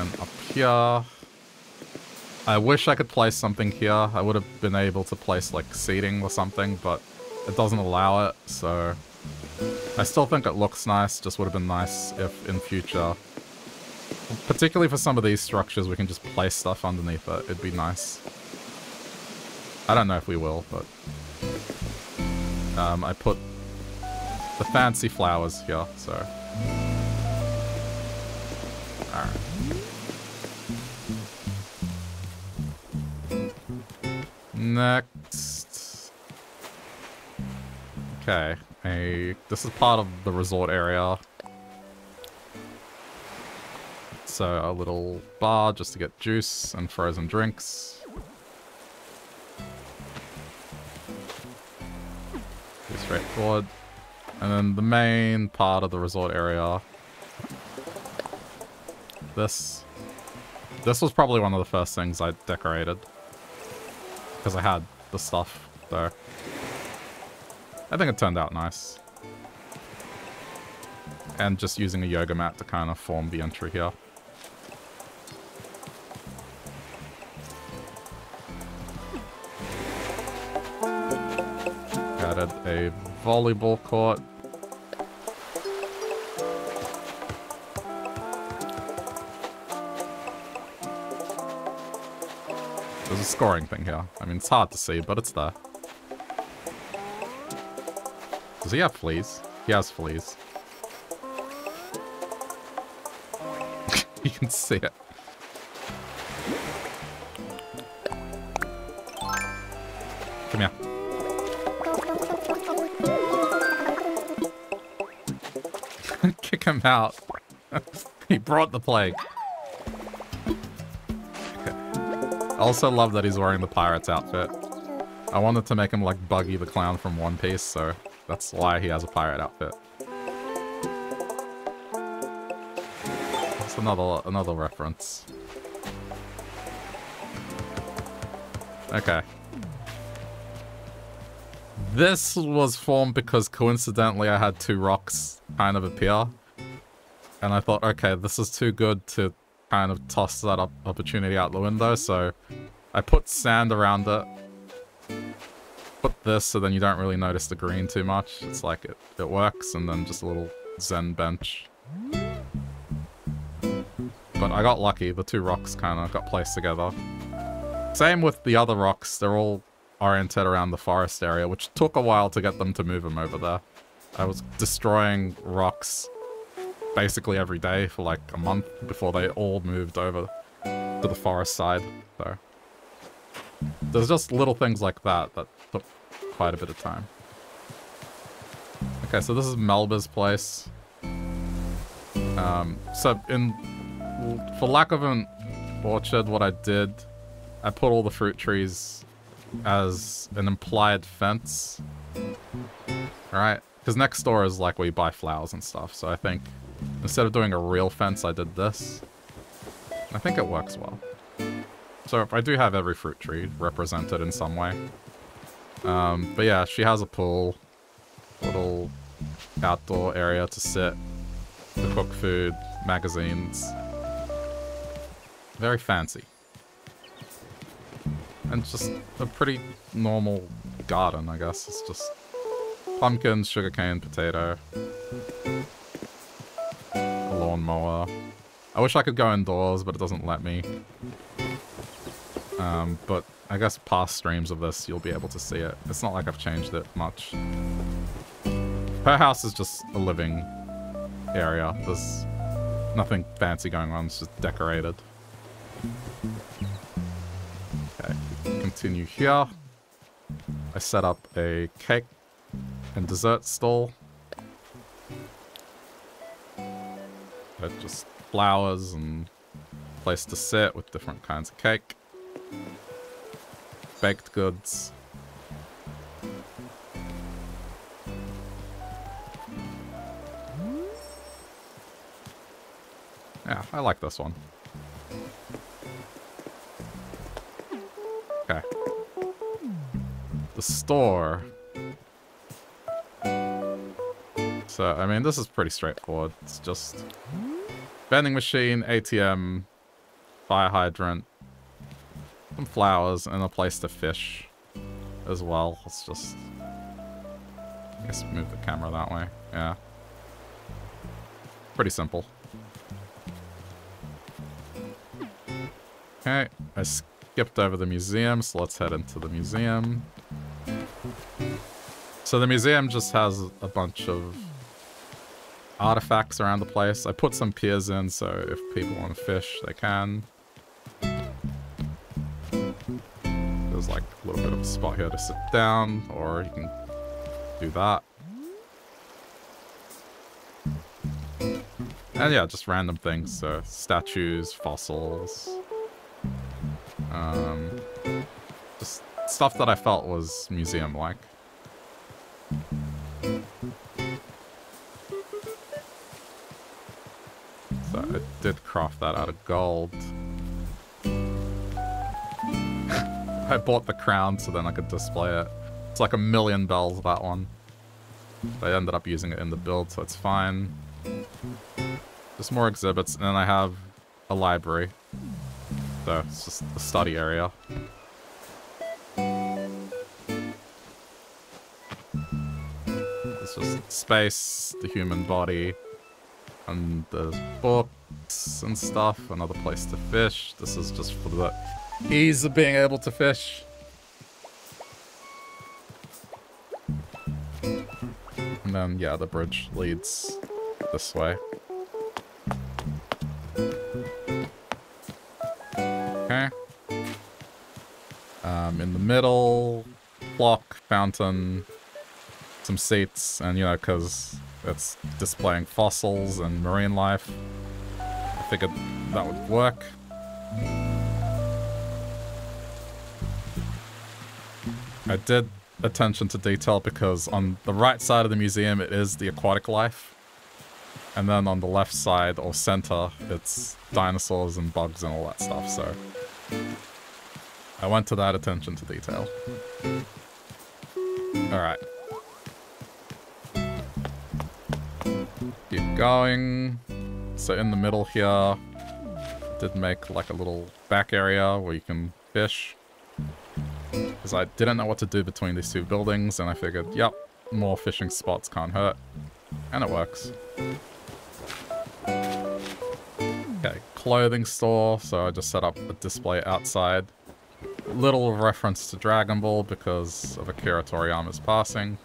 And up here... I wish I could place something here. I would have been able to place, like, seating or something, but it doesn't allow it, so... I still think it looks nice, just would have been nice if in future, particularly for some of these structures, we can just place stuff underneath it. It'd be nice. I don't know if we will, but um, I put the fancy flowers here, so. Alright. Next. Okay a... This is part of the resort area. So a little bar just to get juice and frozen drinks. Pretty straightforward. And then the main part of the resort area. This. This was probably one of the first things I decorated. Because I had the stuff, though. I think it turned out nice. And just using a yoga mat to kind of form the entry here. Added a volleyball court. There's a scoring thing here. I mean, it's hard to see, but it's there. Does he have fleas? He has fleas. you can see it. Come here. Kick him out. he brought the plague. Also love that he's wearing the pirate's outfit. I wanted to make him like Buggy the Clown from One Piece, so that's why he has a pirate outfit. That's another another reference. Okay. This was formed because coincidentally I had two rocks kind of appear. And I thought, okay, this is too good to kind of toss that op opportunity out the window, so I put sand around it. Put this so then you don't really notice the green too much. It's like it, it works, and then just a little zen bench. But I got lucky, the two rocks kind of got placed together. Same with the other rocks, they're all oriented around the forest area, which took a while to get them to move them over there. I was destroying rocks basically every day for like a month before they all moved over to the forest side. So there's just little things like that that took quite a bit of time. Okay, so this is Melba's place. Um, so in, for lack of an orchard, what I did, I put all the fruit trees as an implied fence. Right? Because next door is like where you buy flowers and stuff, so I think instead of doing a real fence, I did this. I think it works well. So I do have every fruit tree represented in some way. Um, but yeah, she has a pool, little outdoor area to sit, to cook food, magazines. Very fancy. And just a pretty normal garden, I guess. It's just pumpkins, sugarcane, potato, lawnmower. I wish I could go indoors, but it doesn't let me. Um, but I guess past streams of this, you'll be able to see it. It's not like I've changed it much. Her house is just a living area. There's nothing fancy going on. It's just decorated. Okay, continue here. I set up a cake and dessert stall. Just flowers and place to sit with different kinds of cake. Baked goods. Yeah, I like this one. Okay. The store. So, I mean, this is pretty straightforward. It's just vending machine, ATM, fire hydrant, some flowers, and a place to fish as well. Let's just, I guess, move the camera that way. Yeah. Pretty simple. Okay, I skipped over the museum, so let's head into the museum. So the museum just has a bunch of artifacts around the place. I put some piers in, so if people want to fish, they can. There's like a little bit of a spot here to sit down, or you can do that. And yeah, just random things, so statues, fossils, um, just stuff that I felt was museum-like. So I did craft that out of gold. I bought the crown so then I could display it. It's like a million bells, that one. I ended up using it in the build, so it's fine. Just more exhibits, and then I have a library. So it's just a study area. It's just space, the human body, and there's books and stuff, another place to fish. This is just for the ease of being able to fish. And then, yeah, the bridge leads this way. Okay. Um, in the middle, clock, fountain, some seats, and you know, because it's displaying fossils and marine life, I figured that would work. I did attention to detail because on the right side of the museum it is the aquatic life. And then on the left side or center it's dinosaurs and bugs and all that stuff, so I went to that attention to detail. Alright. Keep going. So in the middle here, did make like a little back area where you can fish. Because I didn't know what to do between these two buildings, and I figured, yep, more fishing spots can't hurt. And it works. Okay, clothing store, so I just set up a display outside. Little reference to Dragon Ball because of Akira Toriyama's passing.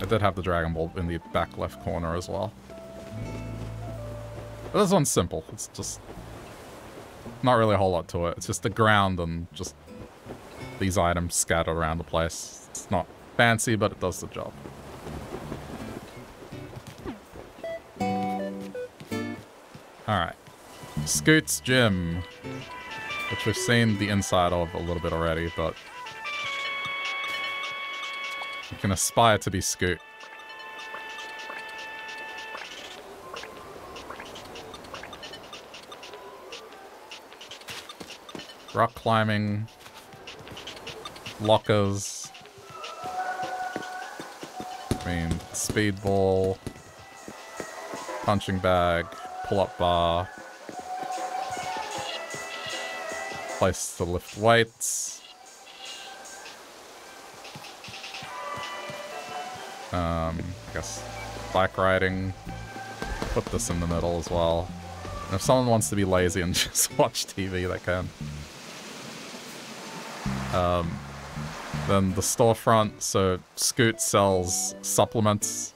I did have the Dragon Ball in the back left corner as well. But this one's simple. It's just not really a whole lot to it. It's just the ground and just these items scattered around the place. It's not fancy, but it does the job. Alright. Scoot's Gym. Which we've seen the inside of a little bit already, but... You can aspire to be Scoot. Rock climbing. Lockers. I mean, speedball. Punching bag. Pull-up bar. Place to lift weights. Um, I guess black riding. Put this in the middle as well. And if someone wants to be lazy and just watch TV, they can. Um, then the storefront, so Scoot sells supplements.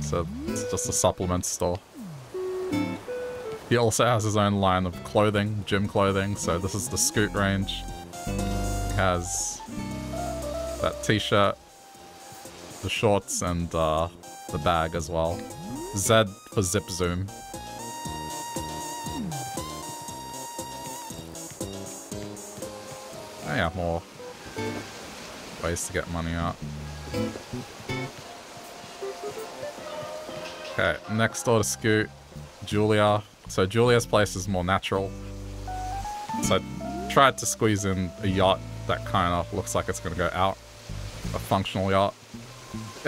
So it's just a supplement store. He also has his own line of clothing, gym clothing, so this is the Scoot range. He has that t-shirt, the shorts, and uh, the bag as well. Z for Zip Zoom. Oh yeah, more ways to get money out. Okay, next door to Scoot, Julia. So Julia's place is more natural. So I tried to squeeze in a yacht that kind of looks like it's going to go out. A functional yacht.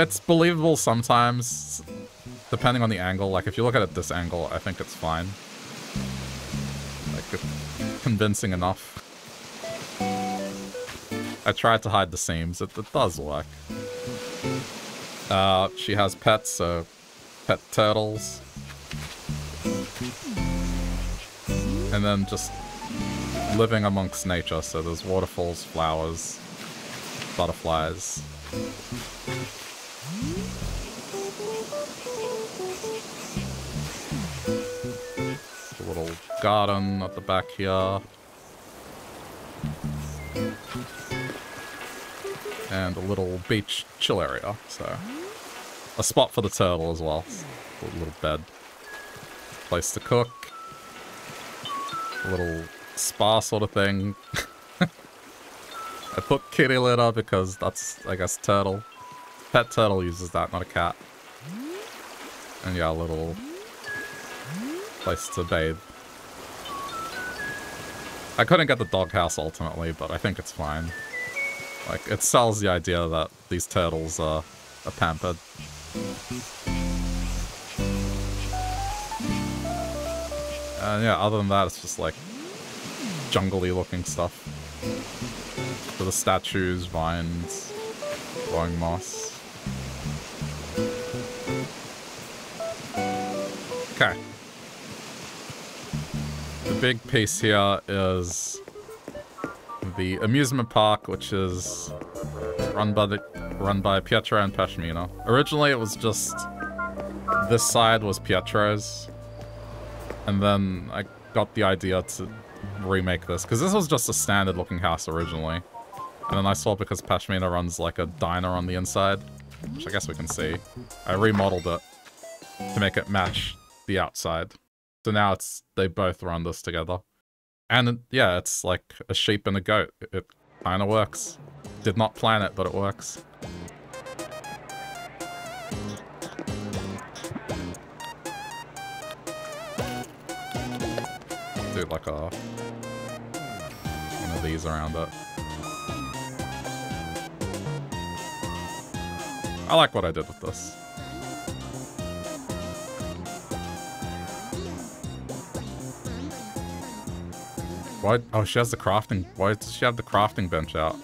It's believable sometimes, depending on the angle. Like, if you look at it this angle, I think it's fine. Like, convincing enough. I tried to hide the seams. It, it does work. Uh, she has pets, so pet turtles. And then just living amongst nature, so there's waterfalls, flowers, butterflies. A little garden at the back here. and a little beach chill area. So a spot for the turtle as well. A little bed. Place to cook. A little spa sort of thing. I put kitty litter because that's, I guess, turtle. Pet turtle uses that, not a cat. And yeah, a little place to bathe. I couldn't get the doghouse ultimately, but I think it's fine. Like, it sells the idea that these turtles are, are pampered. And yeah, other than that, it's just like jungly looking stuff. For the statues, vines, glowing moss. Okay. The big piece here is the amusement park, which is run by the run by Pietro and Pashmina. Originally, it was just this side was Pietro's, and then I got the idea to remake this because this was just a standard-looking house originally. And then I saw because Pashmina runs like a diner on the inside, which I guess we can see. I remodeled it to make it match the outside. So now it's they both run this together. And yeah, it's like a sheep and a goat. It, it kind of works. Did not plan it, but it works. Do like a one of these around it. I like what I did with this. Why? Oh, she has the crafting. Why does she have the crafting bench out?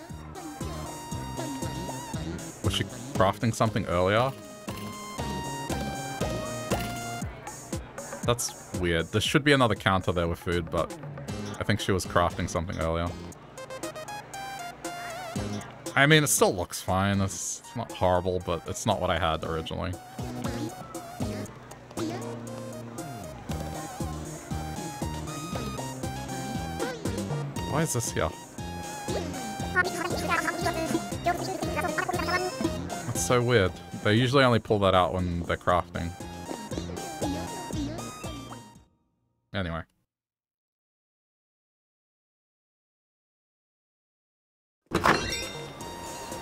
Was she crafting something earlier? That's weird. There should be another counter there with food, but I think she was crafting something earlier. I mean, it still looks fine. It's not horrible, but it's not what I had originally. Why is this here? That's so weird. They usually only pull that out when they're crafting. Anyway.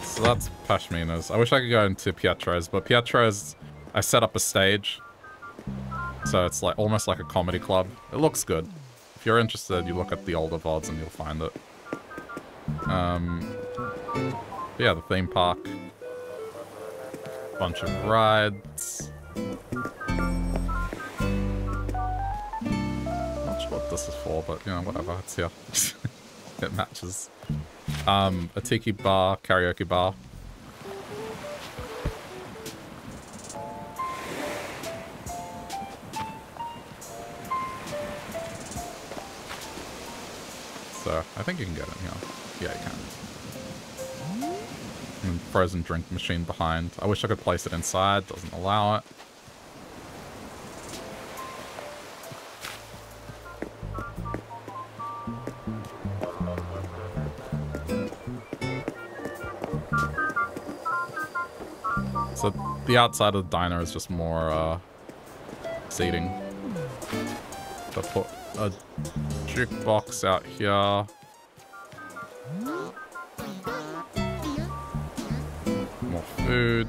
So that's Pashmina's. I wish I could go into Pietro's, but Pietro's, I set up a stage. So it's like almost like a comedy club. It looks good. If you're interested, you look at the older VODs and you'll find it. Um, yeah, the theme park. Bunch of rides. Not sure what this is for, but you know, whatever. It's here. it matches. Um, a tiki bar, karaoke bar. So I think you can get in here. Yeah, you can. And frozen drink machine behind. I wish I could place it inside. Doesn't allow it. So the outside of the diner is just more uh, seating. Put a jukebox out here. More food.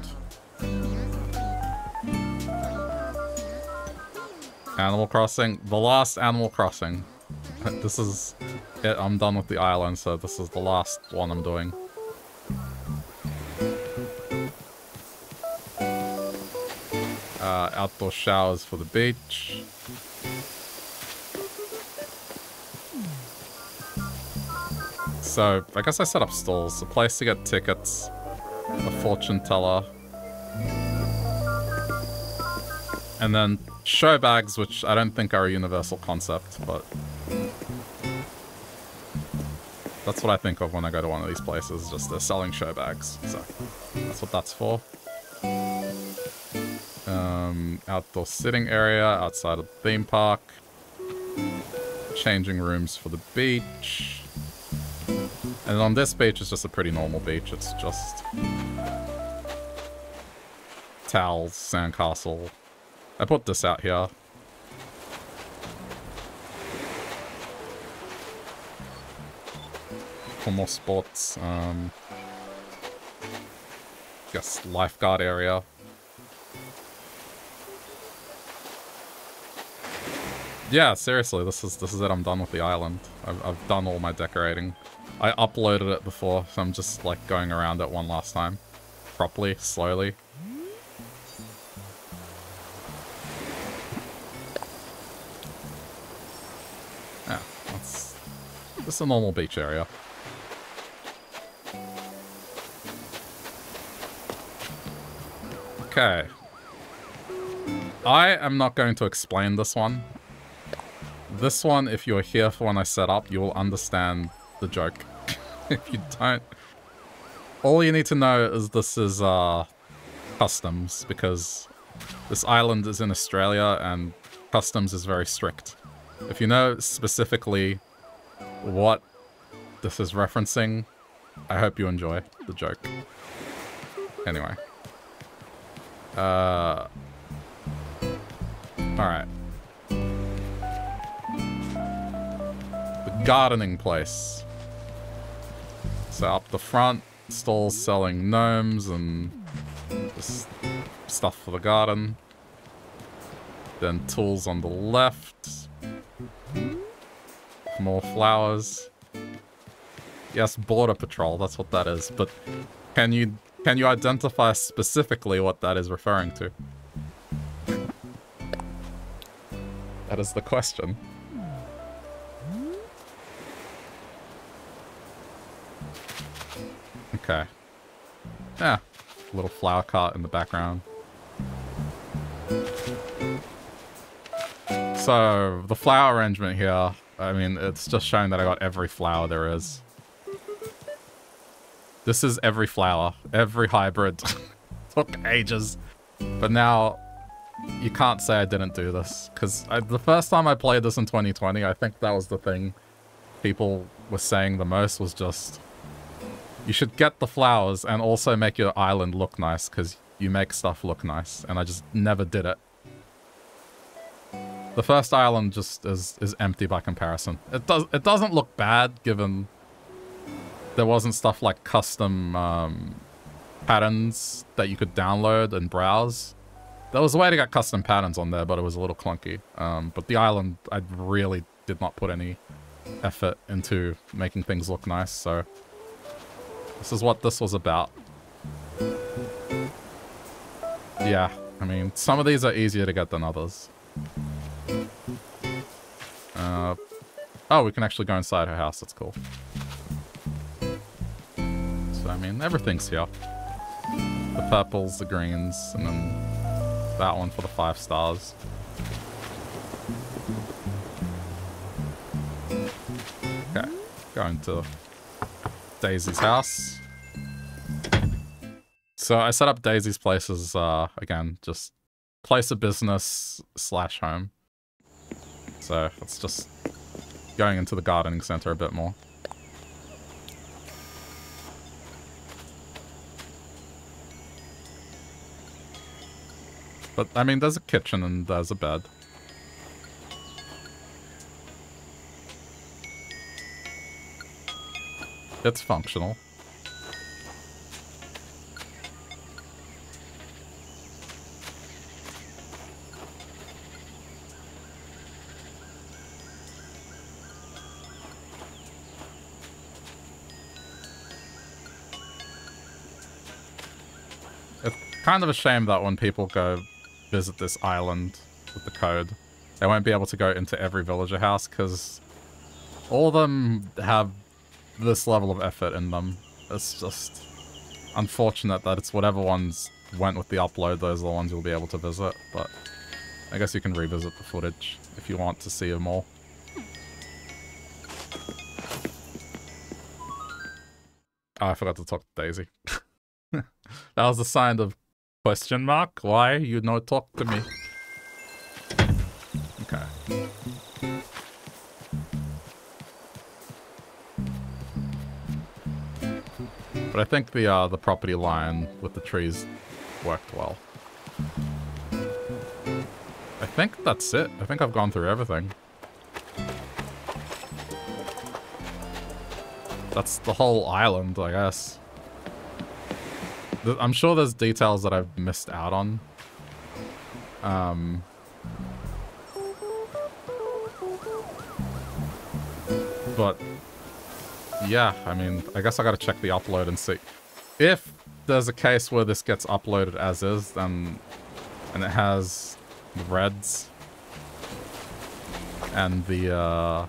Animal Crossing. The last Animal Crossing. this is it. I'm done with the island, so this is the last one I'm doing. Uh, outdoor showers for the beach. So, I guess I set up stalls. A place to get tickets. A fortune teller. And then show bags, which I don't think are a universal concept, but... That's what I think of when I go to one of these places, just they're selling show bags. So, that's what that's for. Um, outdoor sitting area outside of the theme park. Changing rooms for the beach. And on this beach, it's just a pretty normal beach. It's just towels, sandcastle. I put this out here. For more sports. Um, guess lifeguard area. Yeah, seriously, this is this is it. I'm done with the island. I've, I've done all my decorating. I uploaded it before, so I'm just like going around it one last time. Properly, slowly. Yeah, that's just a normal beach area. Okay. I am not going to explain this one. This one, if you're here for when I set up, you will understand the joke. if you don't, all you need to know is this is uh, customs, because this island is in Australia and customs is very strict. If you know specifically what this is referencing, I hope you enjoy the joke. Anyway. Uh... Alright. The gardening place. So up the front, stalls selling gnomes and stuff for the garden. Then tools on the left. More flowers. Yes, border patrol, that's what that is. But can you can you identify specifically what that is referring to? That is the question. Okay. Yeah, little flower cart in the background. So, the flower arrangement here, I mean, it's just showing that I got every flower there is. This is every flower, every hybrid. Took ages. But now, you can't say I didn't do this. Because the first time I played this in 2020, I think that was the thing people were saying the most was just... You should get the flowers and also make your island look nice, because you make stuff look nice. And I just never did it. The first island just is, is empty by comparison. It does it doesn't look bad given there wasn't stuff like custom um, patterns that you could download and browse. There was a way to get custom patterns on there, but it was a little clunky. Um, but the island, I really did not put any effort into making things look nice, so this is what this was about. Yeah, I mean, some of these are easier to get than others. Uh, oh, we can actually go inside her house. That's cool. So, I mean, everything's here. The purples, the greens, and then that one for the five stars. Okay, going to Daisy's house. So I set up Daisy's place as, uh, again, just place of business slash home. So it's just going into the gardening center a bit more. But, I mean, there's a kitchen and there's a bed. It's functional. It's kind of a shame that when people go visit this island with the code, they won't be able to go into every villager house because all of them have this level of effort in them. It's just unfortunate that it's whatever ones went with the upload, those are the ones you'll be able to visit, but I guess you can revisit the footage if you want to see them all. Oh, I forgot to talk to Daisy. that was a sign of Question mark? Why you no talk to me? Okay. But I think the uh, the property line with the trees worked well. I think that's it. I think I've gone through everything. That's the whole island, I guess. I'm sure there's details that I've missed out on. Um, but yeah, I mean, I guess I gotta check the upload and see. If there's a case where this gets uploaded as is, then and it has the Redd's and the uh,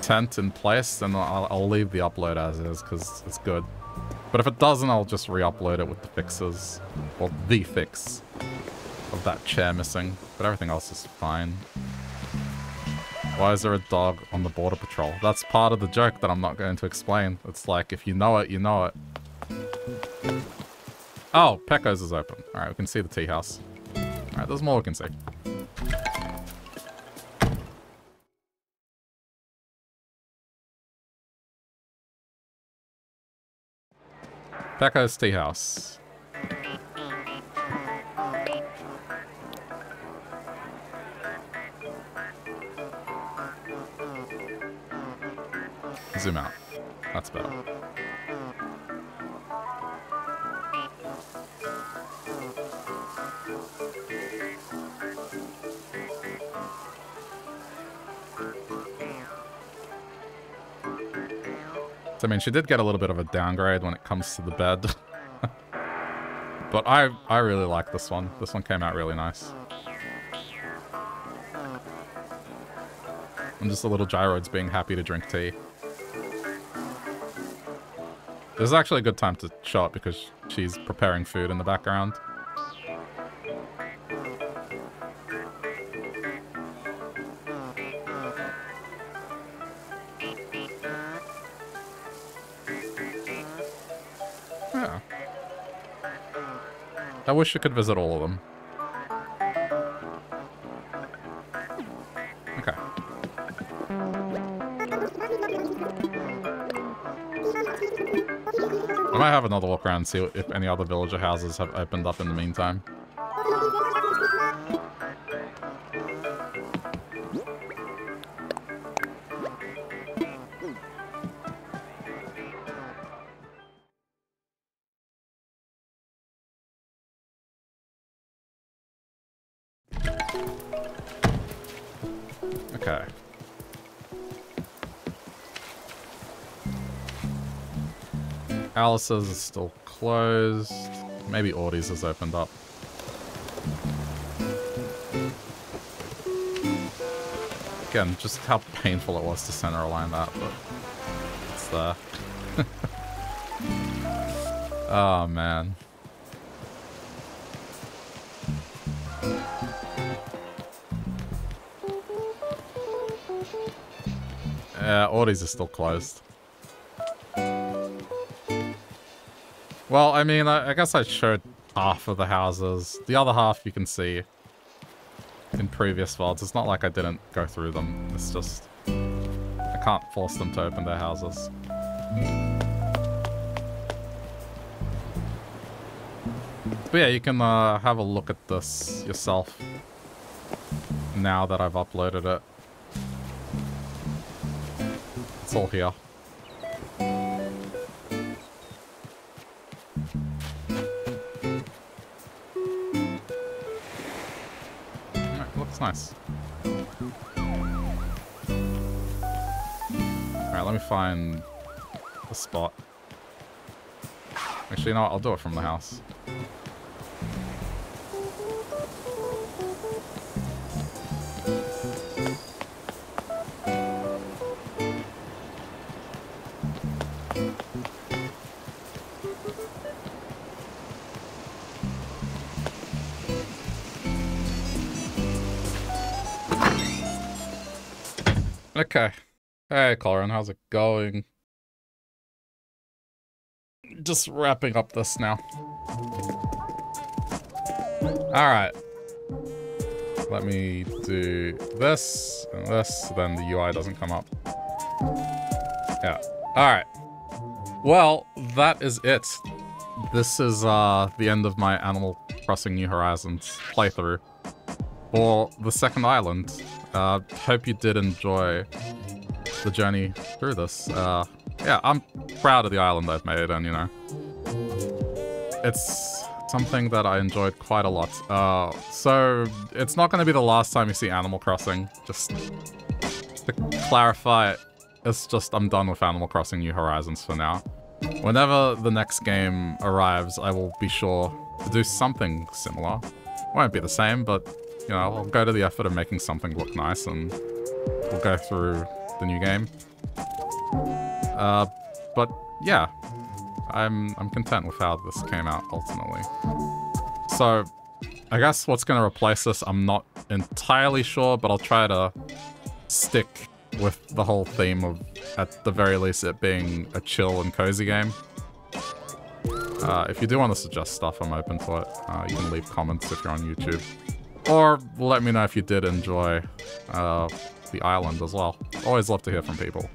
tent in place, then I'll, I'll leave the upload as is because it's good. But if it doesn't, I'll just re-upload it with the fixes. Well, the fix of that chair missing. But everything else is fine. Why is there a dog on the border patrol? That's part of the joke that I'm not going to explain. It's like, if you know it, you know it. Oh, Pekoe's is open. Alright, we can see the tea house. Alright, there's more we can see. Pekoe's Tea House. Zoom out. That's better. I mean, she did get a little bit of a downgrade when it comes to the bed. but I, I really like this one. This one came out really nice. And just the little gyroids being happy to drink tea. This is actually a good time to show it because she's preparing food in the background. Yeah. I wish you could visit all of them. Might have another look around and see if any other villager houses have opened up in the meantime. Alice's is still closed. Maybe Audie's has opened up. Again, just how painful it was to center align that, but it's there. oh man. Yeah, Audie's is still closed. Well, I mean, I, I, guess I showed half of the houses. The other half you can see in previous VODs. It's not like I didn't go through them. It's just... I can't force them to open their houses. But yeah, you can uh, have a look at this yourself now that I've uploaded it. It's all here. Nice. Alright, let me find a spot. Actually, you know what? I'll do it from the house. Hey, Colin, how's it going? Just wrapping up this now. Alright. Let me do this and this, then the UI doesn't come up. Yeah. Alright. Well, that is it. This is uh, the end of my Animal Crossing New Horizons playthrough. For the second island. Uh, hope you did enjoy the journey through this. Uh, yeah, I'm proud of the island I've made, and you know, it's something that I enjoyed quite a lot. Uh, so it's not going to be the last time you see Animal Crossing. Just to clarify, it's just I'm done with Animal Crossing New Horizons for now. Whenever the next game arrives, I will be sure to do something similar. Won't be the same, but you know, I'll go to the effort of making something look nice and we'll go through the new game. Uh, but yeah, I'm, I'm content with how this came out ultimately. So I guess what's going to replace this, I'm not entirely sure, but I'll try to stick with the whole theme of, at the very least, it being a chill and cozy game. Uh, if you do want to suggest stuff, I'm open to it. Uh, you can leave comments if you're on YouTube. Or let me know if you did enjoy uh, the island as well. Always love to hear from people.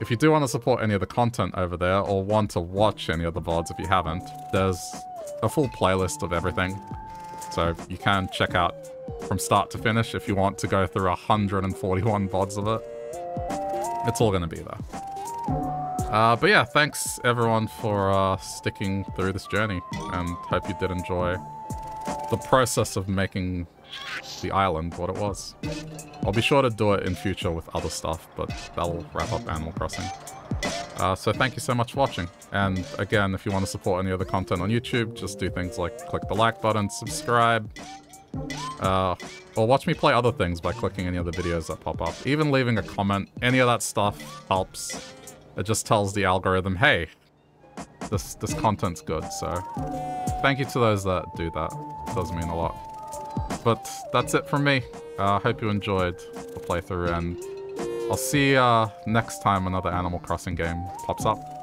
if you do want to support any of the content over there or want to watch any of the VODs if you haven't, there's a full playlist of everything. So you can check out from start to finish if you want to go through 141 VODs of it. It's all going to be there. Uh, but yeah, thanks everyone for uh, sticking through this journey, and hope you did enjoy the process of making the island what it was. I'll be sure to do it in future with other stuff, but that'll wrap up Animal Crossing. Uh, so thank you so much for watching. And again, if you want to support any other content on YouTube, just do things like click the like button, subscribe, uh, or watch me play other things by clicking any of the videos that pop up. Even leaving a comment, any of that stuff helps. It just tells the algorithm, hey, this, this content's good, so thank you to those that do that. It does mean a lot. But that's it from me. I uh, hope you enjoyed the playthrough, and I'll see uh, next time another Animal Crossing game pops up.